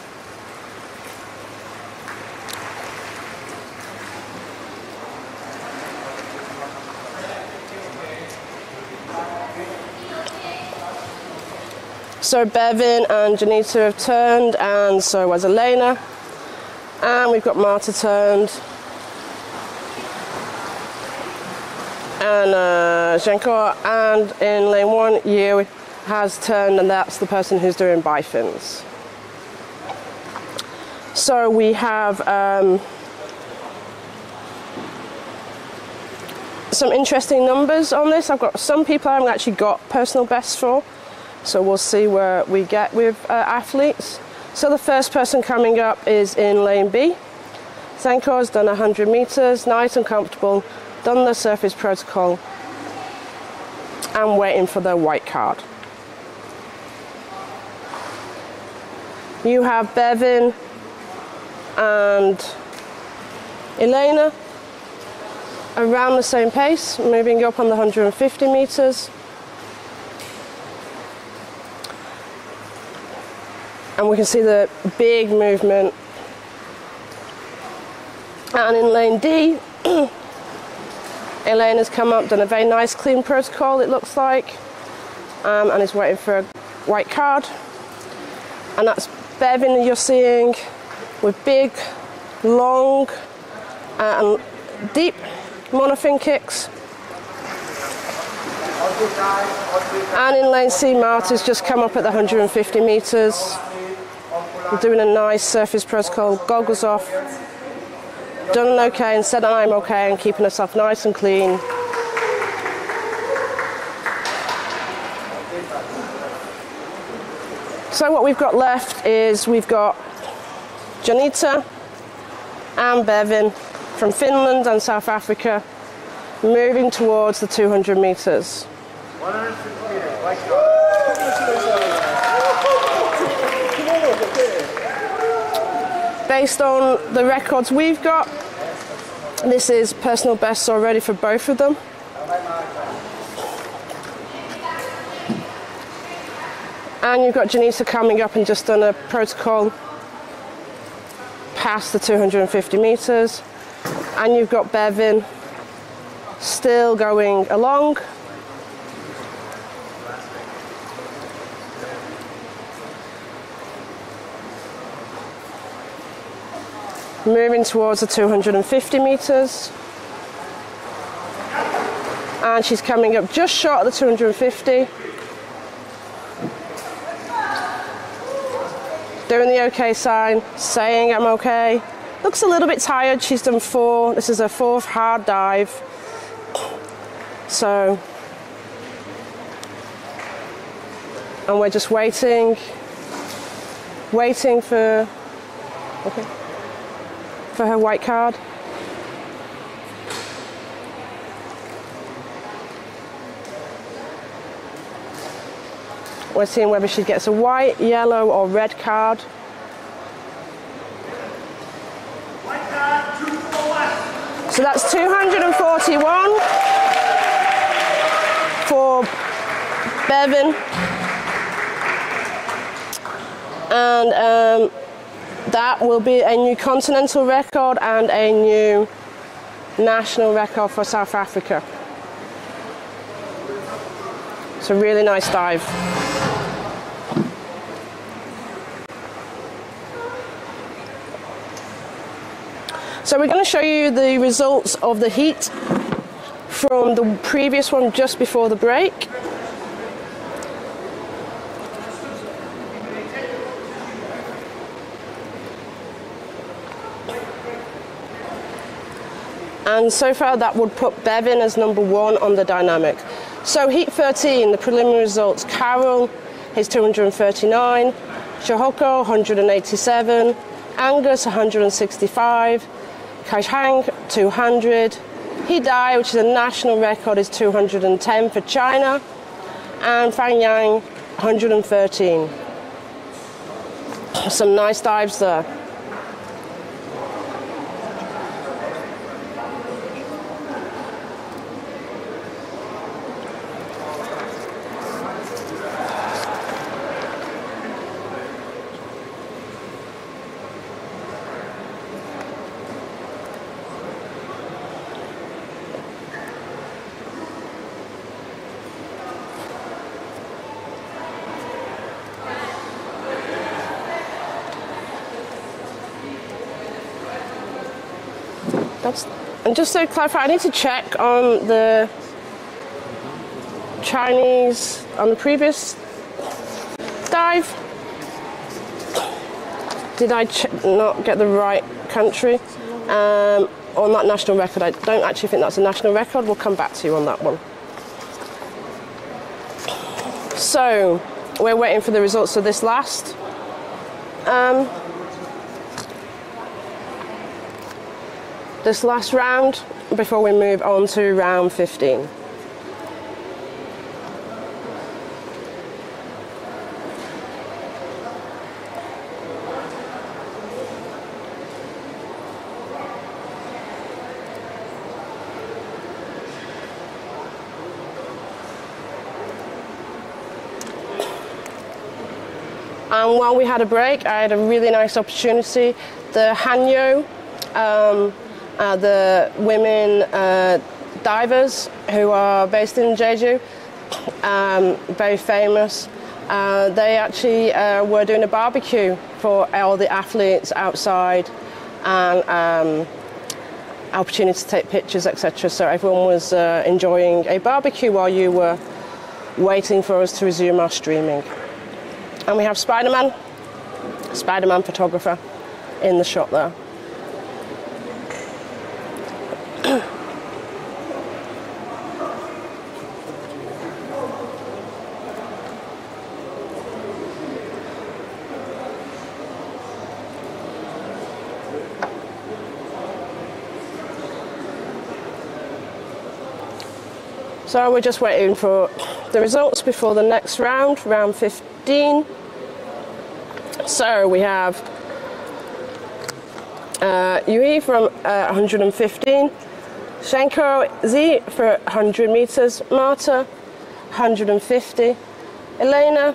So Bevin and Janita have turned, and so has Elena. And we've got Marta turned. And uh, Shankar, and in lane one, Yu has turned, and that's the person who's doing bifins. So we have um, some interesting numbers on this. I've got some people I haven't actually got personal bests for. So we'll see where we get with uh, athletes. So the first person coming up is in lane B. Sankor's done 100 meters, nice and comfortable, done the surface protocol, and waiting for the white card. You have Bevin and Elena around the same pace, moving up on the 150 meters. and we can see the big movement. And in lane D, Elaine has come up, done a very nice clean protocol, it looks like, um, and is waiting for a white card. And that's That you're seeing with big, long, uh, and deep monofin kicks. And in lane C, Marta's just come up at the 150 metres doing a nice surface protocol, goggles off, done okay and said I'm okay and keeping herself nice and clean. So what we've got left is we've got Janita and Bevin from Finland and South Africa moving towards the 200 metres. 150 meters, white card. Based on the records we've got, this is personal bests already for both of them. And you've got Janita coming up and just done a protocol past the 250 metres. And you've got Bevin still going along. Moving towards the 250 metres. And she's coming up just short of the 250. Doing the okay sign, saying I'm okay. Looks a little bit tired. She's done four. This is her fourth hard dive. So, and we're just waiting, waiting for, okay, for her white card. We're seeing whether she gets a white, yellow, or red card. So that's 241 for Bevan. And um, that will be a new continental record and a new national record for South Africa. It's a really nice dive. So we're going to show you the results of the heat from the previous one just before the break. And so far that would put Bevin as number one on the dynamic. So heat 13, the preliminary results, Carol is 239, Shahoko 187, Angus 165, Kaishang 200, He Hidai, which is a national record, is 210 for China, and Fang Yang 113. Some nice dives there. That's, and just to clarify, I need to check on the Chinese on the previous dive. Did I not get the right country um, on that national record? I don't actually think that's a national record. We'll come back to you on that one. So we're waiting for the results of this last. Um, this last round before we move on to round 15. And while we had a break, I had a really nice opportunity. The Haenyeo, um, uh, the women uh, divers who are based in Jeju, um, very famous. Uh, they actually uh, were doing a barbecue for all the athletes outside and um, opportunity to take pictures, etc. So everyone was uh, enjoying a barbecue while you were waiting for us to resume our streaming. And we have Spider Man, Spider Man photographer in the shot there. So we're just waiting for the results before the next round, round 15. So we have uh, Yui from uh, 115, Shenko Z for 100 meters, Marta 150, Elena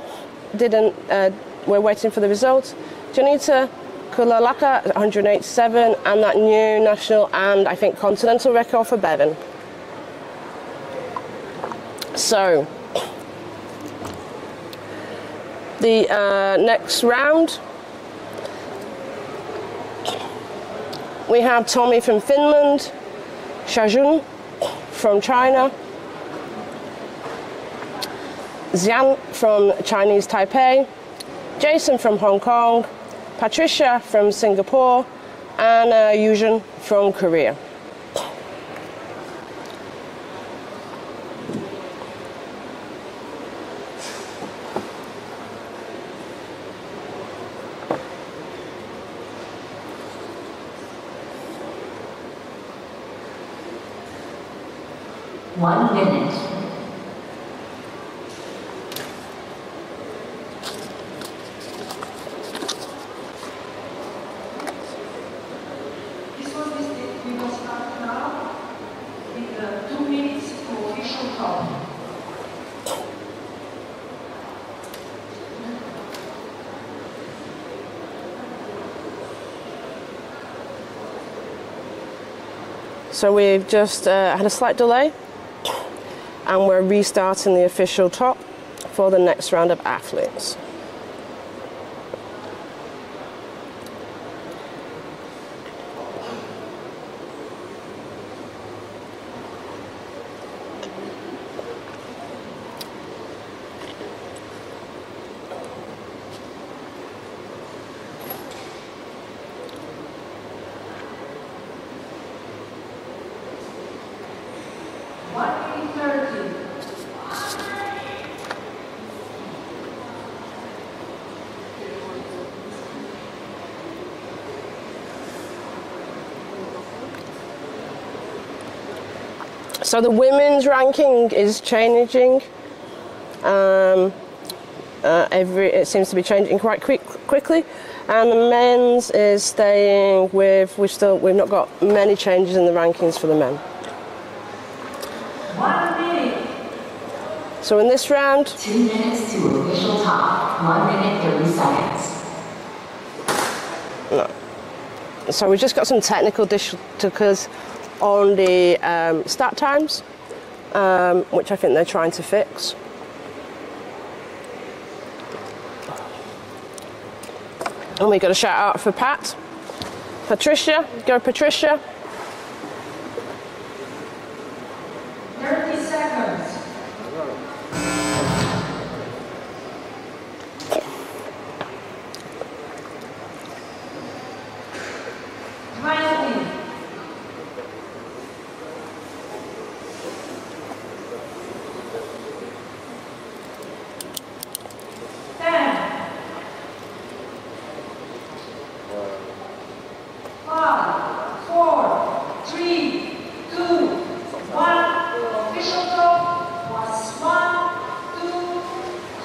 didn't. Uh, we're waiting for the results. Janita Kulalaka 187, and that new national and I think continental record for Bevan. So, the uh, next round, we have Tommy from Finland, Shajun from China, Xian from Chinese Taipei, Jason from Hong Kong, Patricia from Singapore, and uh, Yujin from Korea. So we've just uh, had a slight delay and we're restarting the official top for the next round of athletes. So the women's ranking is changing. Um, uh, every it seems to be changing quite quick, quickly, and the men's is staying with. We still we've not got many changes in the rankings for the men. So in this round, Two minutes to official top. One minute, 30 seconds. so we've just got some technical difficulties on the um, start times, um, which I think they're trying to fix. And we got a shout out for Pat. Patricia, go Patricia. 30 seconds. Twenty. Ten. Five, four, three, two, one. Official top was one, two,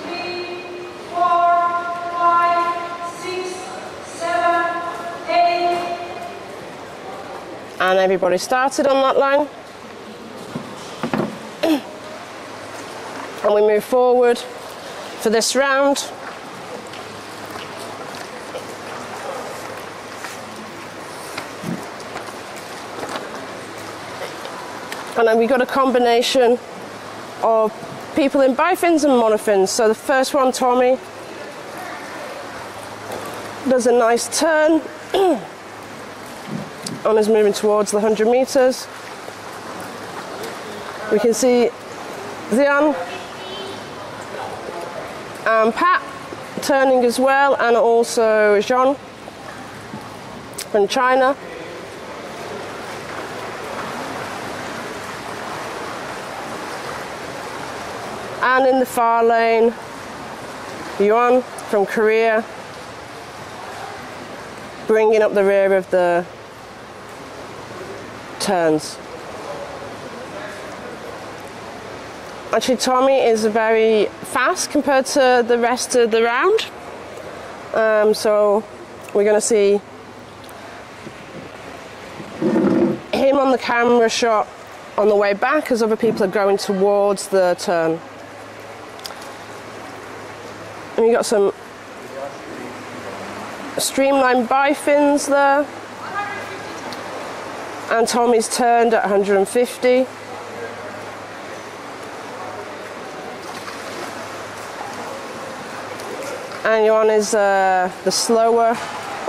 three, four, five, six, seven, eight, And everybody started on that line. and we move forward for this round. And then we've got a combination of people in bifins and monofins. So the first one, Tommy, does a nice turn and is moving towards the 100 meters. We can see Zian and Pat turning as well, and also Jean from China. And in the far lane, Yuan from Korea, bringing up the rear of the turns. Actually, Tommy is very fast compared to the rest of the round. Um, so we're going to see him on the camera shot on the way back as other people are going towards the turn. And you got some streamlined bifins there. And Tommy's turned at 150. And Johan is uh, the slower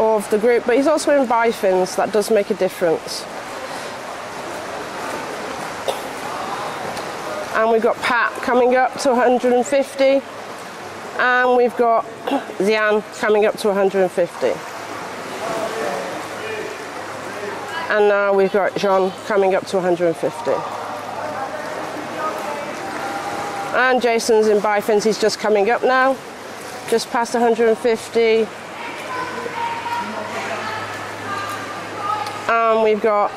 of the group, but he's also in bifins, that does make a difference. And we've got Pat coming up to 150, and we've got Zian coming up to 150. And now we've got Jean coming up to 150. And Jason's in bifins, he's just coming up now, just past 150. And we've got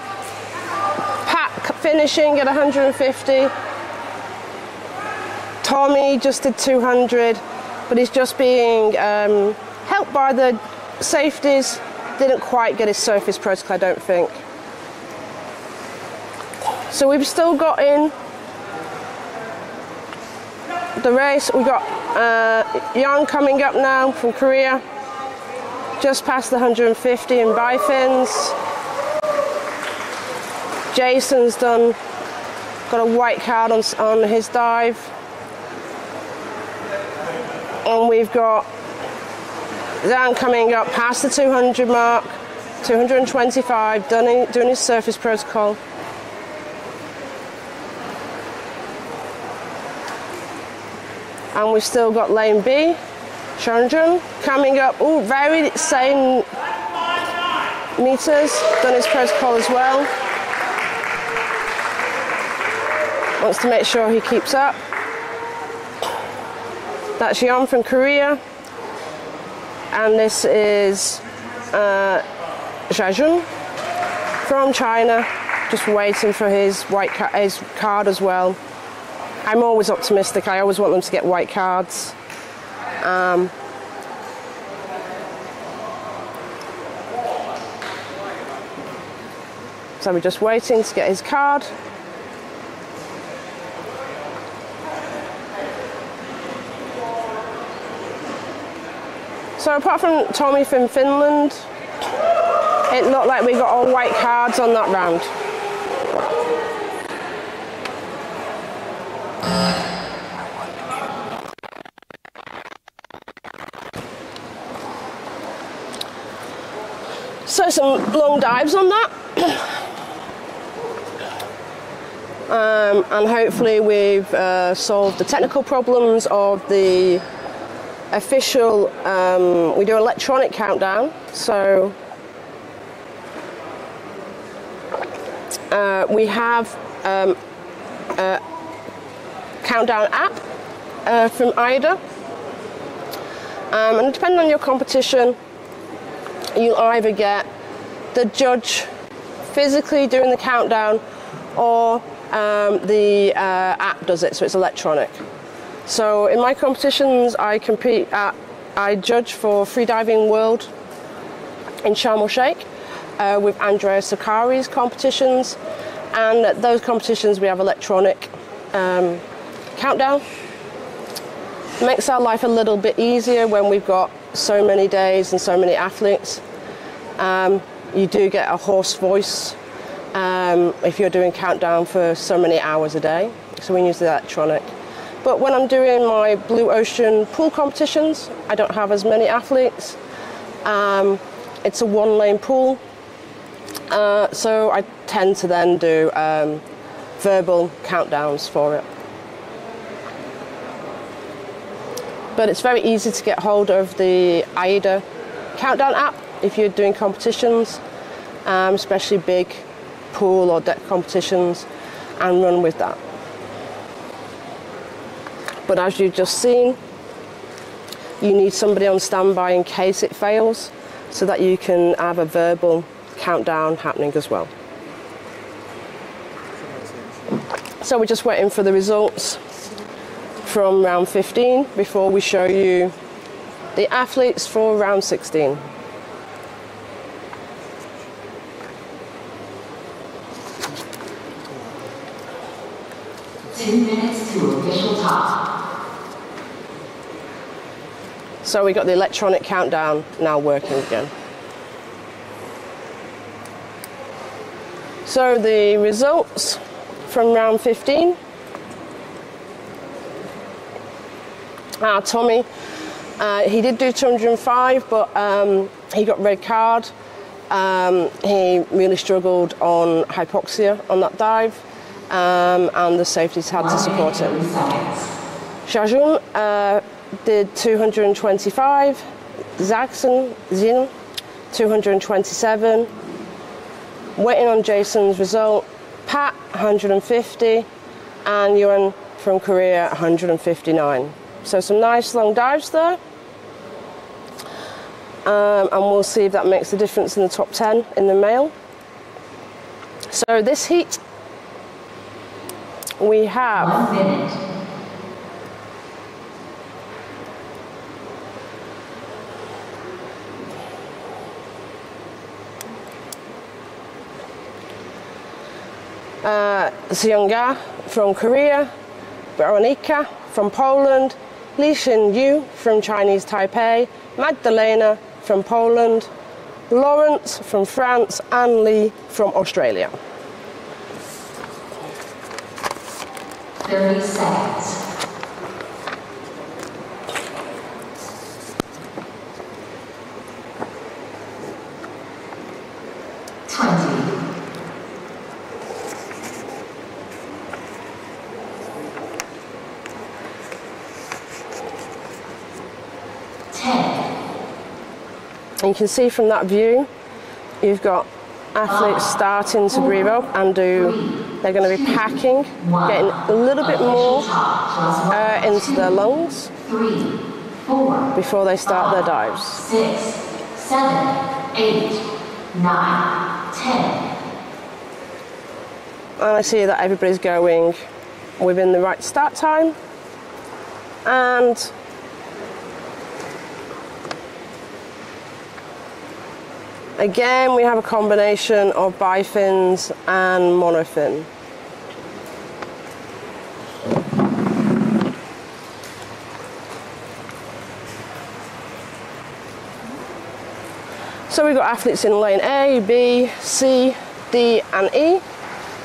Pat finishing at 150. Tommy just did 200, but he's just being um, helped by the safeties. Didn't quite get his surface protocol, I don't think. So we've still got in the race. We've got uh, Yang coming up now from Korea, just past the 150 in bifins. Jason's done, got a white card on, on his dive. And we've got Zhang coming up past the 200 mark, 225, done, doing his surface protocol. And we've still got lane B, Shenzhen coming up, oh, very same meters, done his protocol as well. Wants to make sure he keeps up. That's Yon from Korea. And this is uh, Xiaojun from China, just waiting for his white ca- his card as well. I'm always optimistic. I always want them to get white cards. Um, so we're just waiting to get his card. So apart from Tommy from Finland, it looked like we got all white cards on that round. So some long dives on that. Um, and hopefully we've uh, solved the technical problems of the official, um, we do electronic countdown. So uh, we have um, a countdown app uh, from AIDA. Um, and depending on your competition, you'll either get the judge physically doing the countdown or um, the uh, app does it, so it's electronic. So in my competitions, I compete at, I judge for Freediving World in Sharm el Sheikh uh, with Andrea Zuccari's competitions, and at those competitions we have electronic um, countdown. Makes our life a little bit easier when we've got so many days and so many athletes. Um, you do get a hoarse voice um, if you're doing countdown for so many hours a day. So we use the electronic. But when I'm doing my Blue Ocean pool competitions, I don't have as many athletes. Um, it's a one lane pool. Uh, so I tend to then do um, verbal countdowns for it. But it's very easy to get hold of the AIDA countdown app if you're doing competitions, um, especially big pool or deck competitions, and run with that. But as you've just seen, you need somebody on standby in case it fails so that you can have a verbal countdown happening as well. So we're just waiting for the results from round 15 before we show you the athletes for round 16. Two minutes to official time. So we got the electronic countdown now working again. So the results from round 15. Ah, Tommy, uh, he did do 205, but um, he got red card. Um, he really struggled on hypoxia on that dive, um, and the safeties had to support him. Shajun uh, did 225, Zaxon Zin 227. Waiting on Jason's result. Pat 150, and Yuan from Korea 159. So some nice long dives there. Um, and we'll see if that makes a difference in the top 10 in the male. So this heat, we have uh, Seonga from Korea, Veronika from Poland, Li Xin Yu from Chinese Taipei, Magdalena from Poland, Lawrence from France, and Lee from Australia. 30 seconds. Twenty. And you can see from that view, you've got athletes starting to breathe up and do, they're going to be packing, getting a little bit more air into their lungs before they start their dives. six, seven, eight, nine, ten. And I see that everybody's going within the right start time. And again, we have a combination of bifins and monofin. So we've got athletes in lane A, B, C, D, and E.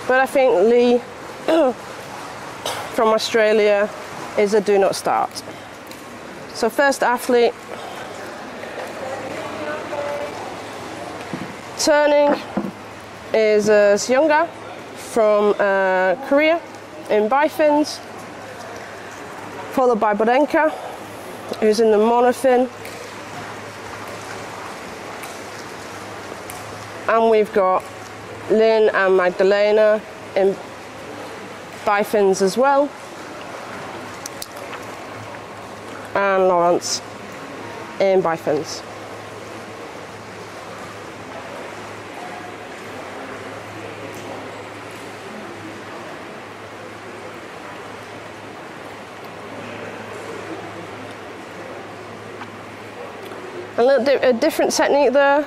But I think Lee from Australia is a do not start. So first athlete turning is uh, Seonga from uh, Korea in bifins, followed by Bodenka, who's in the monofin. And we've got Lynn and Magdalena in bifins as well. And Lawrence in bifins. A little di- a different technique there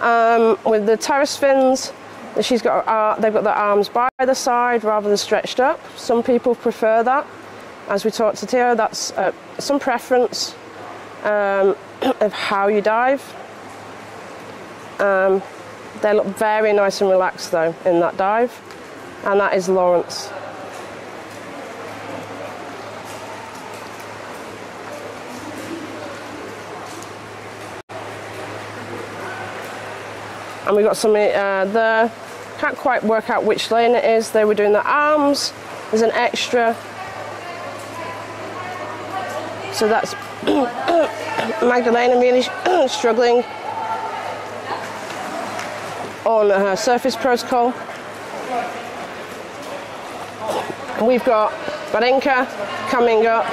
um, with the terrace fins. She's got uh, they've got their arms by the side rather than stretched up. Some people prefer that. As we talked to Theo, that's uh, some preference um, of how you dive. Um, they look very nice and relaxed though in that dive, and that is Lawrence. And we've got somebody uh, there. Can't quite work out which lane it is. They were doing the arms. There's an extra. So that's Magdalena really struggling on her surface protocol. We've got Barenka coming up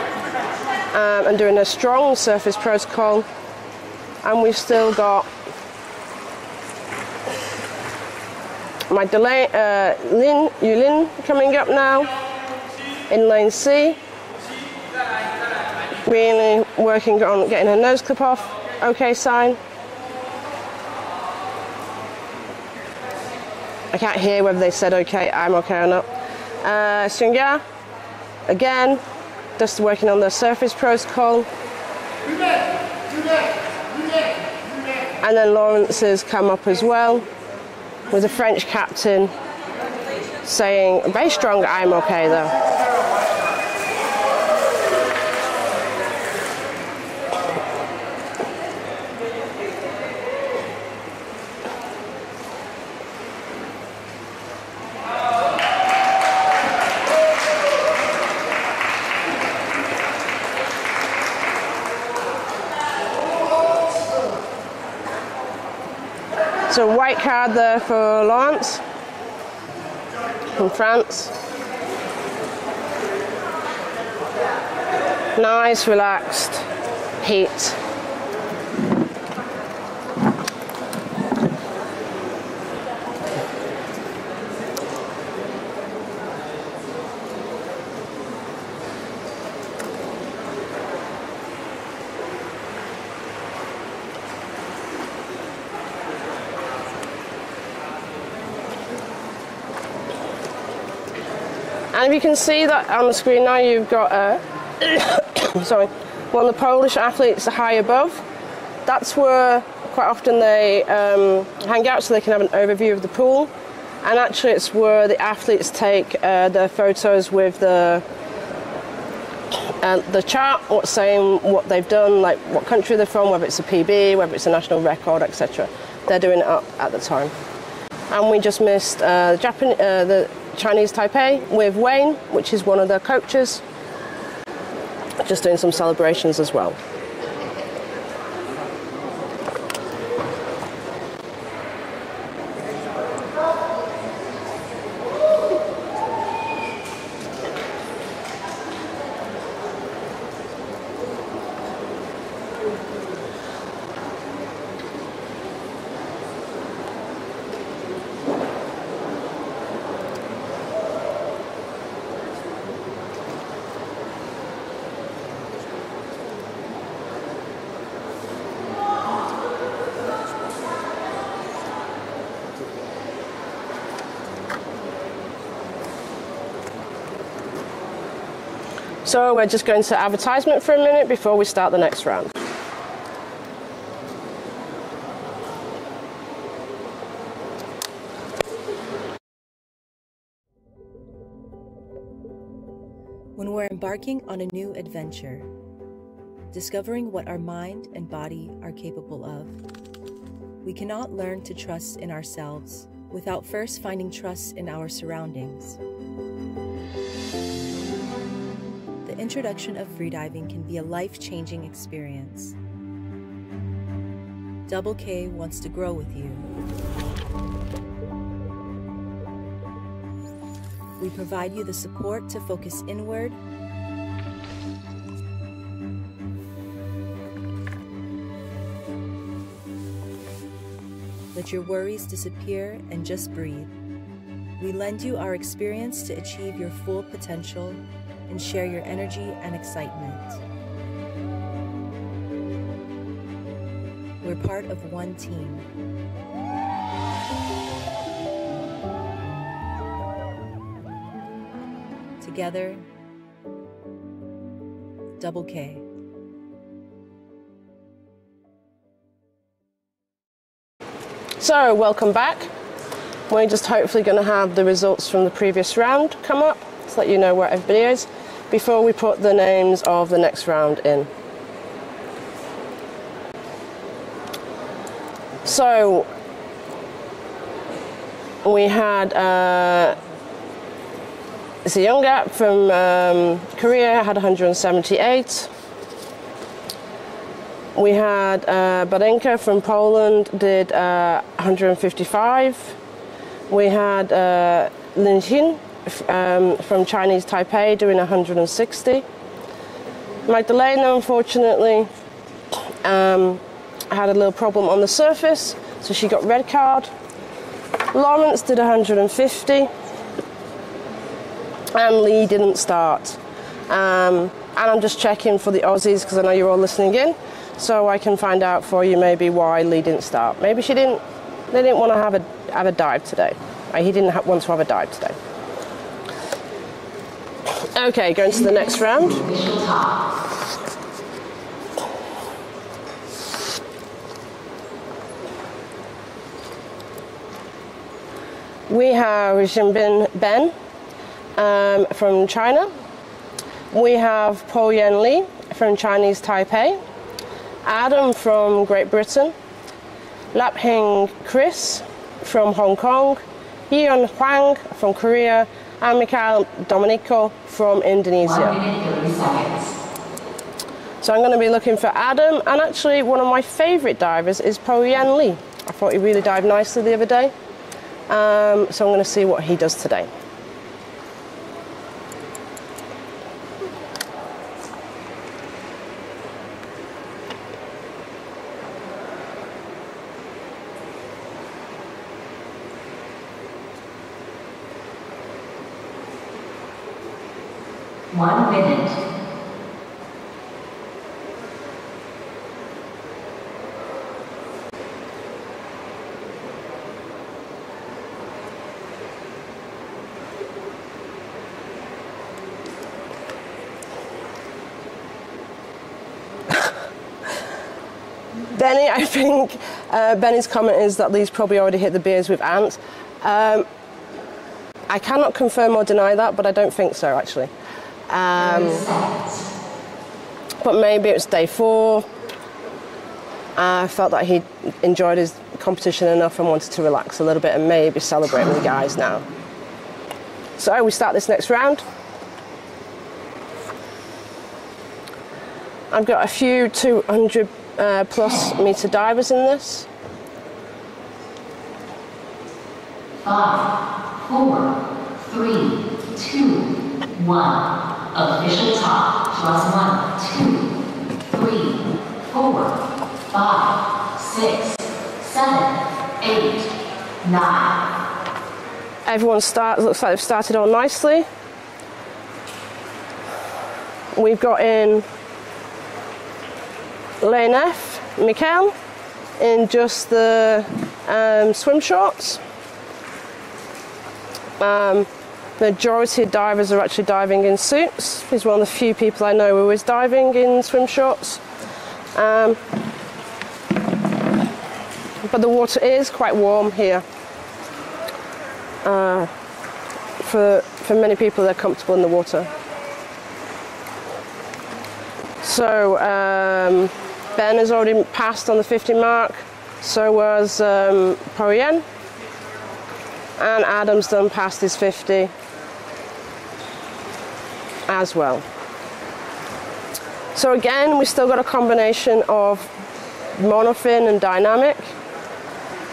um, and doing a strong surface protocol. And we've still got Magdalene, uh, Lin, Yulin coming up now in lane C. Really working on getting her nose clip off. Okay sign. I can't hear whether they said okay, I'm okay or not. Uh, again, just working on the surface protocol. And then Lawrence has come up as well with a French captain saying, very strong, I'm okay though. So white card there for Lawrence from France. Nice, relaxed heat. And if you can see that on the screen now, you've got uh, sorry, one of the Polish athletes high above. That's where quite often they um, hang out so they can have an overview of the pool. And actually, it's where the athletes take uh, their photos with the uh, the chart, what's saying what they've done, like what country they're from, whether it's a PB, whether it's a national record, etc. They're doing it up at the time. And we just missed uh, Japan, uh, the Chinese Taipei with Wayne, which is one of their coaches, just doing some celebrations as well. So we're just going to advertisement for a minute before we start the next round. When we're embarking on a new adventure, discovering what our mind and body are capable of, we cannot learn to trust in ourselves without first finding trust in our surroundings. Introduction of freediving can be a life changing experience. Double K wants to grow with you. We provide you the support to focus inward Let your worries disappear and just breathe. We lend you our experience to achieve your full potential and share your energy and excitement. We're part of one team. Together, Double K. So, welcome back. We're just hopefully going to have the results from the previous round come up to let you know where everybody is before we put the names of the next round in. So, we had uh, Ziyonga from um, Korea had 178. We had uh, Barenka from Poland did uh, 155. We had uh, Lin Xin um, from Chinese Taipei doing 160. Magdalena, unfortunately, um, had a little problem on the surface, so she got red card. Lawrence did 150, and Lee didn't start. Um, and I'm just checking for the Aussies because I know you're all listening in so I can find out for you maybe why Lee didn't start. Maybe she didn't. They didn't want to have a have a dive today. He didn't want to have a dive today. Okay, going to the next round. We have Jinbin Ben um, from China. We have Po Yan Li from Chinese Taipei. Adam from Great Britain. Lap Hing Chris from Hong Kong. Yeon Huang from Korea. And Mikhail Domenico from Indonesia. One minute, 30 seconds. So I'm going to be looking for Adam, and actually one of my favourite divers is Po Yan Lee. I thought he really dived nicely the other day, um, so I'm going to see what he does today. Think uh, Benny's comment is that Lee's probably already hit the beers with Ant. Um, I cannot confirm or deny that, but I don't think so actually. Um, but maybe it was day four. I felt that he enjoyed his competition enough and wanted to relax a little bit and maybe celebrate with the guys now. So we start this next round. I've got a few 200 uh, plus meter divers in this. Five, four, three, two, one. Official top plus one, two, three, four, five, six, seven, eight, nine. Everyone start, looks like they've started on nicely. We've got in Lane F, Mikhail, in just the um, swim shorts. Um, majority of divers are actually diving in suits. He's one of the few people I know who is diving in swim shorts. Um, but the water is quite warm here. Uh, for, for many people, they're comfortable in the water. So um, Ben has already passed on the 50 mark. So was um, Poirier. And Adam's done past his 50 as well. So again, we still got a combination of monofin and dynamic.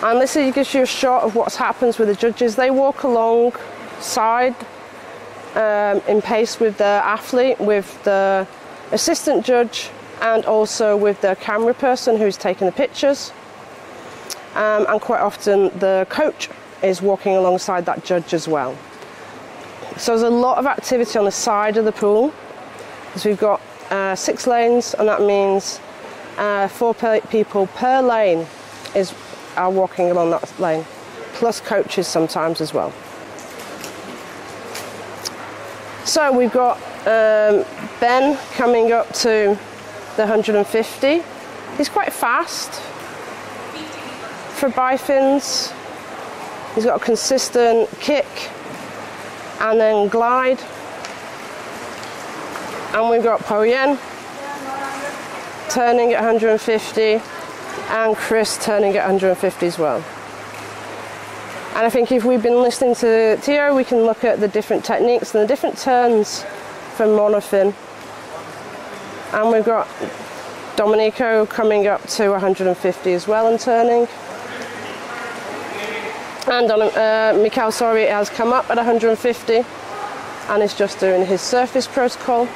And this gives you a shot of what happens with the judges. They walk alongside um, in pace with the athlete, with the assistant judge, and also with the camera person who's taking the pictures. Um, and quite often the coach is walking alongside that judge as well. So there's a lot of activity on the side of the pool because we've got uh, six lanes and that means uh, four per people per lane is are walking along that lane, plus coaches sometimes as well. So we've got um, Ben coming up to the 150. He's quite fast for bifins. He's got a consistent kick and then glide. And we've got Poyen turning at 150 and Chris turning at 150 as well. And I think if we've been listening to Theo, we can look at the different techniques and the different turns from monofin. And we've got Domenico coming up to 150 as well and turning. And uh, Mikhail Sori has come up at 150 and is just doing his surface protocol.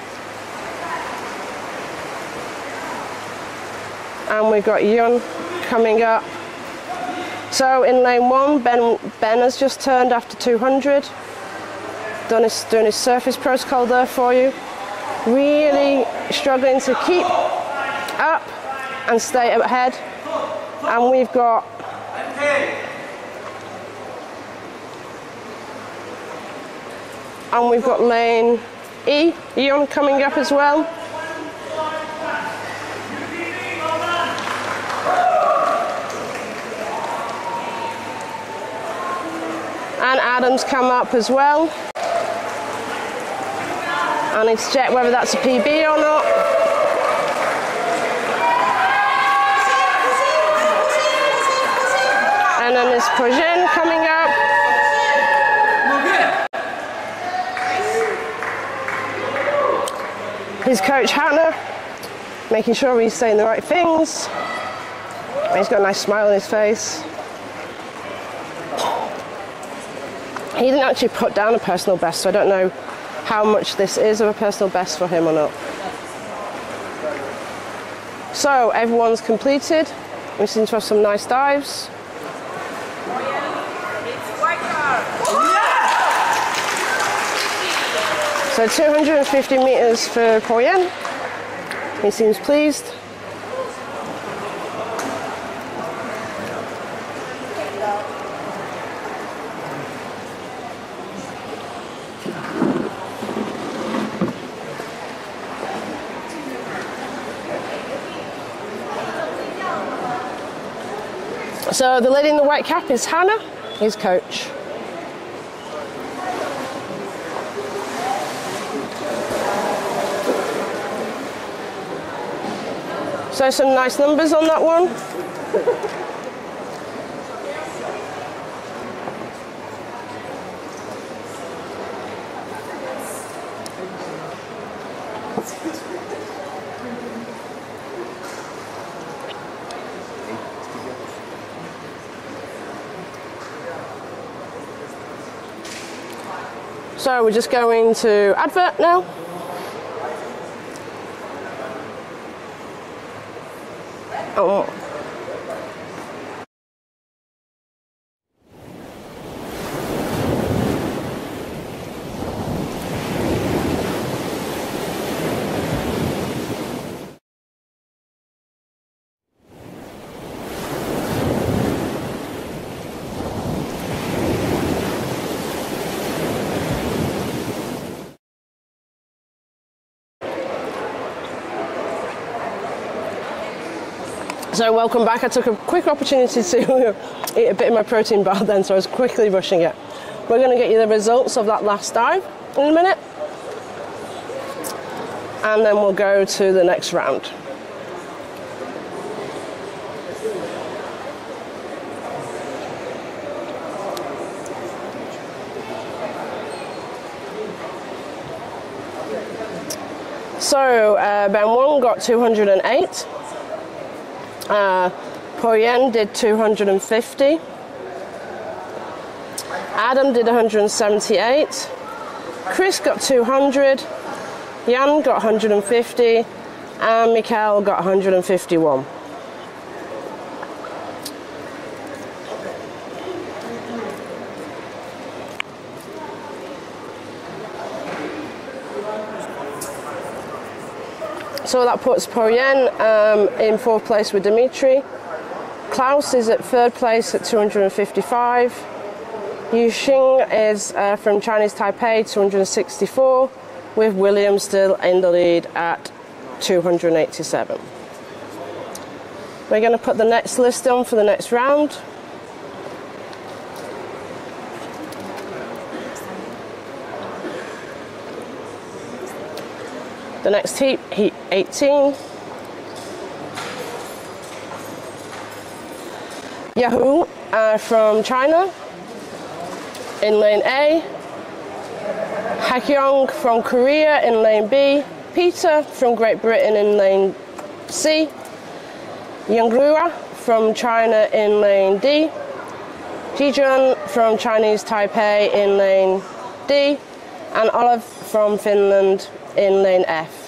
And we've got Yun coming up. So in lane one, Ben, ben has just turned after 200. Done his, doing his surface protocol there for you. Really struggling to keep up and stay ahead. And we've got and we've got lane E, Eon coming up as well. And Adams come up as well. I need to check whether that's a PB or not. And then there's Projen coming up. His coach Hannah, making sure he's saying the right things. He's got a nice smile on his face. He didn't actually put down a personal best, so I don't know how much this is of a personal best for him or not. So everyone's completed. We seem to have some nice dives. So 250 meters for Poyen. He seems pleased. So the lady in the white cap is Hannah, his coach. So some nice numbers on that one. We're just going to advert now. Oh. So welcome back. I took a quick opportunity to eat a bit of my protein bar then, so I was quickly rushing it. We're going to get you the results of that last dive in a minute. And then we'll go to the next round. So uh, Ben Wong got 208. Uh, Poyen did 250. Adam did 178. Chris got 200. Jan got 150. And Mikhail got 151. So that puts Poyen um, in fourth place with Dimitri. Klaus is at third place at 255. Yu Xing is uh, from Chinese Taipei, 264, with William still in the lead at 287. We're going to put the next list on for the next round. The next heat, heat 18. Yahoo uh, from China in lane A. Hakyong from Korea in lane B. Peter from Great Britain in lane C. Yangrua from China in lane D. Jijun from Chinese Taipei in lane D. And Olive from Finland in lane F.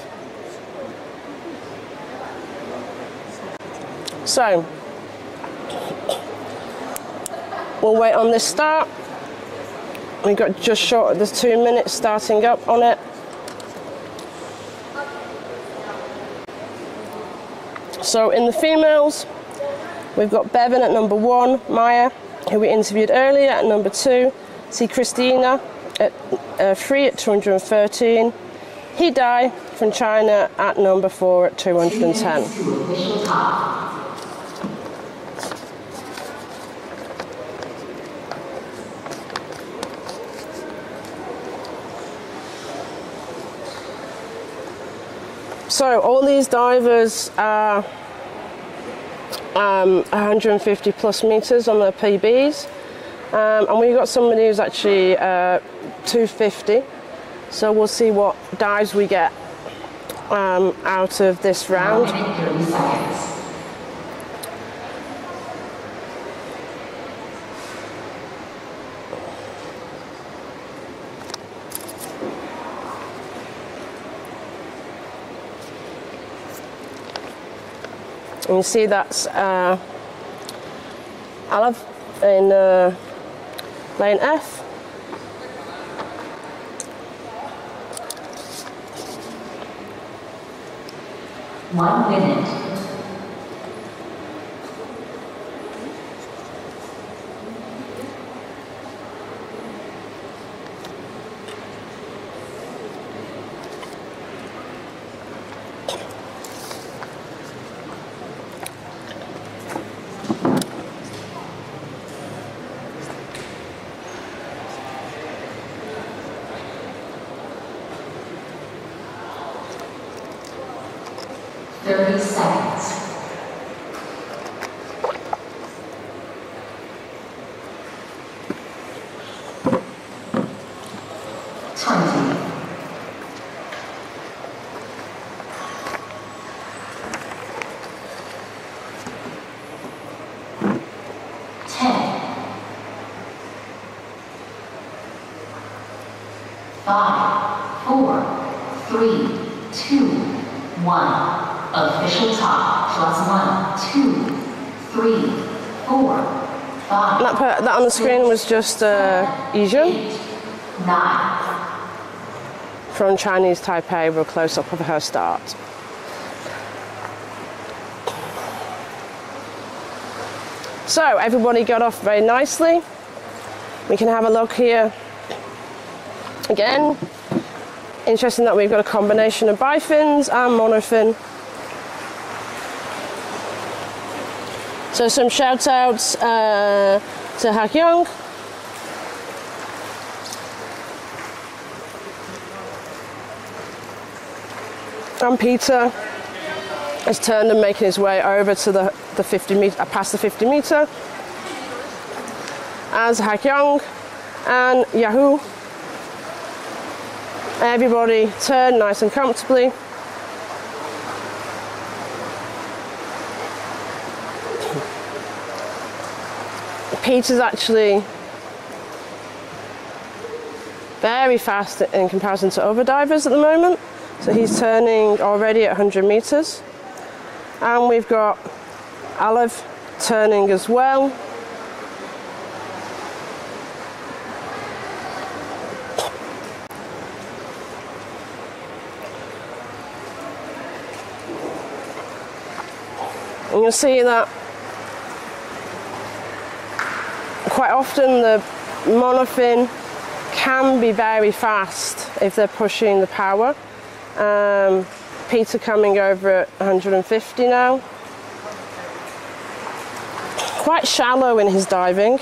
So, we'll wait on this start. We've got just short of the two minutes starting up on it. So in the females, we've got Bevan at number one, Maya, who we interviewed earlier at number two, see Christina at uh, three at 213, Hidai from China at number four at 210. So all these divers are um, 150 plus meters on their PBs, um, and we've got somebody who's actually uh, 250. So we'll see what dives we get um, out of this round. One minute, 30 seconds. And you see that's uh, Olive in uh, lane F. One minute. On the screen was just uh, Yijun from Chinese Taipei with a close up of her start. So everybody got off very nicely. We can have a look here again. Interesting that we've got a combination of bifins and monofin. So some shout outs uh, to Hak Young. And Peter has turned and making his way over to the, the 50 meter, uh, past the 50 meter. As Hak Young and Yahoo. Everybody turn nice and comfortably. Peter's actually very fast in comparison to other divers at the moment. So he's turning already at 100 meters. And we've got Olive turning as well. And you'll see that quite often the monofin can be very fast if they're pushing the power. Um, Peter coming over at 150 now. Quite shallow in his diving,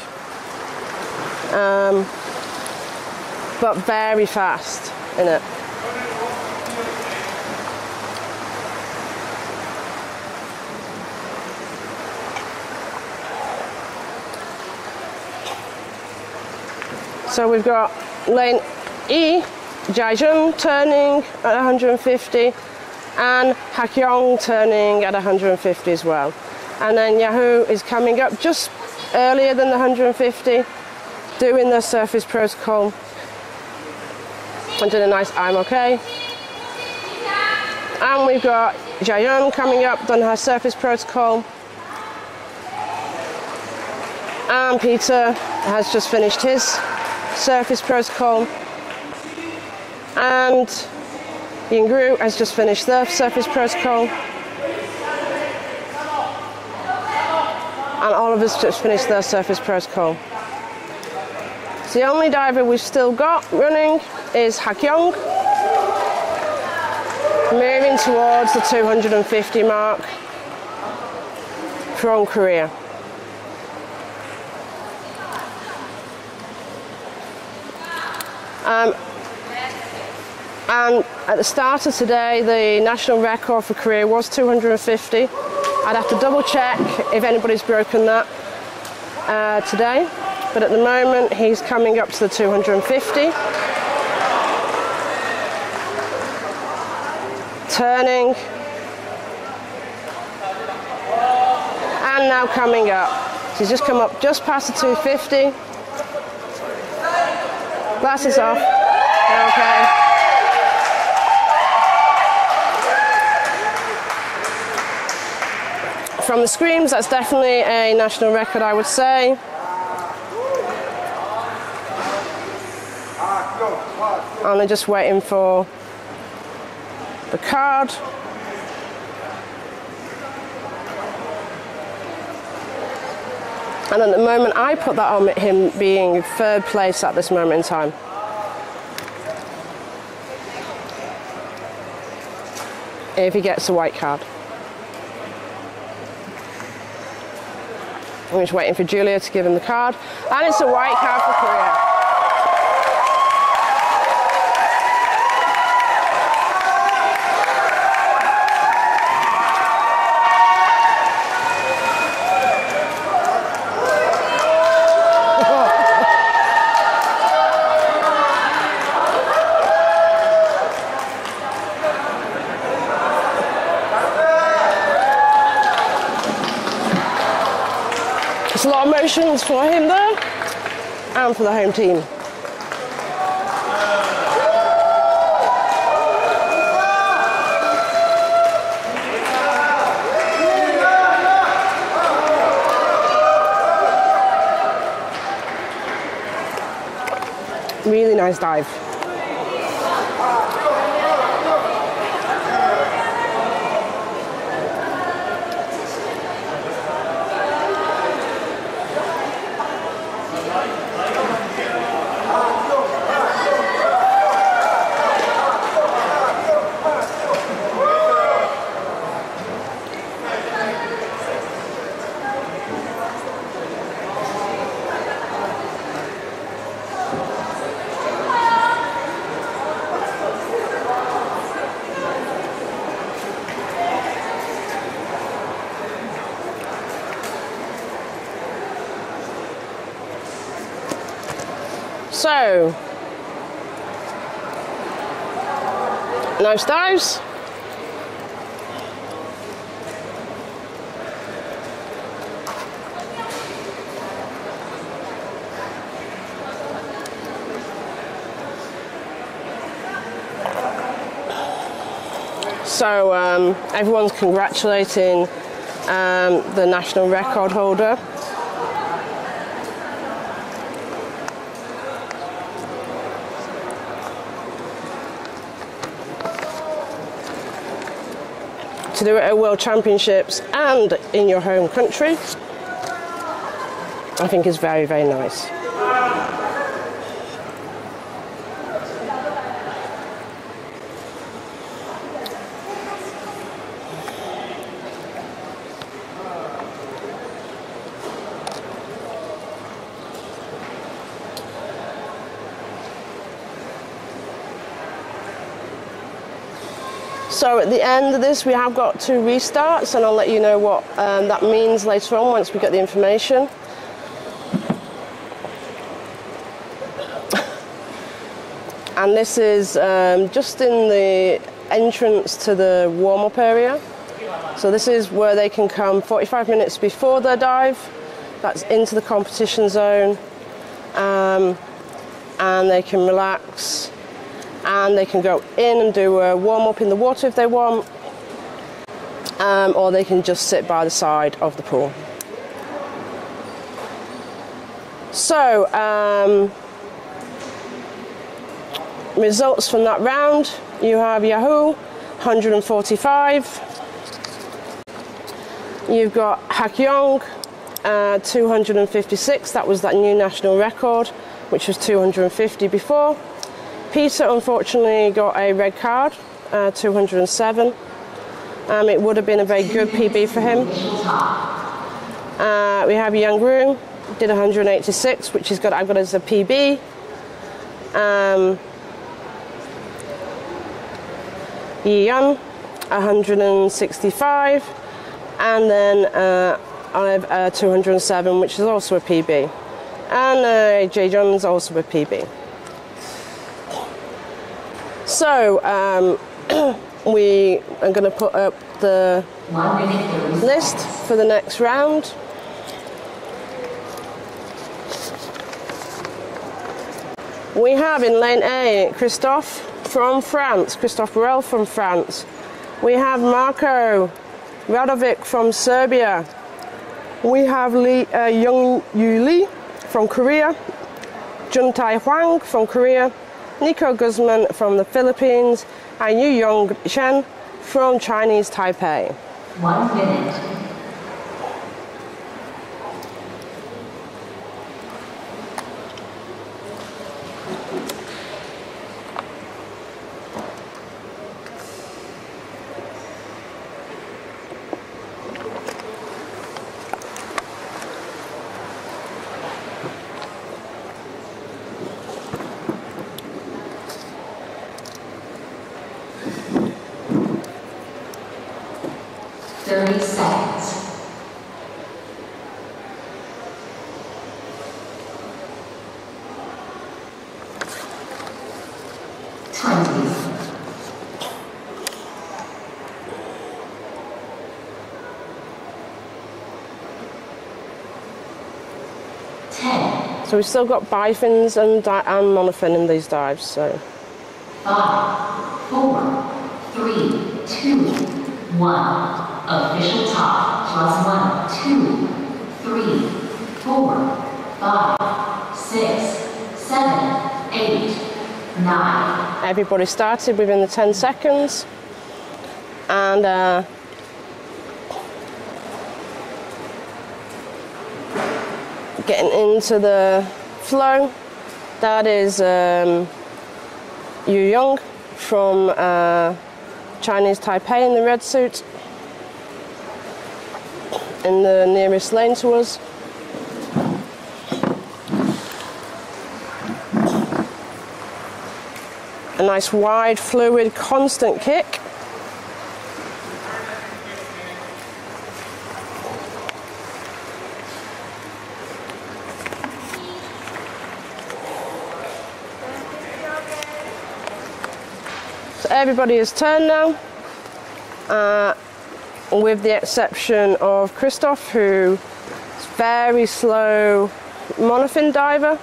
um, but very fast in it. So we've got lane E, Jaijun turning at 150 and Hakyong turning at 150 as well. And then Yahoo is coming up just earlier than the 150, doing the surface protocol and doing a nice I'm okay. And we've got Jayon coming up, done her surface protocol. And Peter has just finished his surface protocol. And Yingru has just finished their surface protocol. And all of us just finished their surface protocol. So the only diver we've still got running is Hakyong. Moving towards the 250 mark from Korea. Um, and at the start of today, the national record for Korea was 250. I'd have to double check if anybody's broken that uh, today. But at the moment, he's coming up to the 250. Turning. And now coming up. So he's just come up just past the 250. Glasses off. Okay. From the screams, that's definitely a national record, I would say. And they're just waiting for the card. And at the moment, I put that on him being third place at this moment in time. If he gets a white card. I'm just waiting for Julia to give him the card. And it's a white card for Korea. Emotions for him there and for the home team. Really nice dive. So, nice dives. So um, everyone's congratulating um, the national record holder. To do it at World Championships and in your home country, I think is very, very nice. So at the end of this, we have got two restarts, and I'll let you know what um, that means later on once we get the information. and this is um, just in the entrance to the warm-up area. So this is where they can come 45 minutes before their dive. That's into the competition zone, um, and they can relax and they can go in and do a warm up in the water if they want, um, or they can just sit by the side of the pool. So, um, results from that round you have Yahoo 145, you've got Hakyong uh, 256, that was that new national record, which was 250 before. Peter unfortunately got a red card, uh, 207. Um, it would have been a very good PB for him. Uh, we have Young Room, did 186, which is good. I've got as a PB. Um, Yi Yun, 165, and then uh, I have uh, 207, which is also a PB. And uh, Jay John's also a PB. So um, we are going to put up the list for the next round. We have in lane A Christophe from France, Christophe Borel from France. We have Marco Radovic from Serbia. We have Lee, uh, Young Yu Lee from Korea, Jun Tai Huang from Korea, Nico Guzman from the Philippines, and Yu Yong Chen from Chinese Taipei. One minute. So we've still got bifins and, di- and monofin in these dives. So Five, four, three, two, one. Official top plus one, two, three, four, five, six, seven, eight, nine. everybody started within the 10 seconds. And uh, getting into the flow, that is um, Yu Yong from uh, Chinese Taipei in the red suit in the nearest lane to us. A nice wide, fluid, constant kick. So everybody has turned now, uh, with the exception of Christoph, who is very slow monofin diver.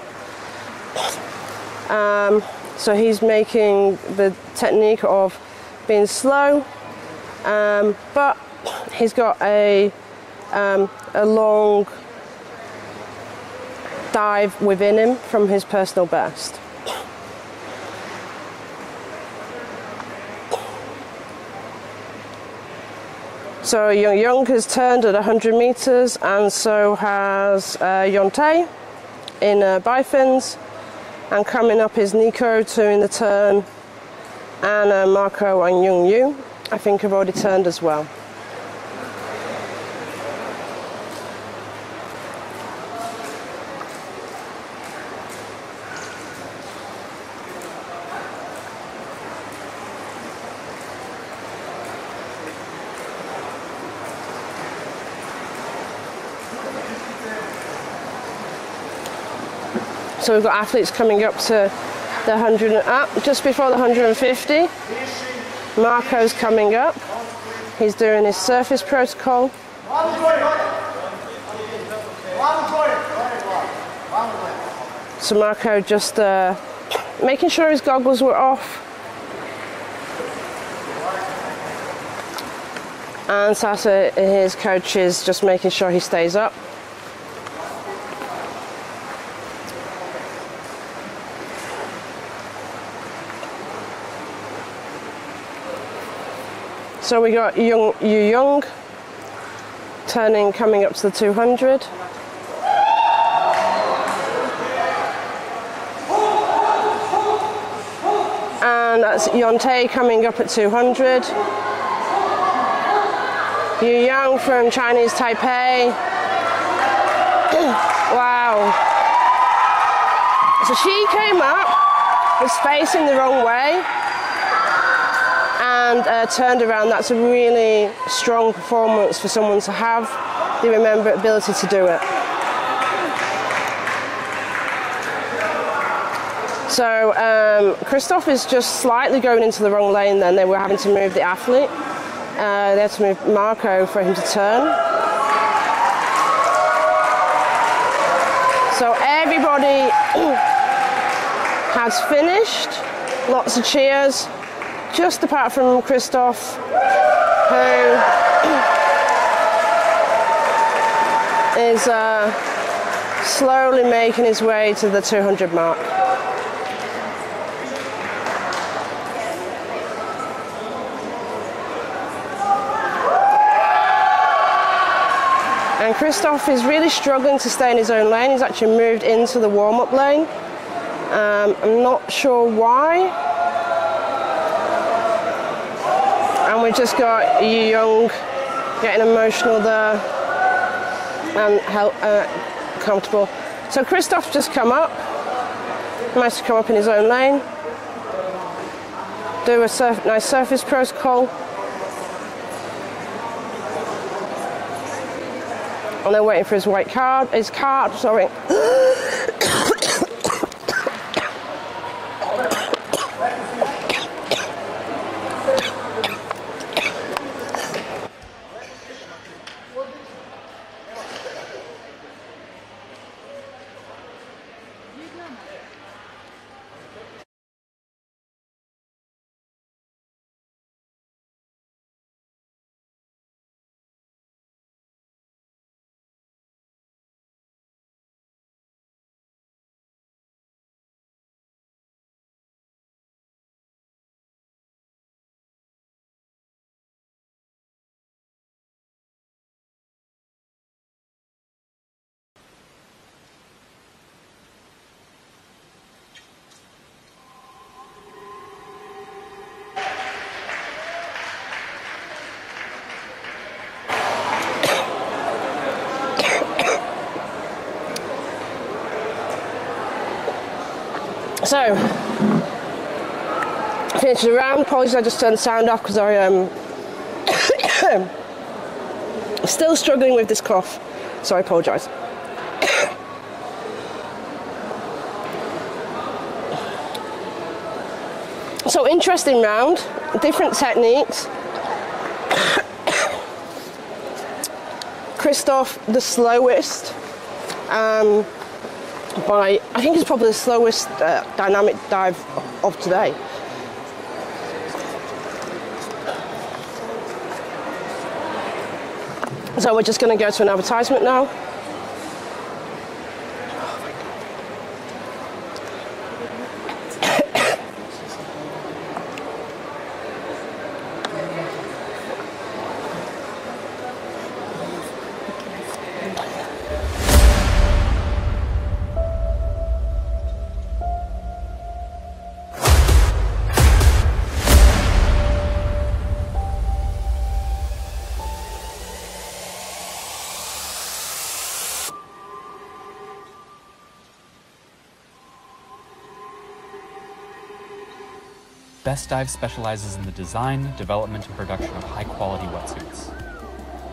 Um, so he's making the technique of being slow, um, but he's got a um, a long dive within him from his personal best. So Young Young has turned at 100 meters, and so has uh, Yonte in uh, bifins. And coming up is Nico doing the turn, and uh, Marco and Young Yu, I think, have already turned as well. So we've got athletes coming up to the 100, up just before the 150. Marco's coming up. He's doing his surface protocol. So Marco just uh, making sure his goggles were off. And Sasa, his coach, is just making sure he stays up. So we got Young Yu Young turning coming up to the 200. And that's Yonte coming up at 200. Yu Yang from Chinese Taipei. wow. So she came up, was facing the wrong way, and uh, turned around. That's a really strong performance for someone to have the remember ability to do it. So um, Christoph is just slightly going into the wrong lane. Then they were having to move the athlete. Uh, they had to move Marco for him to turn. So everybody has finished. Lots of cheers just apart from Christoph, who is uh, slowly making his way to the 200 mark. And Christoph is really struggling to stay in his own lane. He's actually moved into the warm-up lane. Um, I'm not sure why. And we've just got Yu Young getting emotional there and help, uh, comfortable. So Christoph just come up, managed to come up in his own lane, do a surf, nice surface protocol, and then waiting for his white card, his card, sorry. So, finished the round. Apologies, I just turned the sound off because I am um, still struggling with this cough. So I apologise. so interesting round, different techniques. Christoph, the slowest. Um, by I think it's probably the slowest uh, dynamic dive of today. So we're just going to go to an advertisement now. Best Dive specializes in the design, development, and production of high quality wetsuits.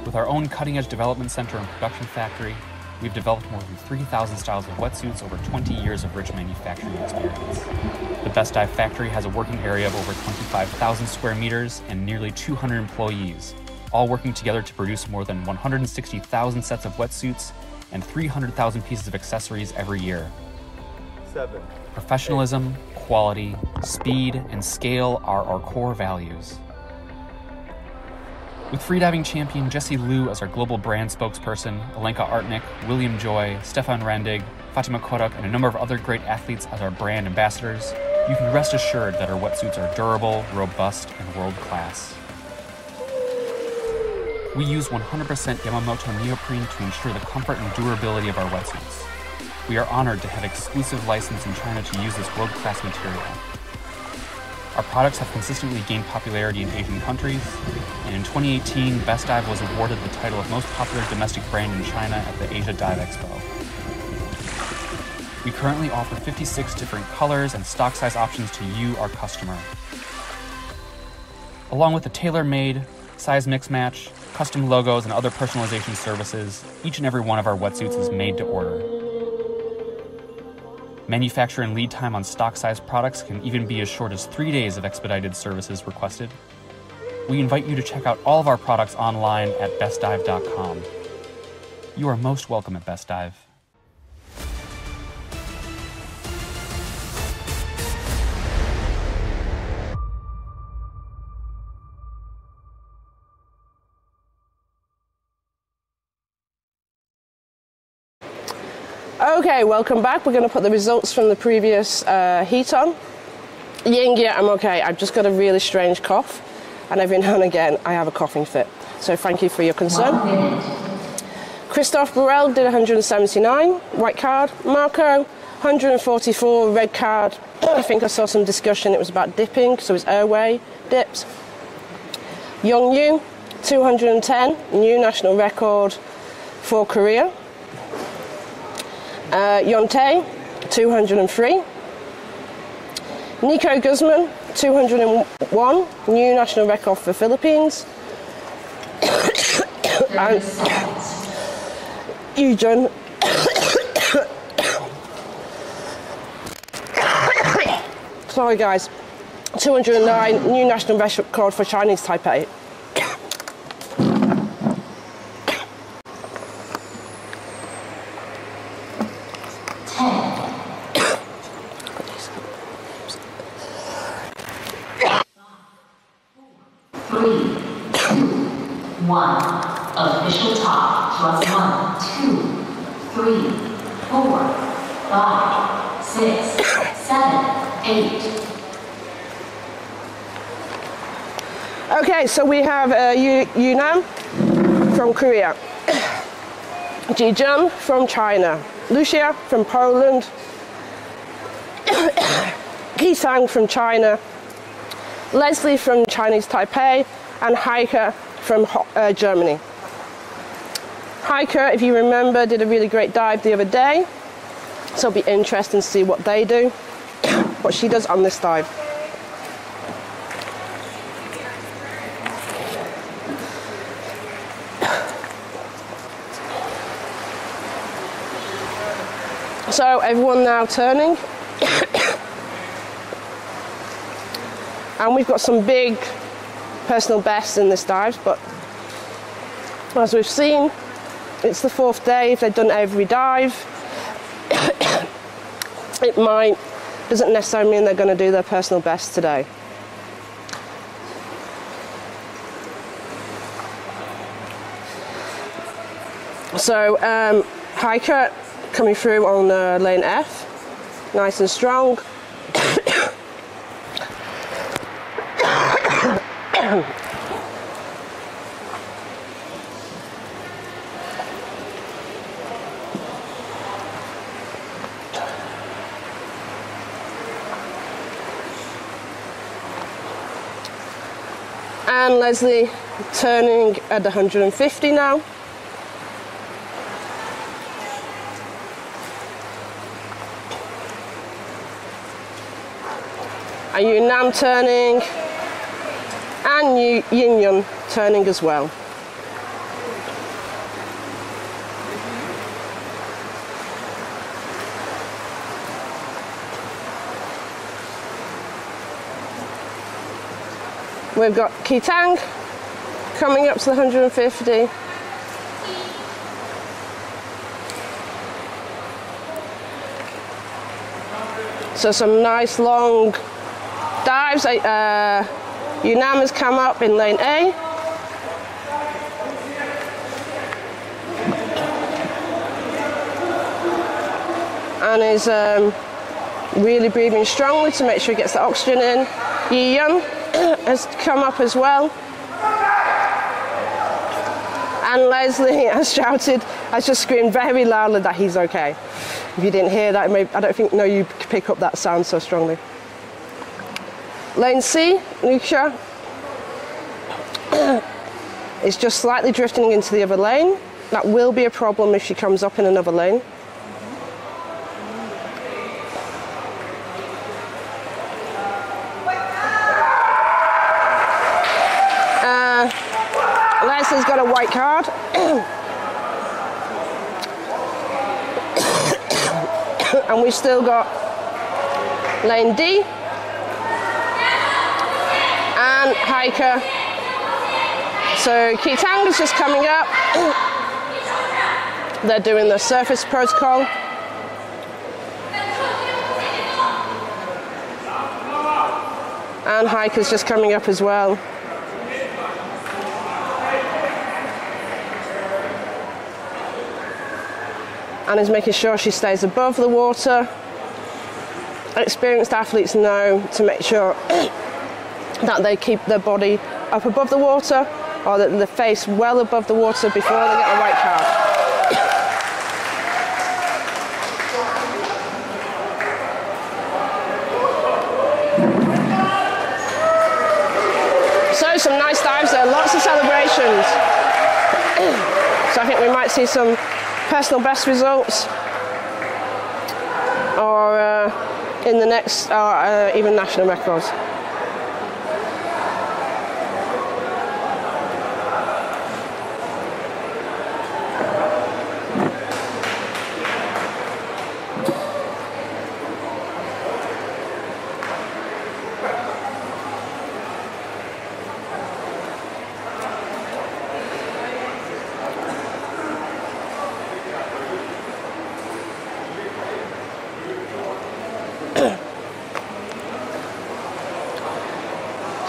With our own cutting edge development center and production factory, we've developed more than 3,000 styles of wetsuits over 20 years of rich manufacturing experience. The Best Dive factory has a working area of over 25,000 square meters and nearly 200 employees, all working together to produce more than 160,000 sets of wetsuits and 300,000 pieces of accessories every year. Seven. Professionalism, quality, speed, and scale are our core values. With freediving champion Jesse Liu as our global brand spokesperson, Alenka Artnik, William Joy, Stefan Randig, Fatima Korok, and a number of other great athletes as our brand ambassadors, you can rest assured that our wetsuits are durable, robust, and world class. We use 100% Yamamoto neoprene to ensure the comfort and durability of our wetsuits. We are honored to have exclusive license in China to use this world-class material. Our products have consistently gained popularity in Asian countries, and in 2018, Best Dive was awarded the title of most popular domestic brand in China at the Asia Dive Expo. We currently offer 56 different colors and stock size options to you, our customer. Along with the tailor-made, size mix match, custom logos, and other personalization services, each and every one of our wetsuits is made to order. Manufacture and lead time on stock size products can even be as short as three days of expedited services requested. We invite you to check out all of our products online at bestdive.com. You are most welcome at Best Dive. Okay, welcome back. We're going to put the results from the previous uh, heat on. Ying, yeah, I'm okay. I've just got a really strange cough, and every now and again I have a coughing fit. So thank you for your concern. Christophe Borel did 179, white card. Marco, 144, red card. I think I saw some discussion, it was about dipping, so his airway dips. Young Yu, 210, new national record for Korea. Uh, Yonte, 203. Nico Guzman, 201, new national record for Philippines. and Eugen, sorry guys, 209, new national record for Chinese Taipei. Ten. Three, two, one. Official top plus one, two, three, four, five, six, seven, eight. So we have uh, Yu- Yunnan from Korea, Jijun from China, Lucia from Poland, Kisang from China, Leslie from Chinese Taipei, and Heike from uh, Germany. Heike, if you remember, did a really great dive the other day, so it'll be interesting to see what they do. what she does on this dive. So everyone now turning. and we've got some big personal bests in this dive, but as we've seen, it's the fourth day. If they've done every dive, it might doesn't necessarily mean they're going to do their personal best today. So um, Heike coming through on uh, lane F, nice and strong. and Leslie turning at 150 now. And Yunam turning and you Yin Yun turning as well. We've got Kitang coming up to the 150. So some nice long dives. Uh, Yunam has come up in lane A. And is um, really breathing strongly to make sure he gets the oxygen in. Yi Yun has come up as well. And Leslie has shouted, has just screamed very loudly that he's okay. If you didn't hear that, I don't think no you could pick up that sound so strongly. Lane C, Lucia, is just slightly drifting into the other lane. That will be a problem if she comes up in another lane. Uh, Leslie's got a white card. and we've still got lane D Heike. So Kitang is just coming up. They're doing the surface protocol. And Heike's just coming up as well. and is making sure she stays above the water. Experienced athletes know to make sure that they keep their body up above the water or that the face well above the water before they get the white card. So some nice dives there, lots of celebrations. so I think we might see some personal best results or uh, in the next, or uh, even national records.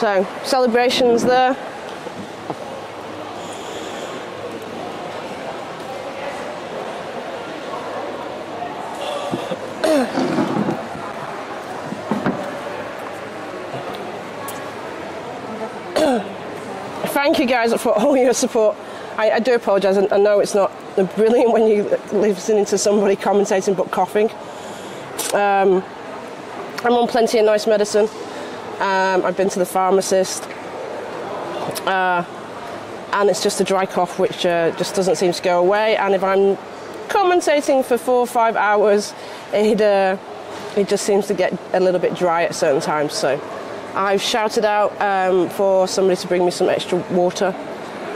So celebrations there. Thank you guys for all your support. I, I do apologise. I, I know it's not brilliant when you're listening to somebody commentating but coughing. Um, I'm on plenty of nice medicine. Um, I've been to the pharmacist, uh, and it's just a dry cough which uh, just doesn't seem to go away. And if I'm commentating for four or five hours, it uh, it just seems to get a little bit dry at certain times. So I've shouted out um, for somebody to bring me some extra water.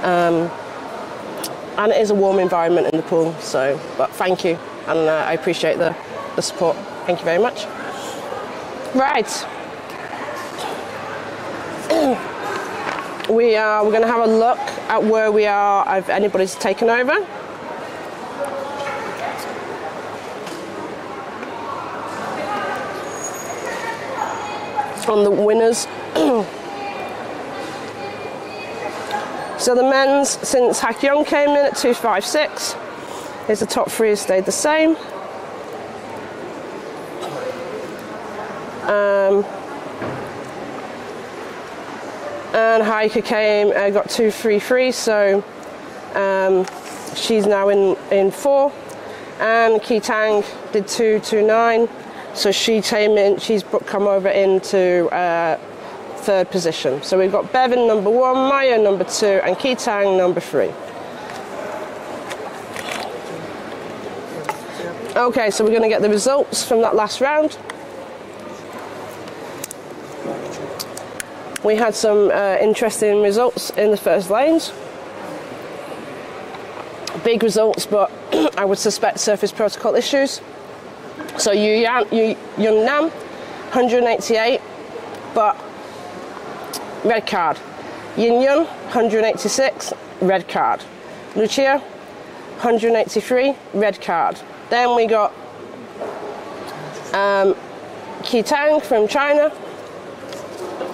Um, and it is a warm environment in the pool, so, but thank you, and uh, I appreciate the, the support. Thank you very much. Right. We are, we're going to have a look at where we are, if anybody's taken over. on the winners. so the men's, since Hak Young came in at 256, is the top three has stayed the same. Um, and Heike came, uh, got 233, so um, she's now in, in four. And Ki Tang did 229. So she came in, she's come over into uh, third position. So we've got Bevan number one, Maya number two, and Ki Tang number three. Okay, so we're going to get the results from that last round. We had some uh, interesting results in the first lanes. Big results, but I would suspect surface protocol issues. So Yu Yun Nam, 188, but red card. Yin Yun, 186, red card. Lucia, 183, red card. Then we got um, Tang from China,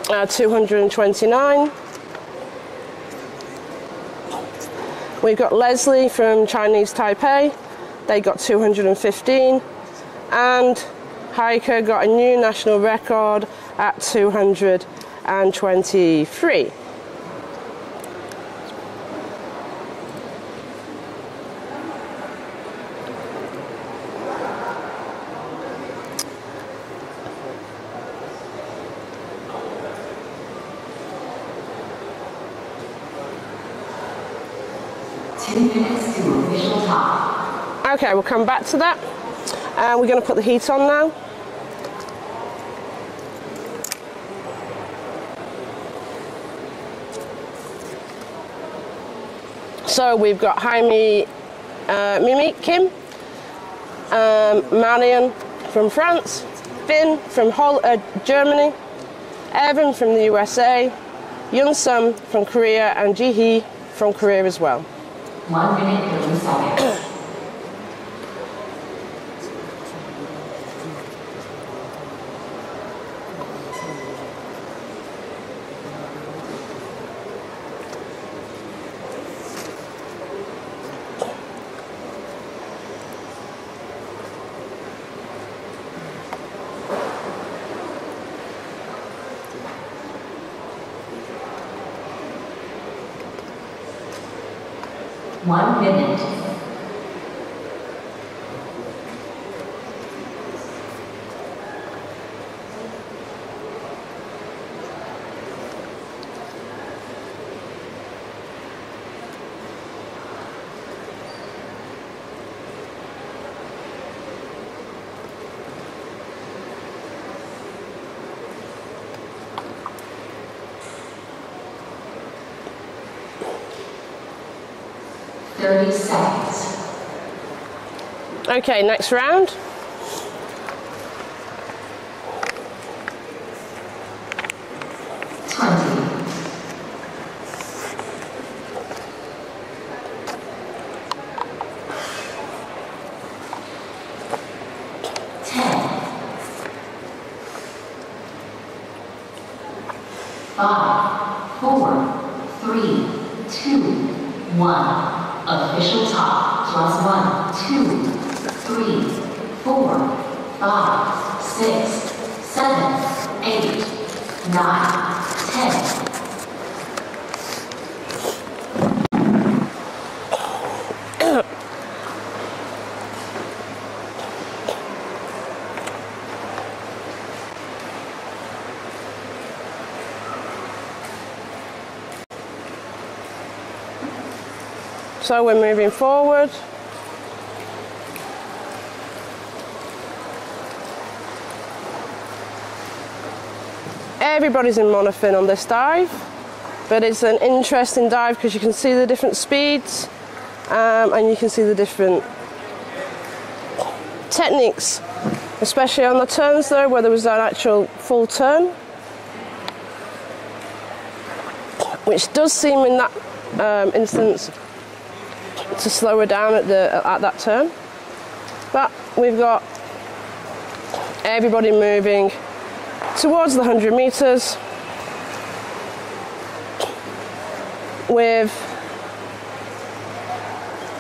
uh, 229. We've got Leslie from Chinese Taipei, they got 215 and Heike got a new national record at 223. We'll come back to that. And we're going to put the heat on now. So we've got Jaime uh, Mimi Kim, um, Marion from France, Finn from Hol- uh, Germany, Evan from the USA, Yun Sum from Korea, and Ji Hee from Korea as well. One minute, seconds. Okay, next round. Twenty. Ten. Five, four, three, two, one. Official top plus one, two, three, four, five, six, seven, eight, nine, ten. So we're moving forward. everybody's in monofin on this dive, but it's an interesting dive because you can see the different speeds um, and you can see the different techniques, especially on the turns though, where there was an actual full turn, which does seem in that um, instance to slow her down at the at that turn. But we've got everybody moving towards the 100 meters with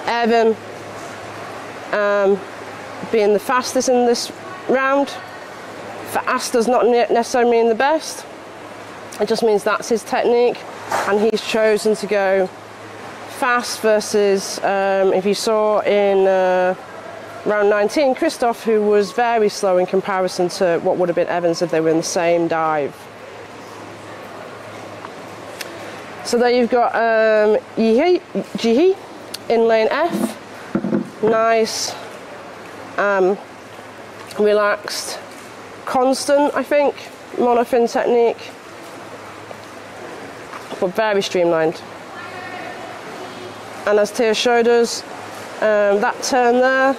Evan um, being the fastest in this round. Fast does not necessarily mean the best. It just means that's his technique, and he's chosen to go fast versus um, if you saw in uh, round 19, Christophe, who was very slow in comparison to what would have been Evans if they were in the same dive. So there you've got um, Jihi, in lane F. Nice, um, relaxed, constant, I think, monofin technique, but very streamlined. And as Tia showed us, um, that turn there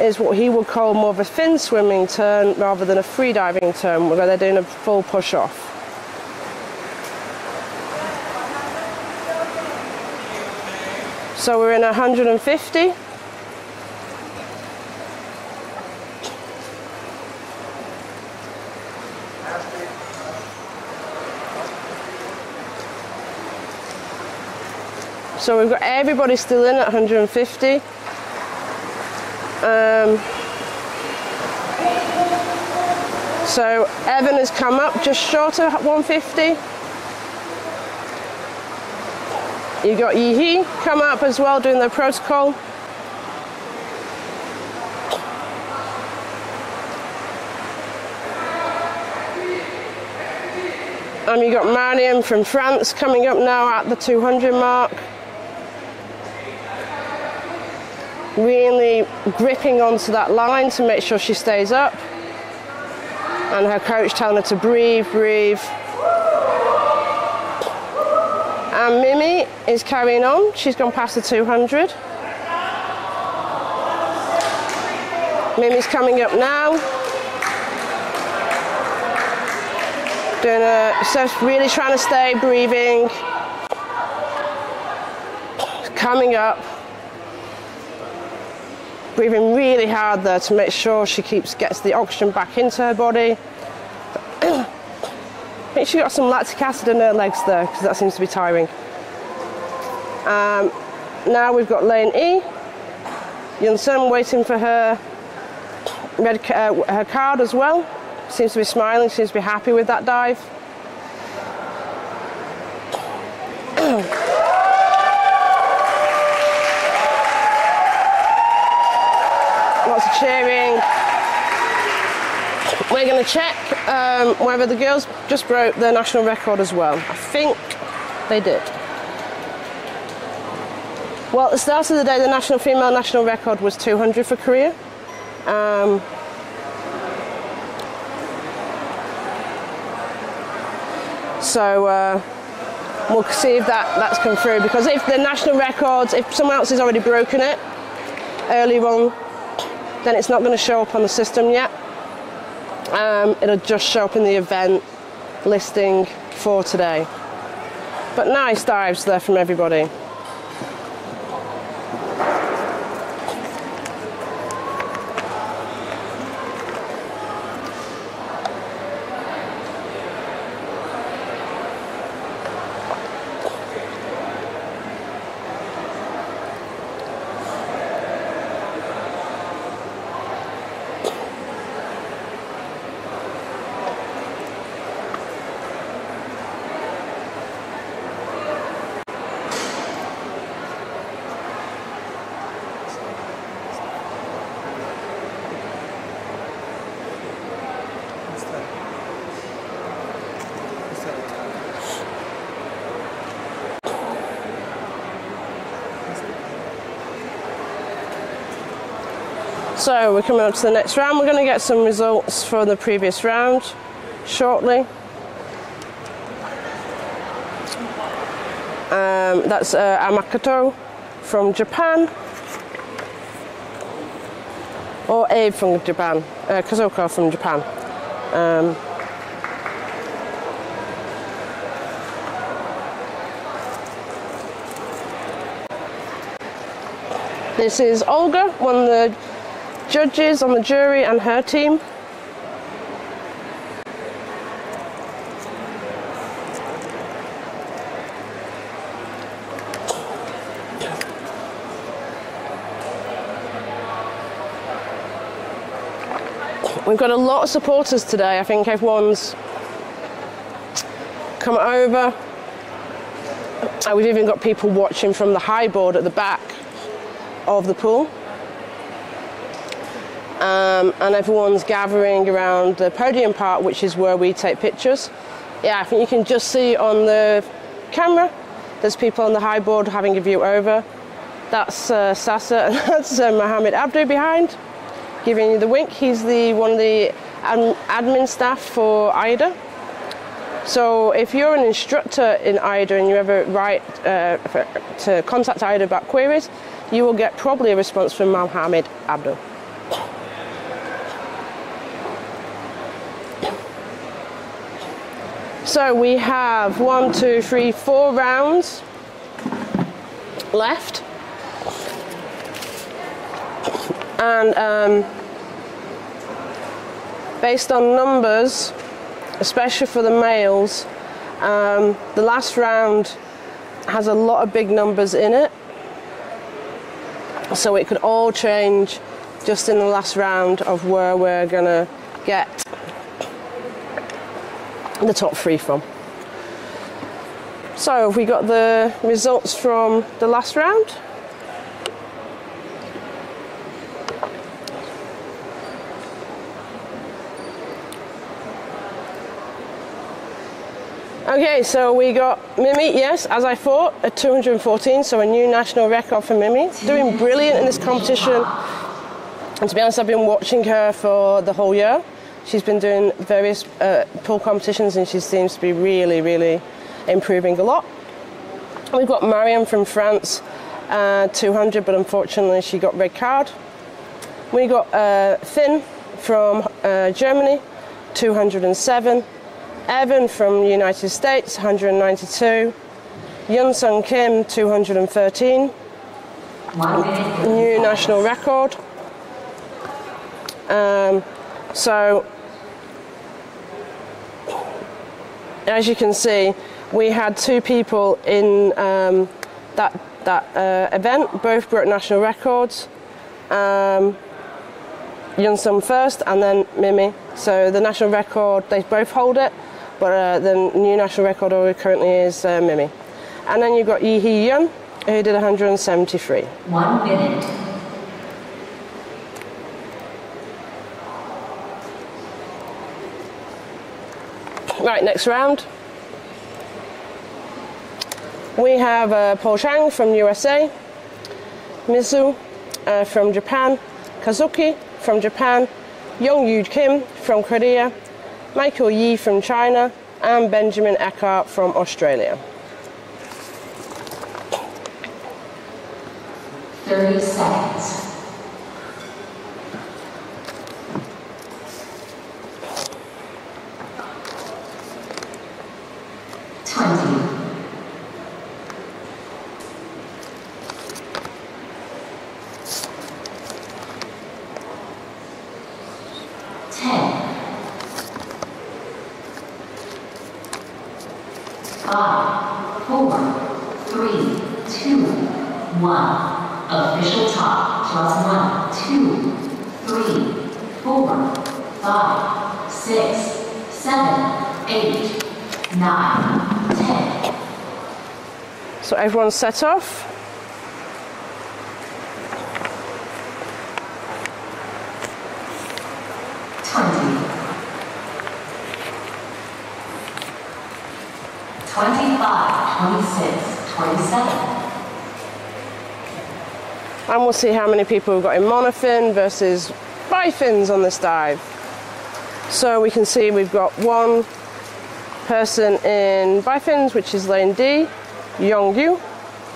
is what he would call more of a fin swimming turn rather than a free diving turn where they're doing a full push off. So we're in 150. So we've got everybody still in at 150. Um, so Evan has come up just short of 150. You've got Yihi come up as well doing the protocol. And you got Mariam from France coming up now at the 200 mark. Really gripping onto that line to make sure she stays up. And her coach telling her to breathe, breathe. And Mimi is carrying on. She's gone past the 200. Mimi's coming up now. Doing a, so really trying to stay breathing. Coming up. Breathing really hard there to make sure she keeps gets the oxygen back into her body. I think she got some lactic acid in her legs there because that seems to be tiring. Um, now we've got lane E. Yunsun waiting for her red, uh, her card as well. Seems to be smiling, seems to be happy with that dive. cheering. We're going to check um, whether the girls just broke their national record as well. I think they did. Well, at the start of the day, the national female national record was 200 for Korea. Um, so uh, we'll see if that, that's come through because if the national records, if someone else has already broken it earlier on, then it's not going to show up on the system yet. Um, it'll just show up in the event listing for today. But nice dives there from everybody. we're coming on to the next round. We're going to get some results from the previous round shortly. Um, that's uh, Amakato from Japan. Or Abe from Japan, uh, from Japan. Um, This is Olga, won the judges on the jury and her team. We've got a lot of supporters today. I think everyone's come over. Uh, we've even got people watching from the high board at the back of the pool. Um, and everyone's gathering around the podium part, which is where we take pictures. Yeah, I think you can just see on the camera, there's people on the high board having a view over. That's uh, Sasa and that's uh, Mohammed Abdu behind, giving you the wink. He's the one of the ad- admin staff for AIDA. So if you're an instructor in AIDA and you ever write uh, for, to contact AIDA about queries, you will get probably a response from Mohammed Abdu. So we have one, two, three, four rounds left. And um, based on numbers, especially for the males, um, the last round has a lot of big numbers in it. So it could all change just in the last round of where we're going to get the top three from. So we got the results from the last round? Okay, so we got Mimi, yes, as I thought, at 214, so a new national record for Mimi. Doing brilliant in this competition. And to be honest, I've been watching her for the whole year. She's been doing various uh, pool competitions and she seems to be really, really improving a lot. We've got Marion from France, uh, 200, but unfortunately she got red card. We got uh, Finn from uh, Germany, 207. Evan from United States, 192. Yun Sung Kim, 213. One minute. New national record. Um, so, as you can see, we had two people in um, that that uh, event, both broke national records. Um, first, and then Mimi. So the national record, they both hold it, but uh, the new national record currently is uh, Mimi. And then you've got Yi Hee Yun, who did 173. One minute. Right, next round. We have uh, Paul Chang from USA, Mizu uh, from Japan, Kazuki from Japan, Young Yu Kim from Korea, Michael Yi from China, and Benjamin Eckhart from Australia. Thirty seconds. Twenty. Ten. Five, four, three, two, one. Official top plus one, two, three, four, five, six, seven, eight, nine. So everyone's set off. Twenty. Twenty-five, twenty-six, twenty-seven. And we'll see how many people we've got in monofin versus bifins on this dive. So we can see we've got one person in bifins, which is lane D, Yongyu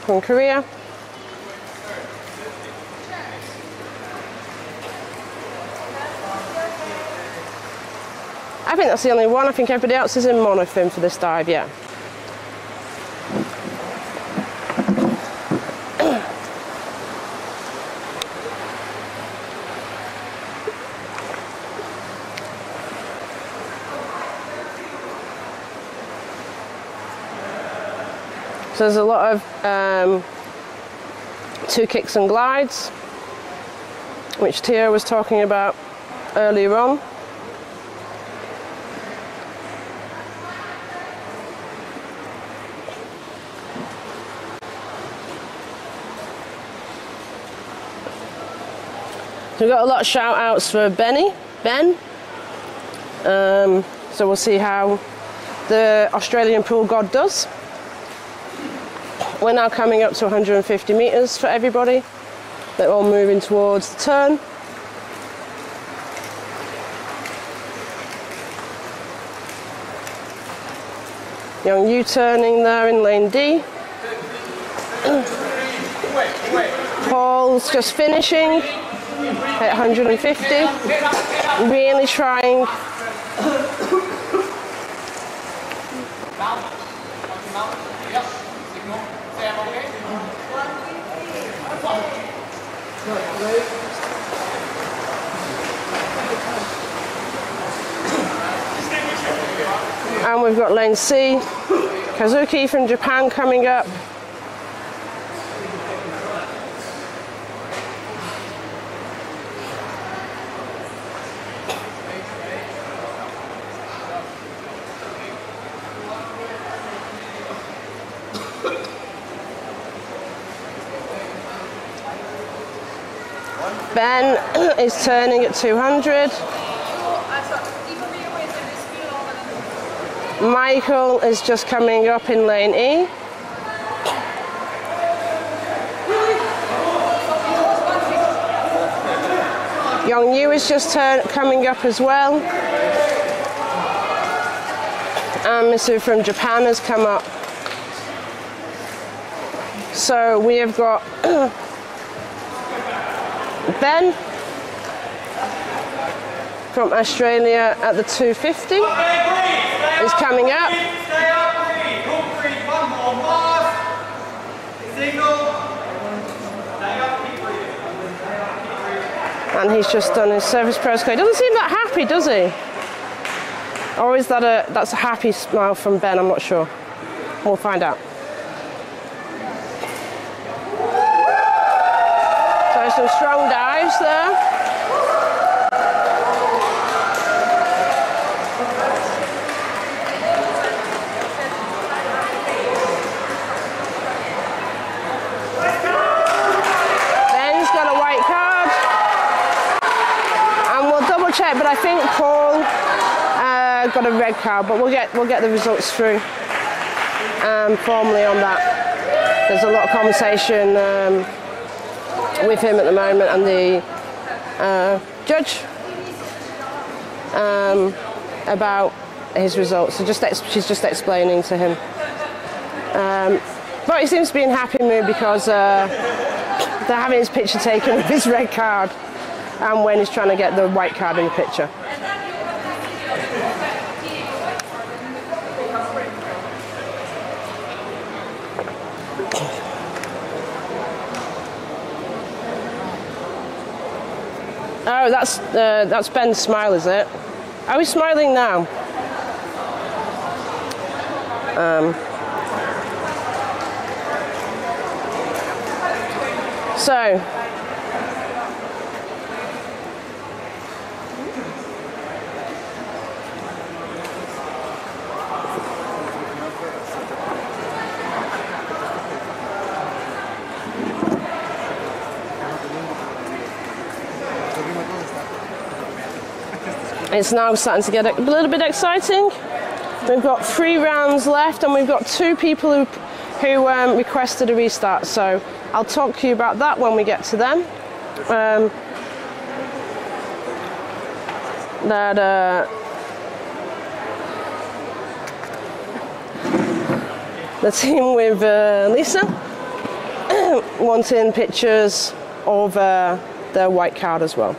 from Korea. I think that's the only one. I think everybody else is in monofin for this dive, yeah. So there's a lot of um, two kicks and glides, which Tia was talking about earlier on. So we've got a lot of shout outs for Benny, Ben. Um, so we'll see how the Australian pool god does. We're now coming up to 150 metres for everybody. They're all moving towards the turn. Young U turning there in lane D. Paul's just finishing at 150. Really trying. And we've got lane C. Kazuki from Japan coming up. Ben is turning at 200. Michael is just coming up in lane E. Young Yu is just turn, coming up as well. And Misu from Japan has come up. So we have got Ben from Australia at the 250 is coming up. Stay up, three. Three. One more mark. Single. Stay up, keep breathing. And he's just done his service press. Doesn't seem that happy, does he? Or is that a that's a happy smile from Ben? I'm not sure. We'll find out. So some strong dives there. Ben's got a white card. And check, but I think Paul uh, got a red card, but we'll get we'll get the results through um, formally on that. There's a lot of conversation um, with him at the moment and the uh, judge um, about his results. So just she's just explaining to him. Um, but he seems to be in happy mood because uh, they're having his picture taken with his red card and when he's trying to get the white card in the picture. Oh, that's uh, that's Ben's smile, is it? Are we smiling now? Um, so, it's now starting to get a little bit exciting. We've got three rounds left, and we've got two people who who um, requested a restart. So I'll talk to you about that when we get to them. Um, that uh, the team with uh, Lisa wanting pictures of uh, their white card as well.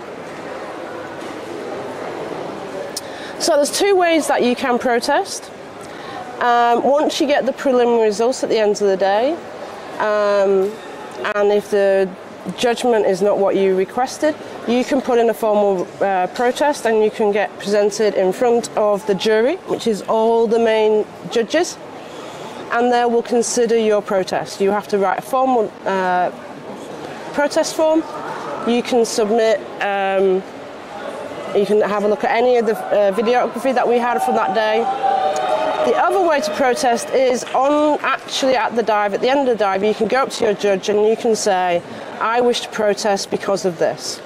So there's two ways that you can protest. Um, once you get the preliminary results at the end of the day, um, and if the judgment is not what you requested, you can put in a formal uh, protest and you can get presented in front of the jury, which is all the main judges, and they will consider your protest. You have to write a formal uh, protest form. You can submit. Um, you can have a look at any of the uh, videography that we had from that day. The other way to protest is on actually at the dive, at the end of the dive, you can go up to your judge and you can say, I wish to protest because of this.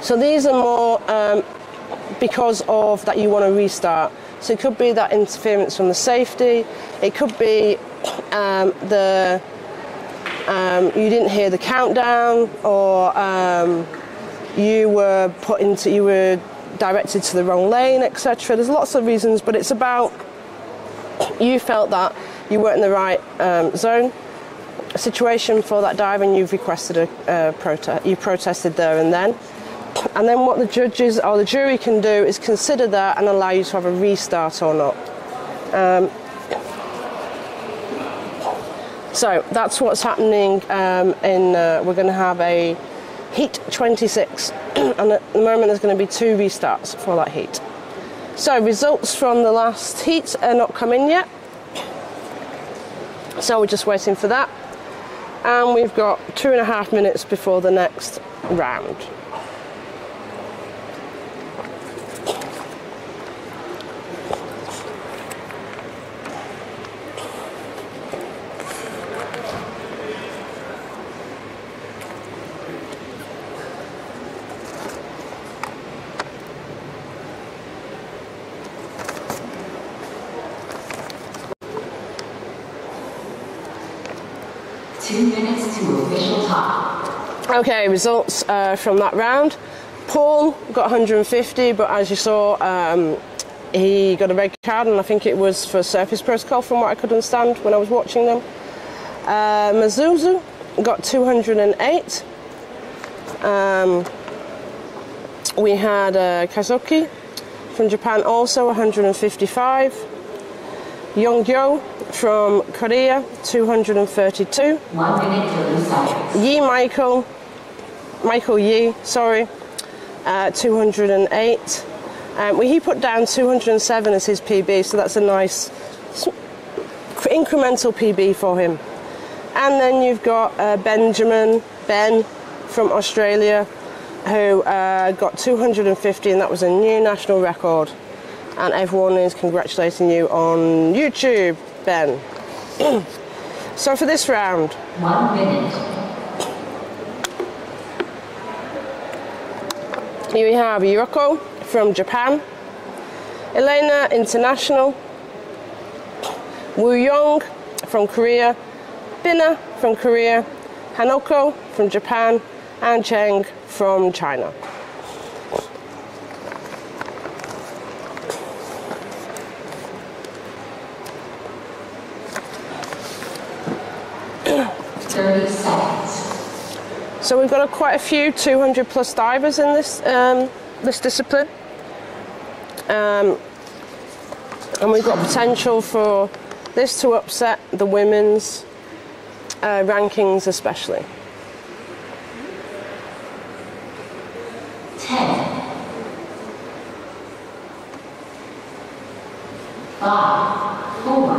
So these are more um, because of that you want to restart. So it could be that interference from the safety, it could be um, the um, you didn't hear the countdown or um, you were put into you were directed to the wrong lane, etc. There's lots of reasons, but it's about you felt that you weren't in the right um, zone situation for that dive, and you've requested a uh, protest. You protested there and then, and then what the judges or the jury can do is consider that and allow you to have a restart or not. Um, so that's what's happening um, in. Uh, we're going to have a heat 26, and at the moment there's going to be two restarts for that heat. So results from the last heat are not coming yet. So we're just waiting for that. And we've got two and a half minutes before the next round. Okay, results uh, from that round. Paul got 150, but as you saw, um, he got a red card, and I think it was for surface protocol, from what I could understand when I was watching them. Uh, Mazuzu got 208. Um, we had uh, Kazuki from Japan also 155. Yongyo from Korea 232. One minute, 30. Yi Michael, Michael Yi, sorry, uh, 208. Um, well, he put down 207 as his PB, so that's a nice incremental PB for him. And then you've got uh, Benjamin, Ben from Australia, who uh, got 250, and that was a new national record. And everyone is congratulating you on YouTube, Ben. so for this round, One minute. Here we have Yuriko from Japan, Elena International, Wu Yong from Korea, Bina from Korea, Hanoko from Japan, and Cheng from China. Thirty seconds. So we've got a, quite a few 200 plus divers in this um, this discipline, um, and we've got potential for this to upset the women's uh, rankings, especially. Ten. Five, four,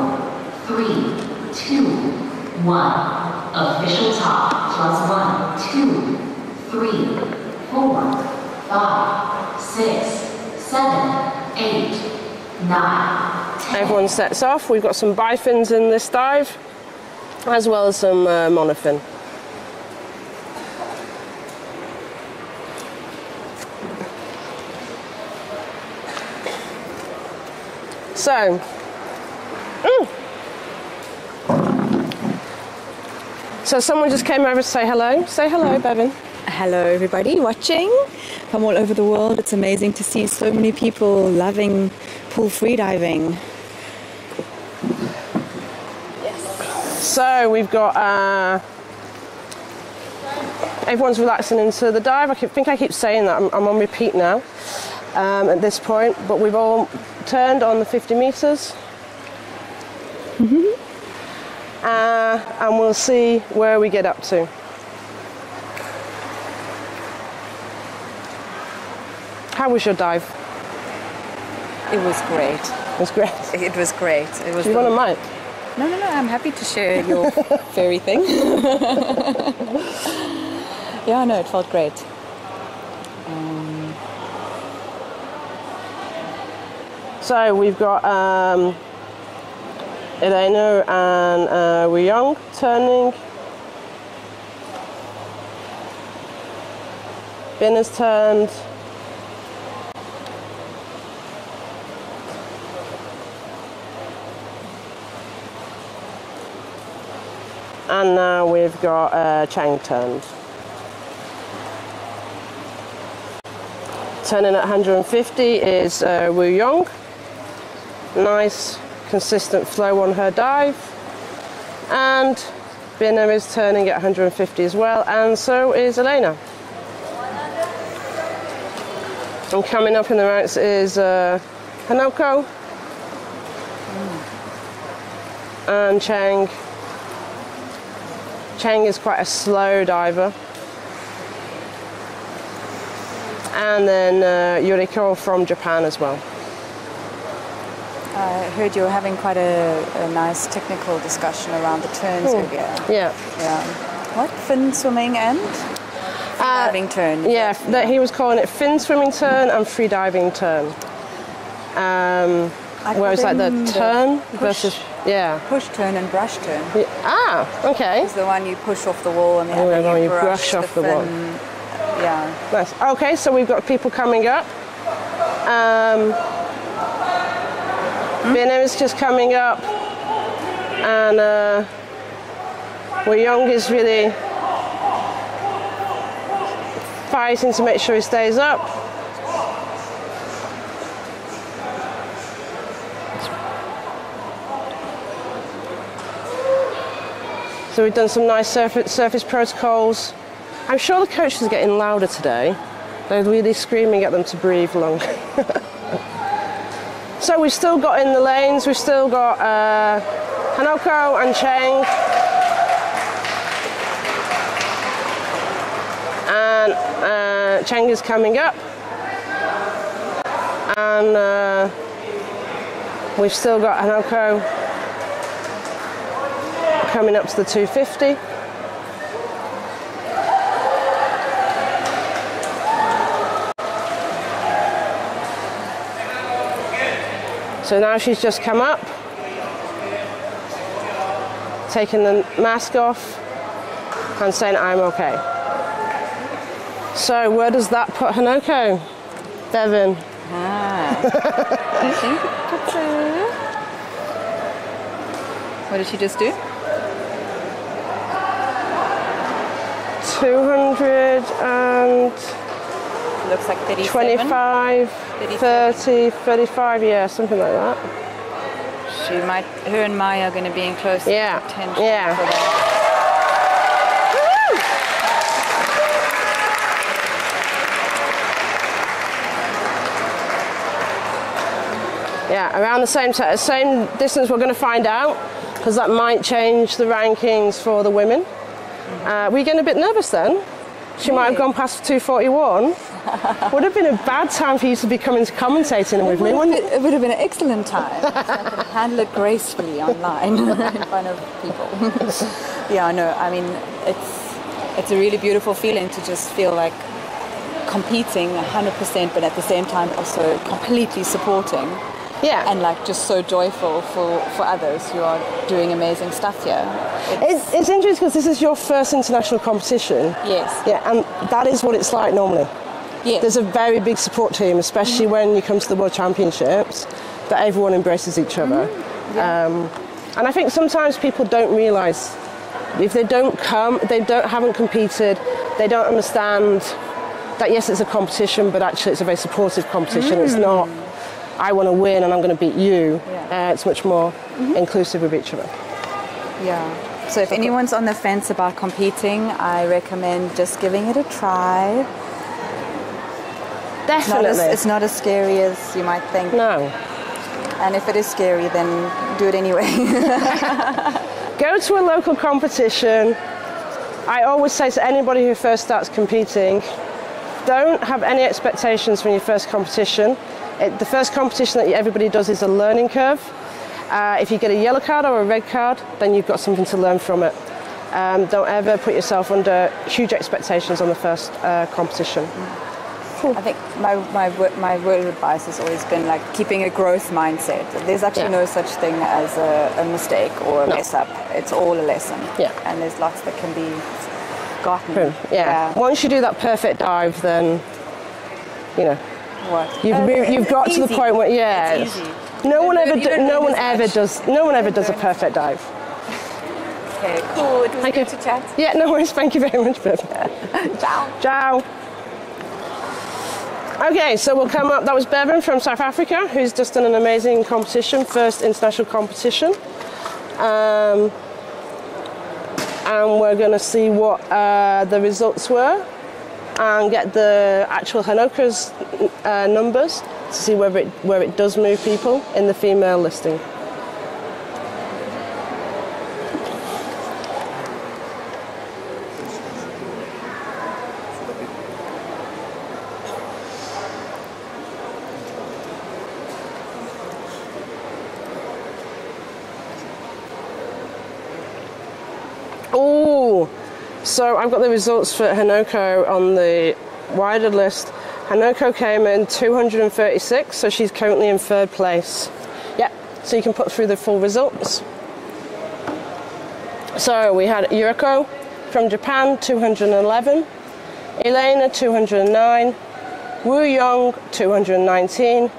three, two, one. Official top plus one, two, three, four, five, six, seven, eight, nine. Everyone sets off. We've got some bifins in this dive, as well as some uh, monofin. So, mm. So someone just came over to say hello. Say hello, Bevan. Hello, everybody watching from all over the world. It's amazing to see so many people loving pool freediving. Yes. So we've got uh, everyone's relaxing into the dive. I think I keep saying that. I'm, I'm on repeat now um, at this point, but we've all turned on the 50 meters. Uh, and we'll see where we get up to. How was your dive? It was great. It was great. It was great. It was. Do you want a mic? No, no, no. I'm happy to share your fairy thing. yeah, no, it felt great. Um, So we've got um, Elena and uh, Wei Young turning. Ben has turned. And now we've got uh, Chang turned. Turning at 150 is uh, Wu Yong nice consistent flow on her dive. And Binner is turning at 150 as well and so is Elena. And coming up in the ranks is uh, Hanoko and Chang. Chang is quite a slow diver. And then uh, Yuriko from Japan as well I heard you were having quite a, a nice technical discussion around the turns Hmm. earlier. yeah Yeah. What? Fin swimming and Uh, diving turn? Yeah, that he was calling it fin swimming turn and free diving turn. Um, I where it's like the them the turn push. versus yeah. Push turn and brush turn. Yeah. Ah, okay. It's the one you push off the wall and the Oh, other yeah, you, brush, brush off the wall. fin. Yeah. Nice. Okay, so we've got people coming up. Um, Binner is just coming up, and uh, Wei Young is really fighting to make sure he stays up. So we've done some nice surface, surface protocols. I'm sure the coaches are getting louder today. They're really screaming at them to breathe longer. so we've still got in the lanes, we've still got uh, Hanoko and Cheng. And uh, Cheng is coming up. And uh, we've still got Hanoko coming up to the 250. So now she's just come up, taking the mask off and saying, I'm okay. So where does that put Hanoko? Devin. Ah. I think it's a... What did she just do? 200 and Looks like 37. 25, 30, 35, yeah, something like that. She might, her and Maya are going to be in close Yeah, attention yeah. for that. Yeah, around the same same distance. We're going to find out because that might change the rankings for the women. Uh, were you getting a bit nervous then? She might have gone past 241. would have been a bad time for you to be coming to commentating with me, it? It would have been an excellent time. So I could handle it gracefully online in front of people. yeah, no, I mean, it's it's a really beautiful feeling to just feel like competing 100%, but at the same time also completely supporting. Yeah. And like just so joyful for, for others who are doing amazing stuff here. It's, It's, it's interesting because this is your first international competition. yes. Yeah, and that is what it's like normally. Yes. There's a very big support team, especially when you come to the World Championships, that everyone embraces each other. um, and I think sometimes people don't realise if they don't come, they don't haven't competed, they don't understand that yes, it's a competition, but actually it's a very supportive competition. It's not. I want to win and I'm going to beat you. Yeah. Uh, it's much more inclusive of each other. Yeah. So if anyone's on the fence about competing, I recommend just giving it a try. It's not, as, Definitely. it's not as scary as you might think. no. And if it is scary, then do it anyway. Go to a local competition. I always say to anybody who first starts competing, don't have any expectations from your first competition. It, the first competition that everybody does is a learning curve. Uh, if you get a yellow card or a red card, then you've got something to learn from it. Um, don't ever put yourself under huge expectations on the first uh, competition. I think my, my, my word of advice has always been like keeping a growth mindset. There's actually Yeah. no such thing as a, a mistake or a No. mess up. It's all a lesson. Yeah. And there's lots that can be gotten. Boom. Yeah. Once you do that perfect dive, then you know What? you've Uh, moved, you've got to the point where yeah. It's easy. No one ever do, no one ever does no one ever does a perfect dive. Okay, cool. It was Thank good you. to chat. Yeah, no worries. Thank you very much, Bev. Ciao. Ciao. Okay, so we'll come up. That was Bevan from South Africa, who's just done an amazing competition, first international competition. Um, and we're going to see what uh, the results were and get the actual Hanoka's uh, numbers to see whether it, where it does move people in the female listing. Oh, so I've got the results for Hanoko on the wider list. Hanoko came in 236, so she's currently in third place. Yeah, so you can put through the full results. So we had Yuriko from Japan, 211, Elena, 209, Wu Yong, 219,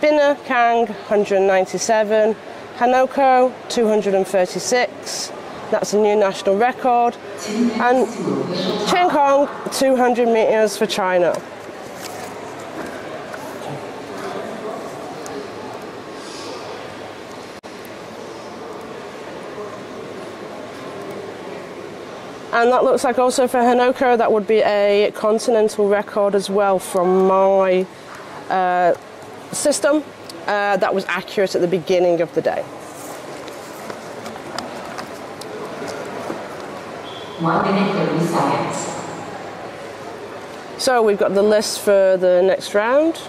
Bina Kang, 197, Hanoko, 236. That's a new national record. And Chen Kong, 200 meters for China. And that looks like also for Hanoko, that would be a continental record as well from my uh, system. Uh, that was accurate at the beginning of the day. One minute, 30 seconds. So we've got the list for the next round.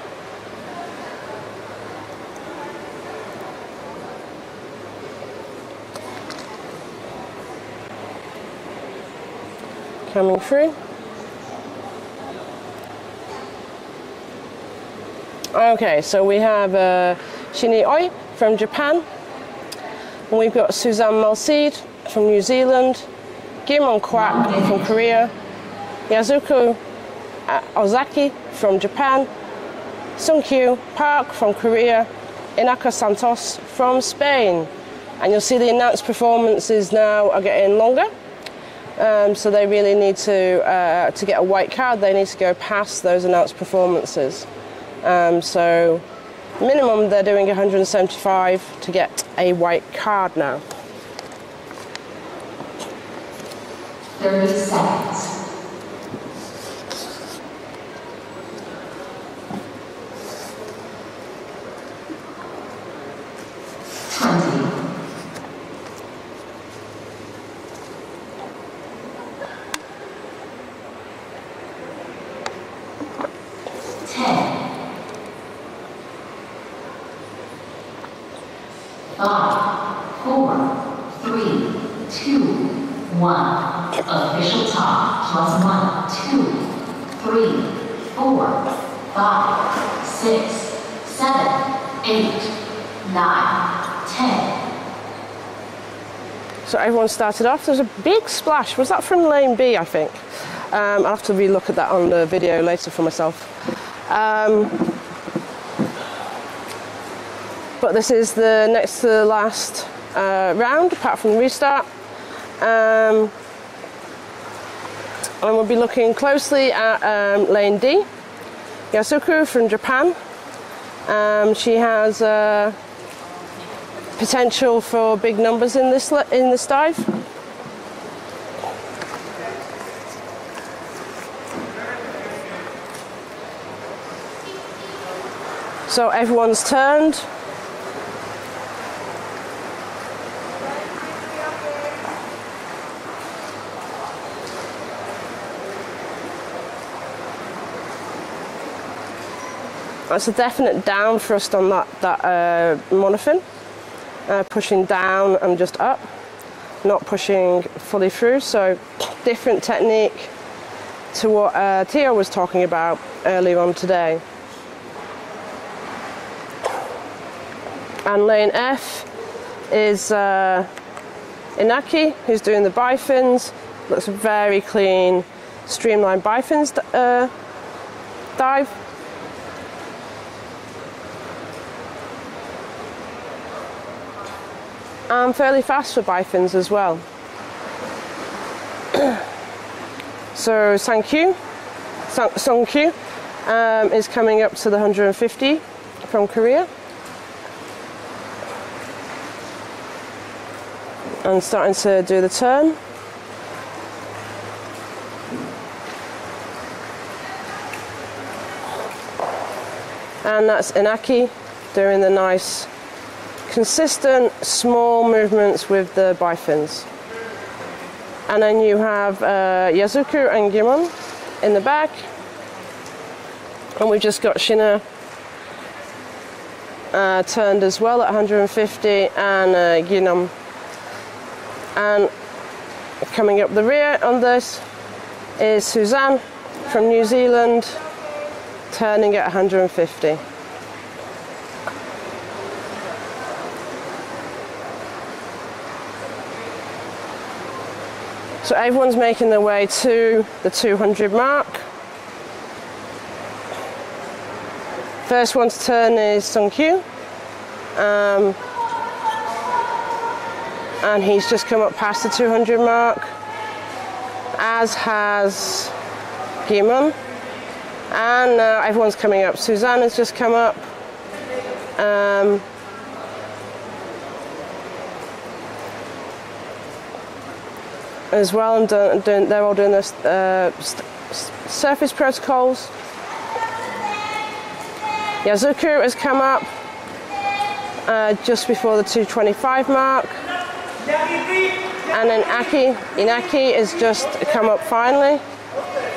Coming through. Okay, so we have uh, Shini Oi from Japan. And we've got Suzanne Malseed from New Zealand. Gimon Kwak from Korea. Yazuko uh, Ozaki from Japan, Sunkyu Park from Korea, Inaka Santos from Spain. And you'll see the announced performances now are getting longer. Um, so they really need to, uh, to get a white card, they need to go past those announced performances. Um, so minimum they're doing 175 to get a white card now. 30 seconds. Twenty. Ten. Five, four, three, two, one. Official top plus one, two, three, four, five, six, seven, eight, nine, ten. So everyone started off. There's a big splash. Was that from lane B, I think? Um, I'll have to relook at that on the video later for myself. Um, but this is the next to the last uh, round, apart from the restart. Um, and we'll be looking closely at um, lane D. Yasuku from Japan. Um, she has uh, potential for big numbers in this in this dive. So everyone's turned. That's a definite down thrust on that, that uh, monofin. Uh, pushing down and just up, not pushing fully through. So different technique to what uh, was talking about earlier on today. And lane F is uh, Inaki, who's doing the bifins. Looks very clean, streamlined bifins uh, dive. And fairly fast for bifins as well. so Sankyu, Songkyu um, is coming up to the 150 from Korea. And starting to do the turn. And that's Inaki doing the nice consistent small movements with the bifins. And then you have uh, Yazuku and Gimon in the back. And we've just got Shina uh, turned as well at 150 and uh. And coming up the rear on this is Suzanne from New Zealand turning at 150. So everyone's making their way to the 200 mark. First one to turn is Sung Kyu. Um, and he's just come up past the 200 mark, as has Gimon. And now everyone's coming up. Suzanne has just come up. Um, as well and doing, doing, they're all doing this uh, surface protocols. Yazuku has come up uh, just before the 225 mark. And then Aki, Inaki has just come up finally.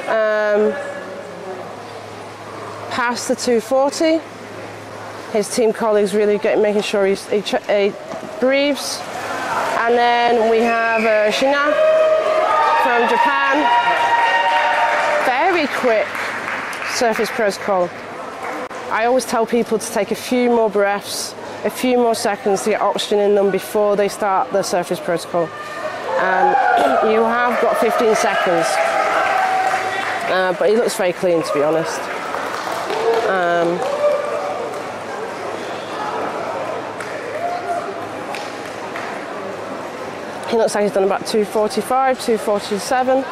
Um, past the 240. His team colleagues really get, making sure he, he breathes. And then we have uh, Shina from Japan. Very quick surface protocol. I always tell people to take a few more breaths, a few more seconds to get oxygen in them before they start the surface protocol. And you have got 15 seconds. Uh, but he looks very clean, to be honest. Um, He looks like he's done about 245, 247. And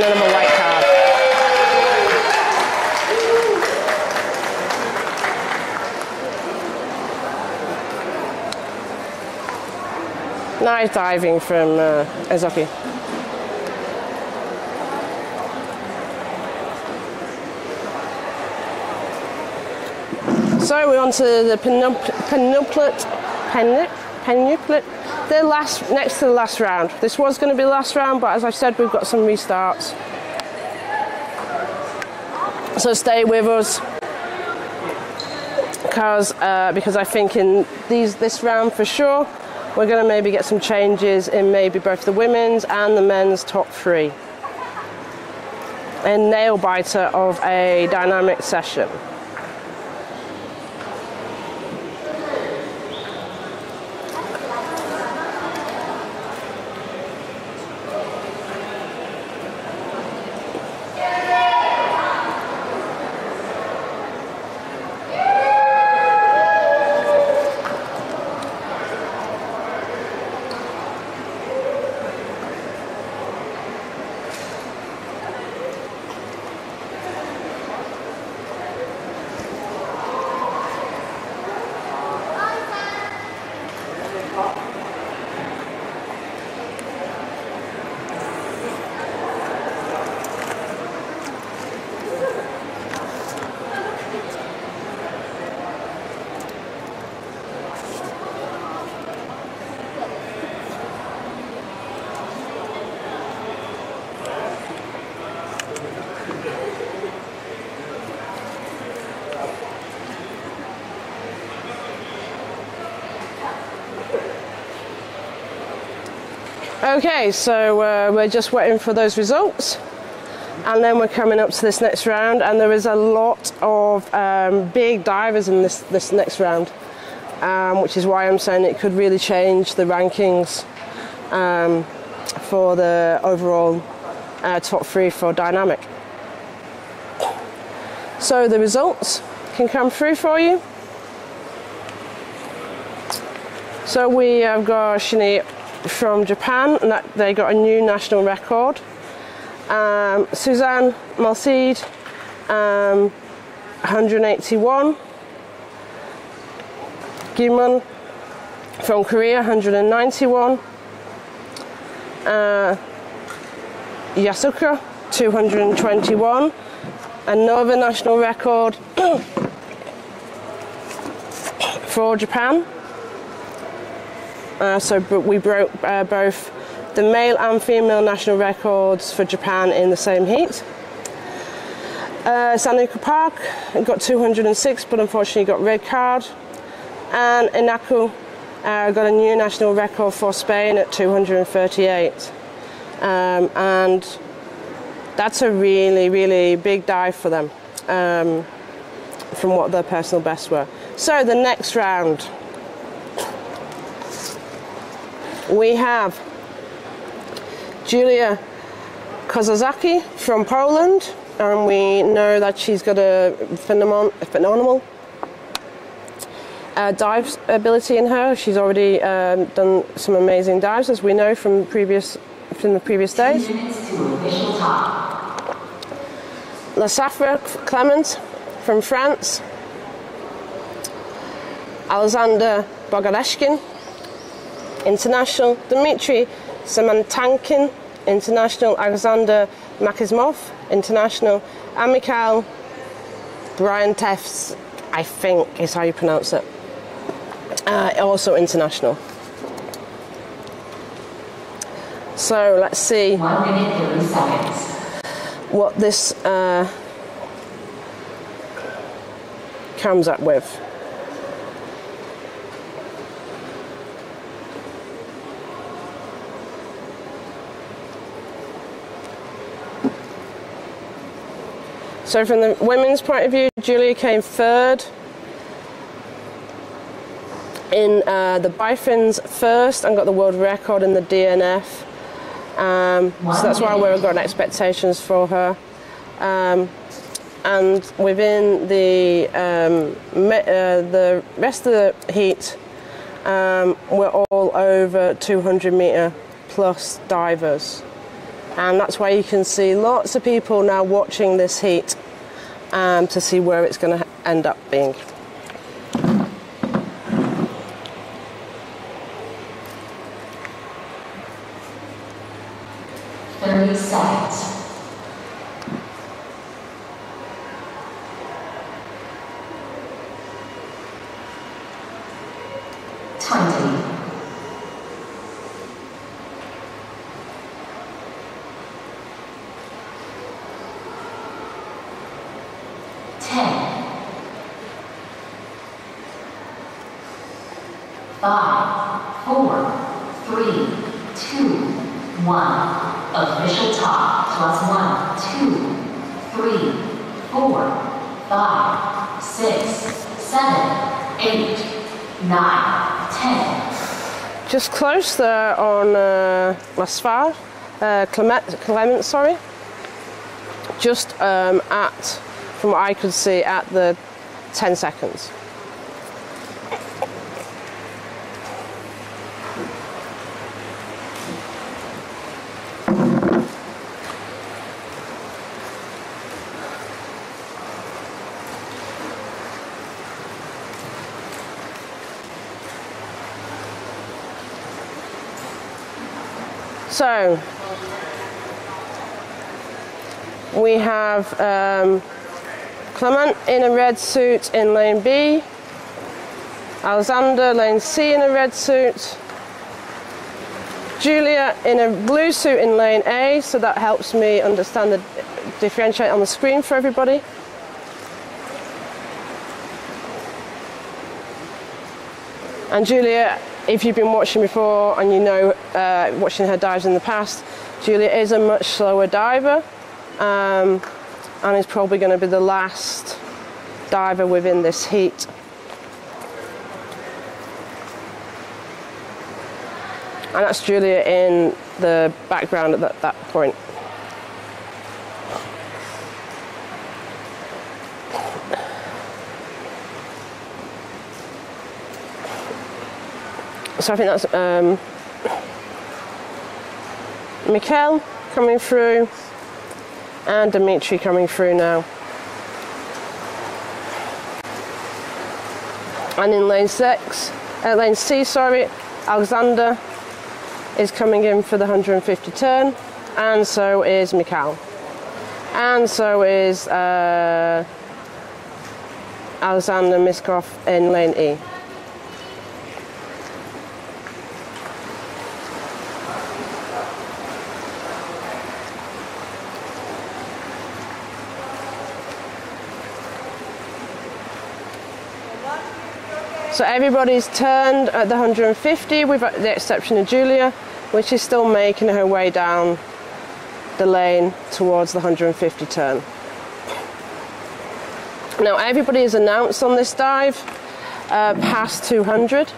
another white card. Nice diving from uh, Ezoki. So we're on to the penuplet, penuplet the last next to the last round. This was going to be the last round, but as I said, we've got some restarts. So stay with us, because uh, because I think in these this round for sure, we're going to maybe get some changes in maybe both the women's and the men's top three. A nail biter of a dynamic session. Okay, so uh, we're just waiting for those results. And then we're coming up to this next round, and there is a lot of um, big divers in this, this next round, um, which is why I'm saying it could really change the rankings um, for the overall uh, top three for dynamic. So the results can come through for you. So we have got Shini from Japan, and that they got a new national record. Um, Suzanne Malseed, um, 181. Gimon from Korea, 191. Uh, Yasuka, 221. Another national record for Japan. Uh, so we broke uh, both the male and female national records for Japan in the same heat. Uh, Sanuka Park got 206, but unfortunately got red card. And Inaku uh, got a new national record for Spain at 238. Um, and that's a really, really big dive for them um, from what their personal bests were. So the next round, we have Julia Kozerska from Poland, and we know that she's got a phenomenal, phenomenal uh, dive ability in her. She's already um, done some amazing dives, as we know from previous from the previous days. La Safra Clement from France. Alexander Bogareshkin, international. Dmitry Samantankin, international. Alexander Maximov, international. And Mikhail Brian Tefts, I think is how you pronounce it. Uh, also international. So let's see One minute, 30 seconds. what this uh, comes up with. So, from the women's point of view, Julia came third. In uh, the bifins first and got the world record in the DNF. Um, so that's why we've got expectations for her. Um, and within the um, me- uh, the rest of the heat, um, we're all over 200 meter plus divers, and that's why you can see lots of people now watching this heat um, to see where it's going to end up being. Thirty seconds. Twenty. Ten. Five, four, three, two, one. Official top plus one, two, three, four, five, six, seven, eight, nine, ten. Just close there on uh, Lasfar, uh, Clement, Clement, sorry. Just um, at, from what I could see, at the 10 seconds. So we have um, Clement in a red suit in lane B, Alexander lane C in a red suit, Julia in a blue suit in lane A, so that helps me understand the differentiate on the screen for everybody. And Julia if you've been watching before and you know uh, watching her dives in the past, Julia is a much slower diver um, and is probably going to be the last diver within this heat. And that's Julia in the background at that, that point. So I think that's um, Mikkel coming through and Dimitri coming through now. And in lane six, uh, lane C, sorry, Alexander is coming in for the 150 turn, and so is Mikkel. And so is uh, Alexander Miskov in lane E. So everybody's turned at the 150 with the exception of Julia, which is still making her way down the lane towards the 150 turn. Now everybody is announced on this dive uh, past 200,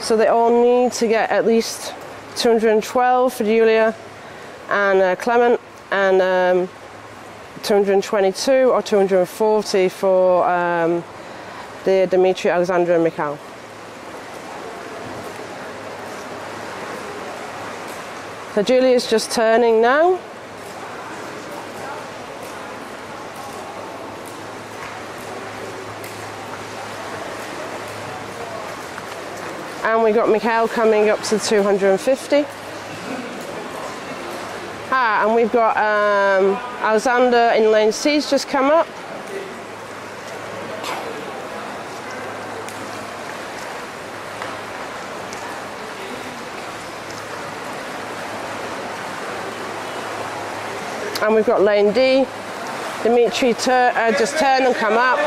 so they all need to get at least 212 for Julia and uh, Clement, and um, 222 or 240 for um, the Dimitri, Alexandra, and Mikhail. So Julia's just turning now. And we've got Mikhail coming up to 250. Ah, and we've got um, Alexander in lane C's just come up. And we've got lane D. Dimitri tur- uh, just turn and come up.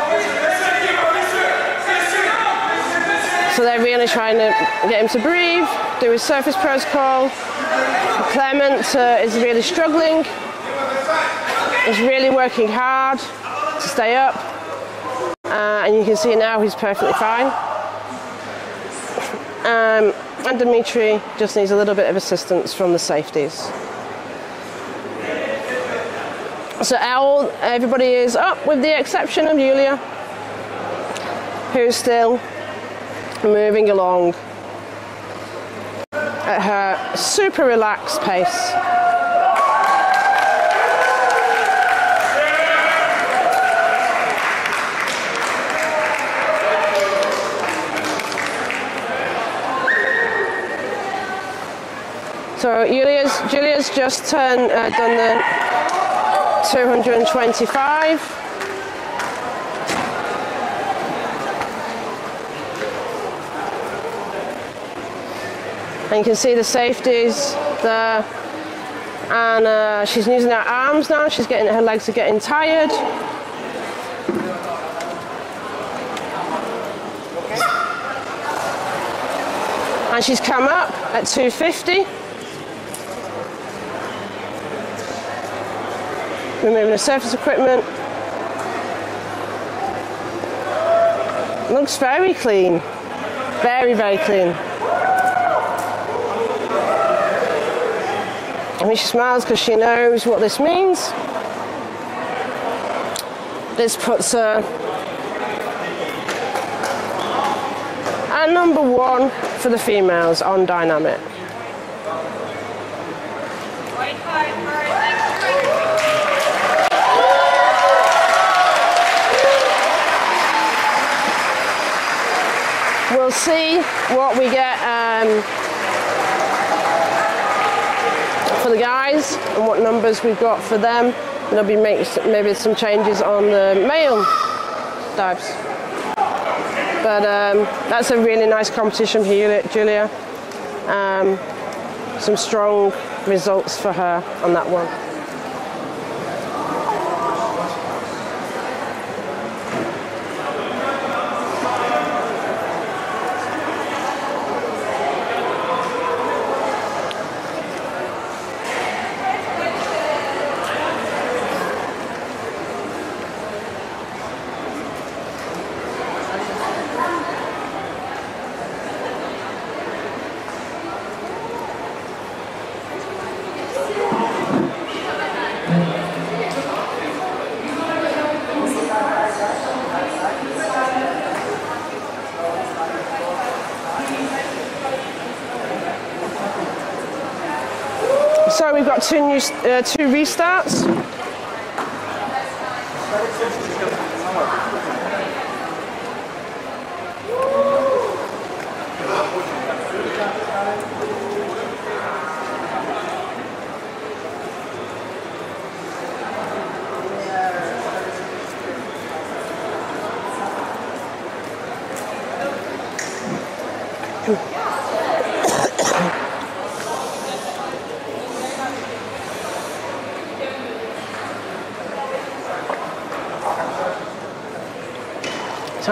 So they're really trying to get him to breathe, do his surface protocol. Clement uh, is really struggling. He's really working hard to stay up. Uh, and you can see now he's perfectly fine. Um, and Dimitri just needs a little bit of assistance from the safeties. So all, everybody is up with the exception of Julia, who's still moving along at her super relaxed pace. So Julia's, Julia's just turned, uh, done the 225. And you can see the safeties there. And uh, she's using her arms now. She's getting her legs are getting tired. And she's come up at 250. Removing the surface equipment. Looks very clean. Very, very clean. I mean, she smiles because she knows what this means. This puts her at number one for the females on dynamic. We'll see what we get um, for the guys and what numbers we've got for them. There'll be make, maybe some changes on the male dives. But um, that's a really nice competition Julia. Julia. Um, some strong results for her on that one. So we've got two new, uh, two restarts.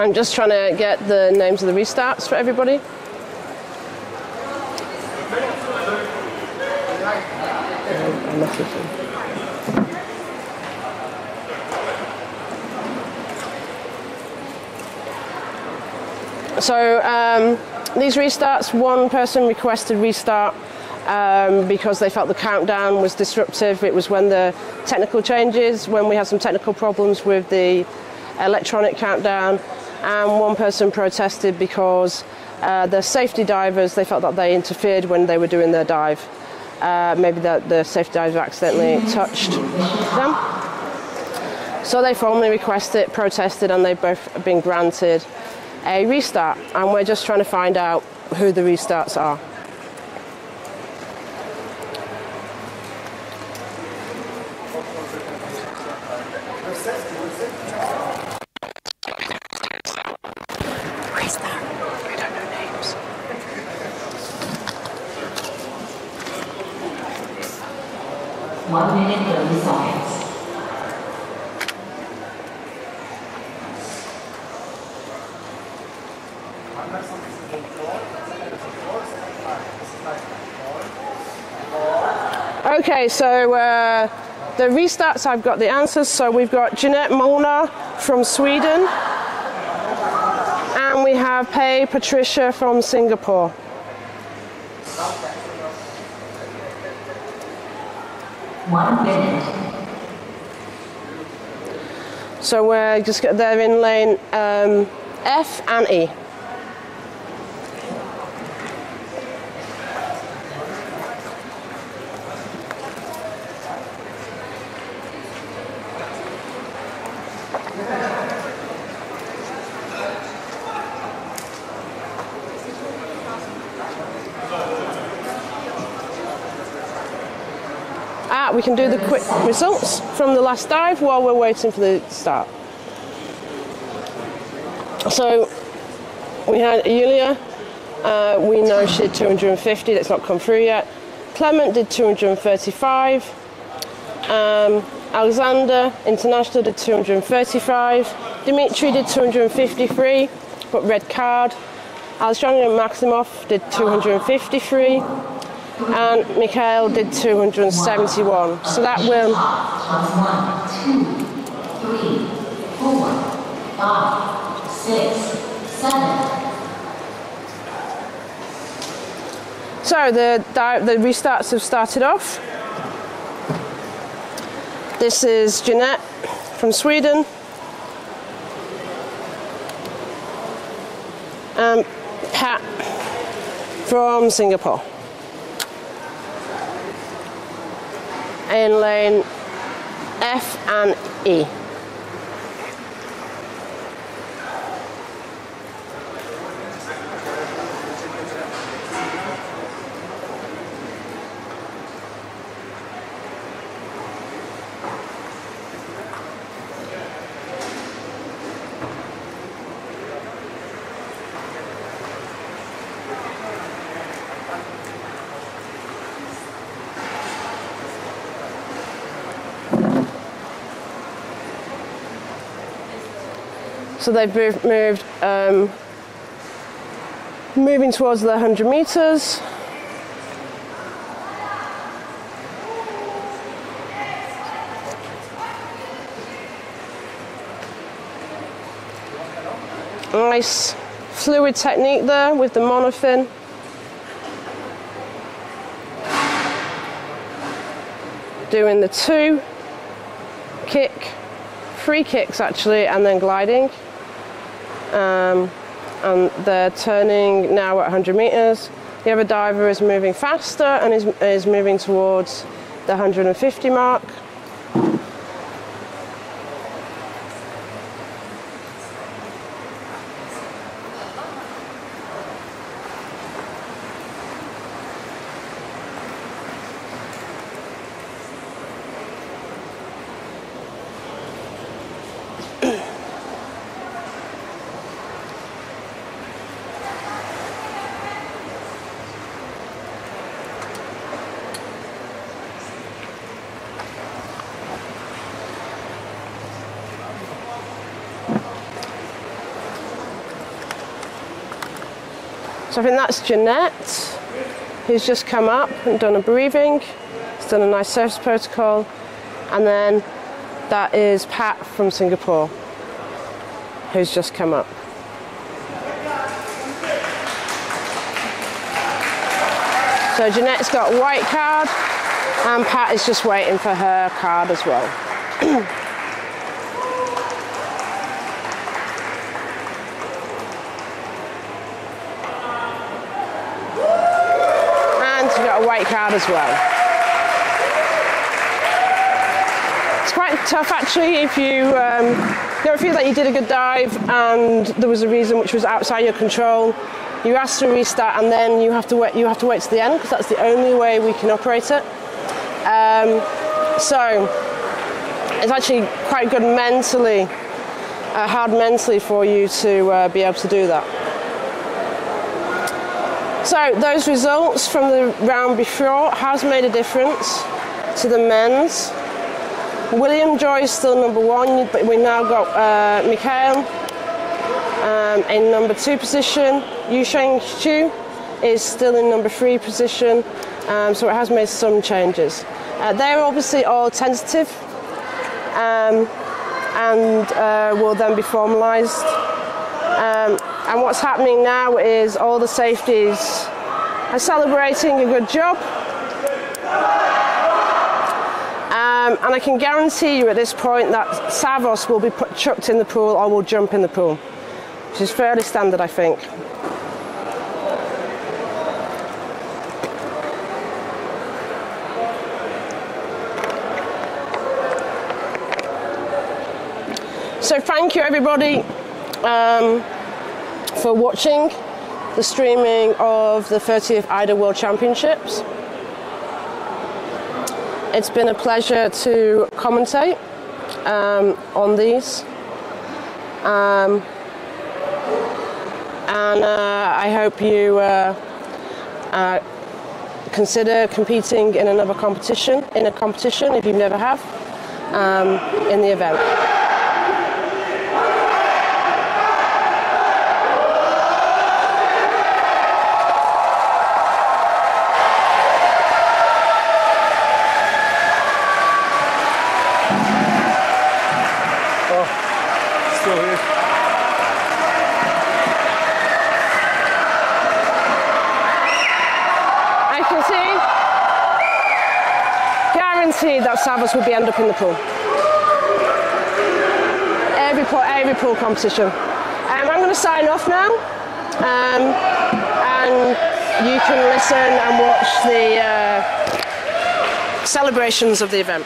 I'm just trying to get the names of the restarts for everybody. So um, these restarts, one person requested restart um, because they felt the countdown was disruptive. It was when the technical changes, when we had some technical problems with the electronic countdown, and one person protested because uh, the safety divers they felt that they interfered when they were doing their dive. Uh, maybe the, the safety diver accidentally touched them. So they formally requested, protested, and they've both been granted a restart. And we're just trying to find out who the restarts are. Okay, so uh, the restarts, I've got the answers. So we've got Jeanette Molnar from Sweden, and we have Pei Patricia from Singapore. One minute. So we're just they're in lane um, F and E. Ah, we can do the quick results from the last dive while we're waiting for the start. So we had Yulia. Uh, we know she did 250. That's not come through yet. Clement did 235. Um, Alexander International did 235. Dimitri did 253, but red card. Alexander Maximov did 253. And Mikhail did 271. So that will. So the, the restarts have started off. This is Jeanette from Sweden. And Pat from Singapore. In lane F and E. So they've moved, um, moving towards the 100 meters. Nice fluid technique there with the monofin. Doing the two kick, three kicks actually, and then gliding. Um, and they're turning now at 100 meters. The other diver is moving faster and is, is moving towards the 150 mark. So I think that's Jeanette, who's just come up and done a breathing. She's done a nice surface protocol. And then that is Pat from Singapore, who's just come up. So Jeanette's got a white card, and Pat is just waiting for her card as well. a white card as well. It's quite tough actually if you um, ever feel like you did a good dive and there was a reason which was outside your control. You asked to restart and then you have to wait. You have to wait to the end because that's the only way we can operate it. Um, so it's actually quite good mentally, uh, hard mentally for you to uh, be able to do that. So those results from the round before has made a difference to the men's. William Joy is still number one, but we now got uh, Mikhail um, in number two position. Yu Sheng Chu is still in number three position, um, so it has made some changes. Uh, they're obviously all tentative um, and uh, will then be formalised. And what's happening now is all the safeties are celebrating a good job. Um, and I can guarantee you at this point that Savos will be put, chucked in the pool or will jump in the pool, which is fairly standard, I think. So thank you everybody um, for watching the streaming of the 30th AIDA World Championships. It's been a pleasure to commentate um, on these. Um, and uh, I hope you uh, uh, consider competing in another competition, in a competition if you never have, um, in the event. That will be end up in the pool. Every pool, every pool competition. Um, I'm going to sign off now, um, and you can listen and watch the uh, celebrations of the event.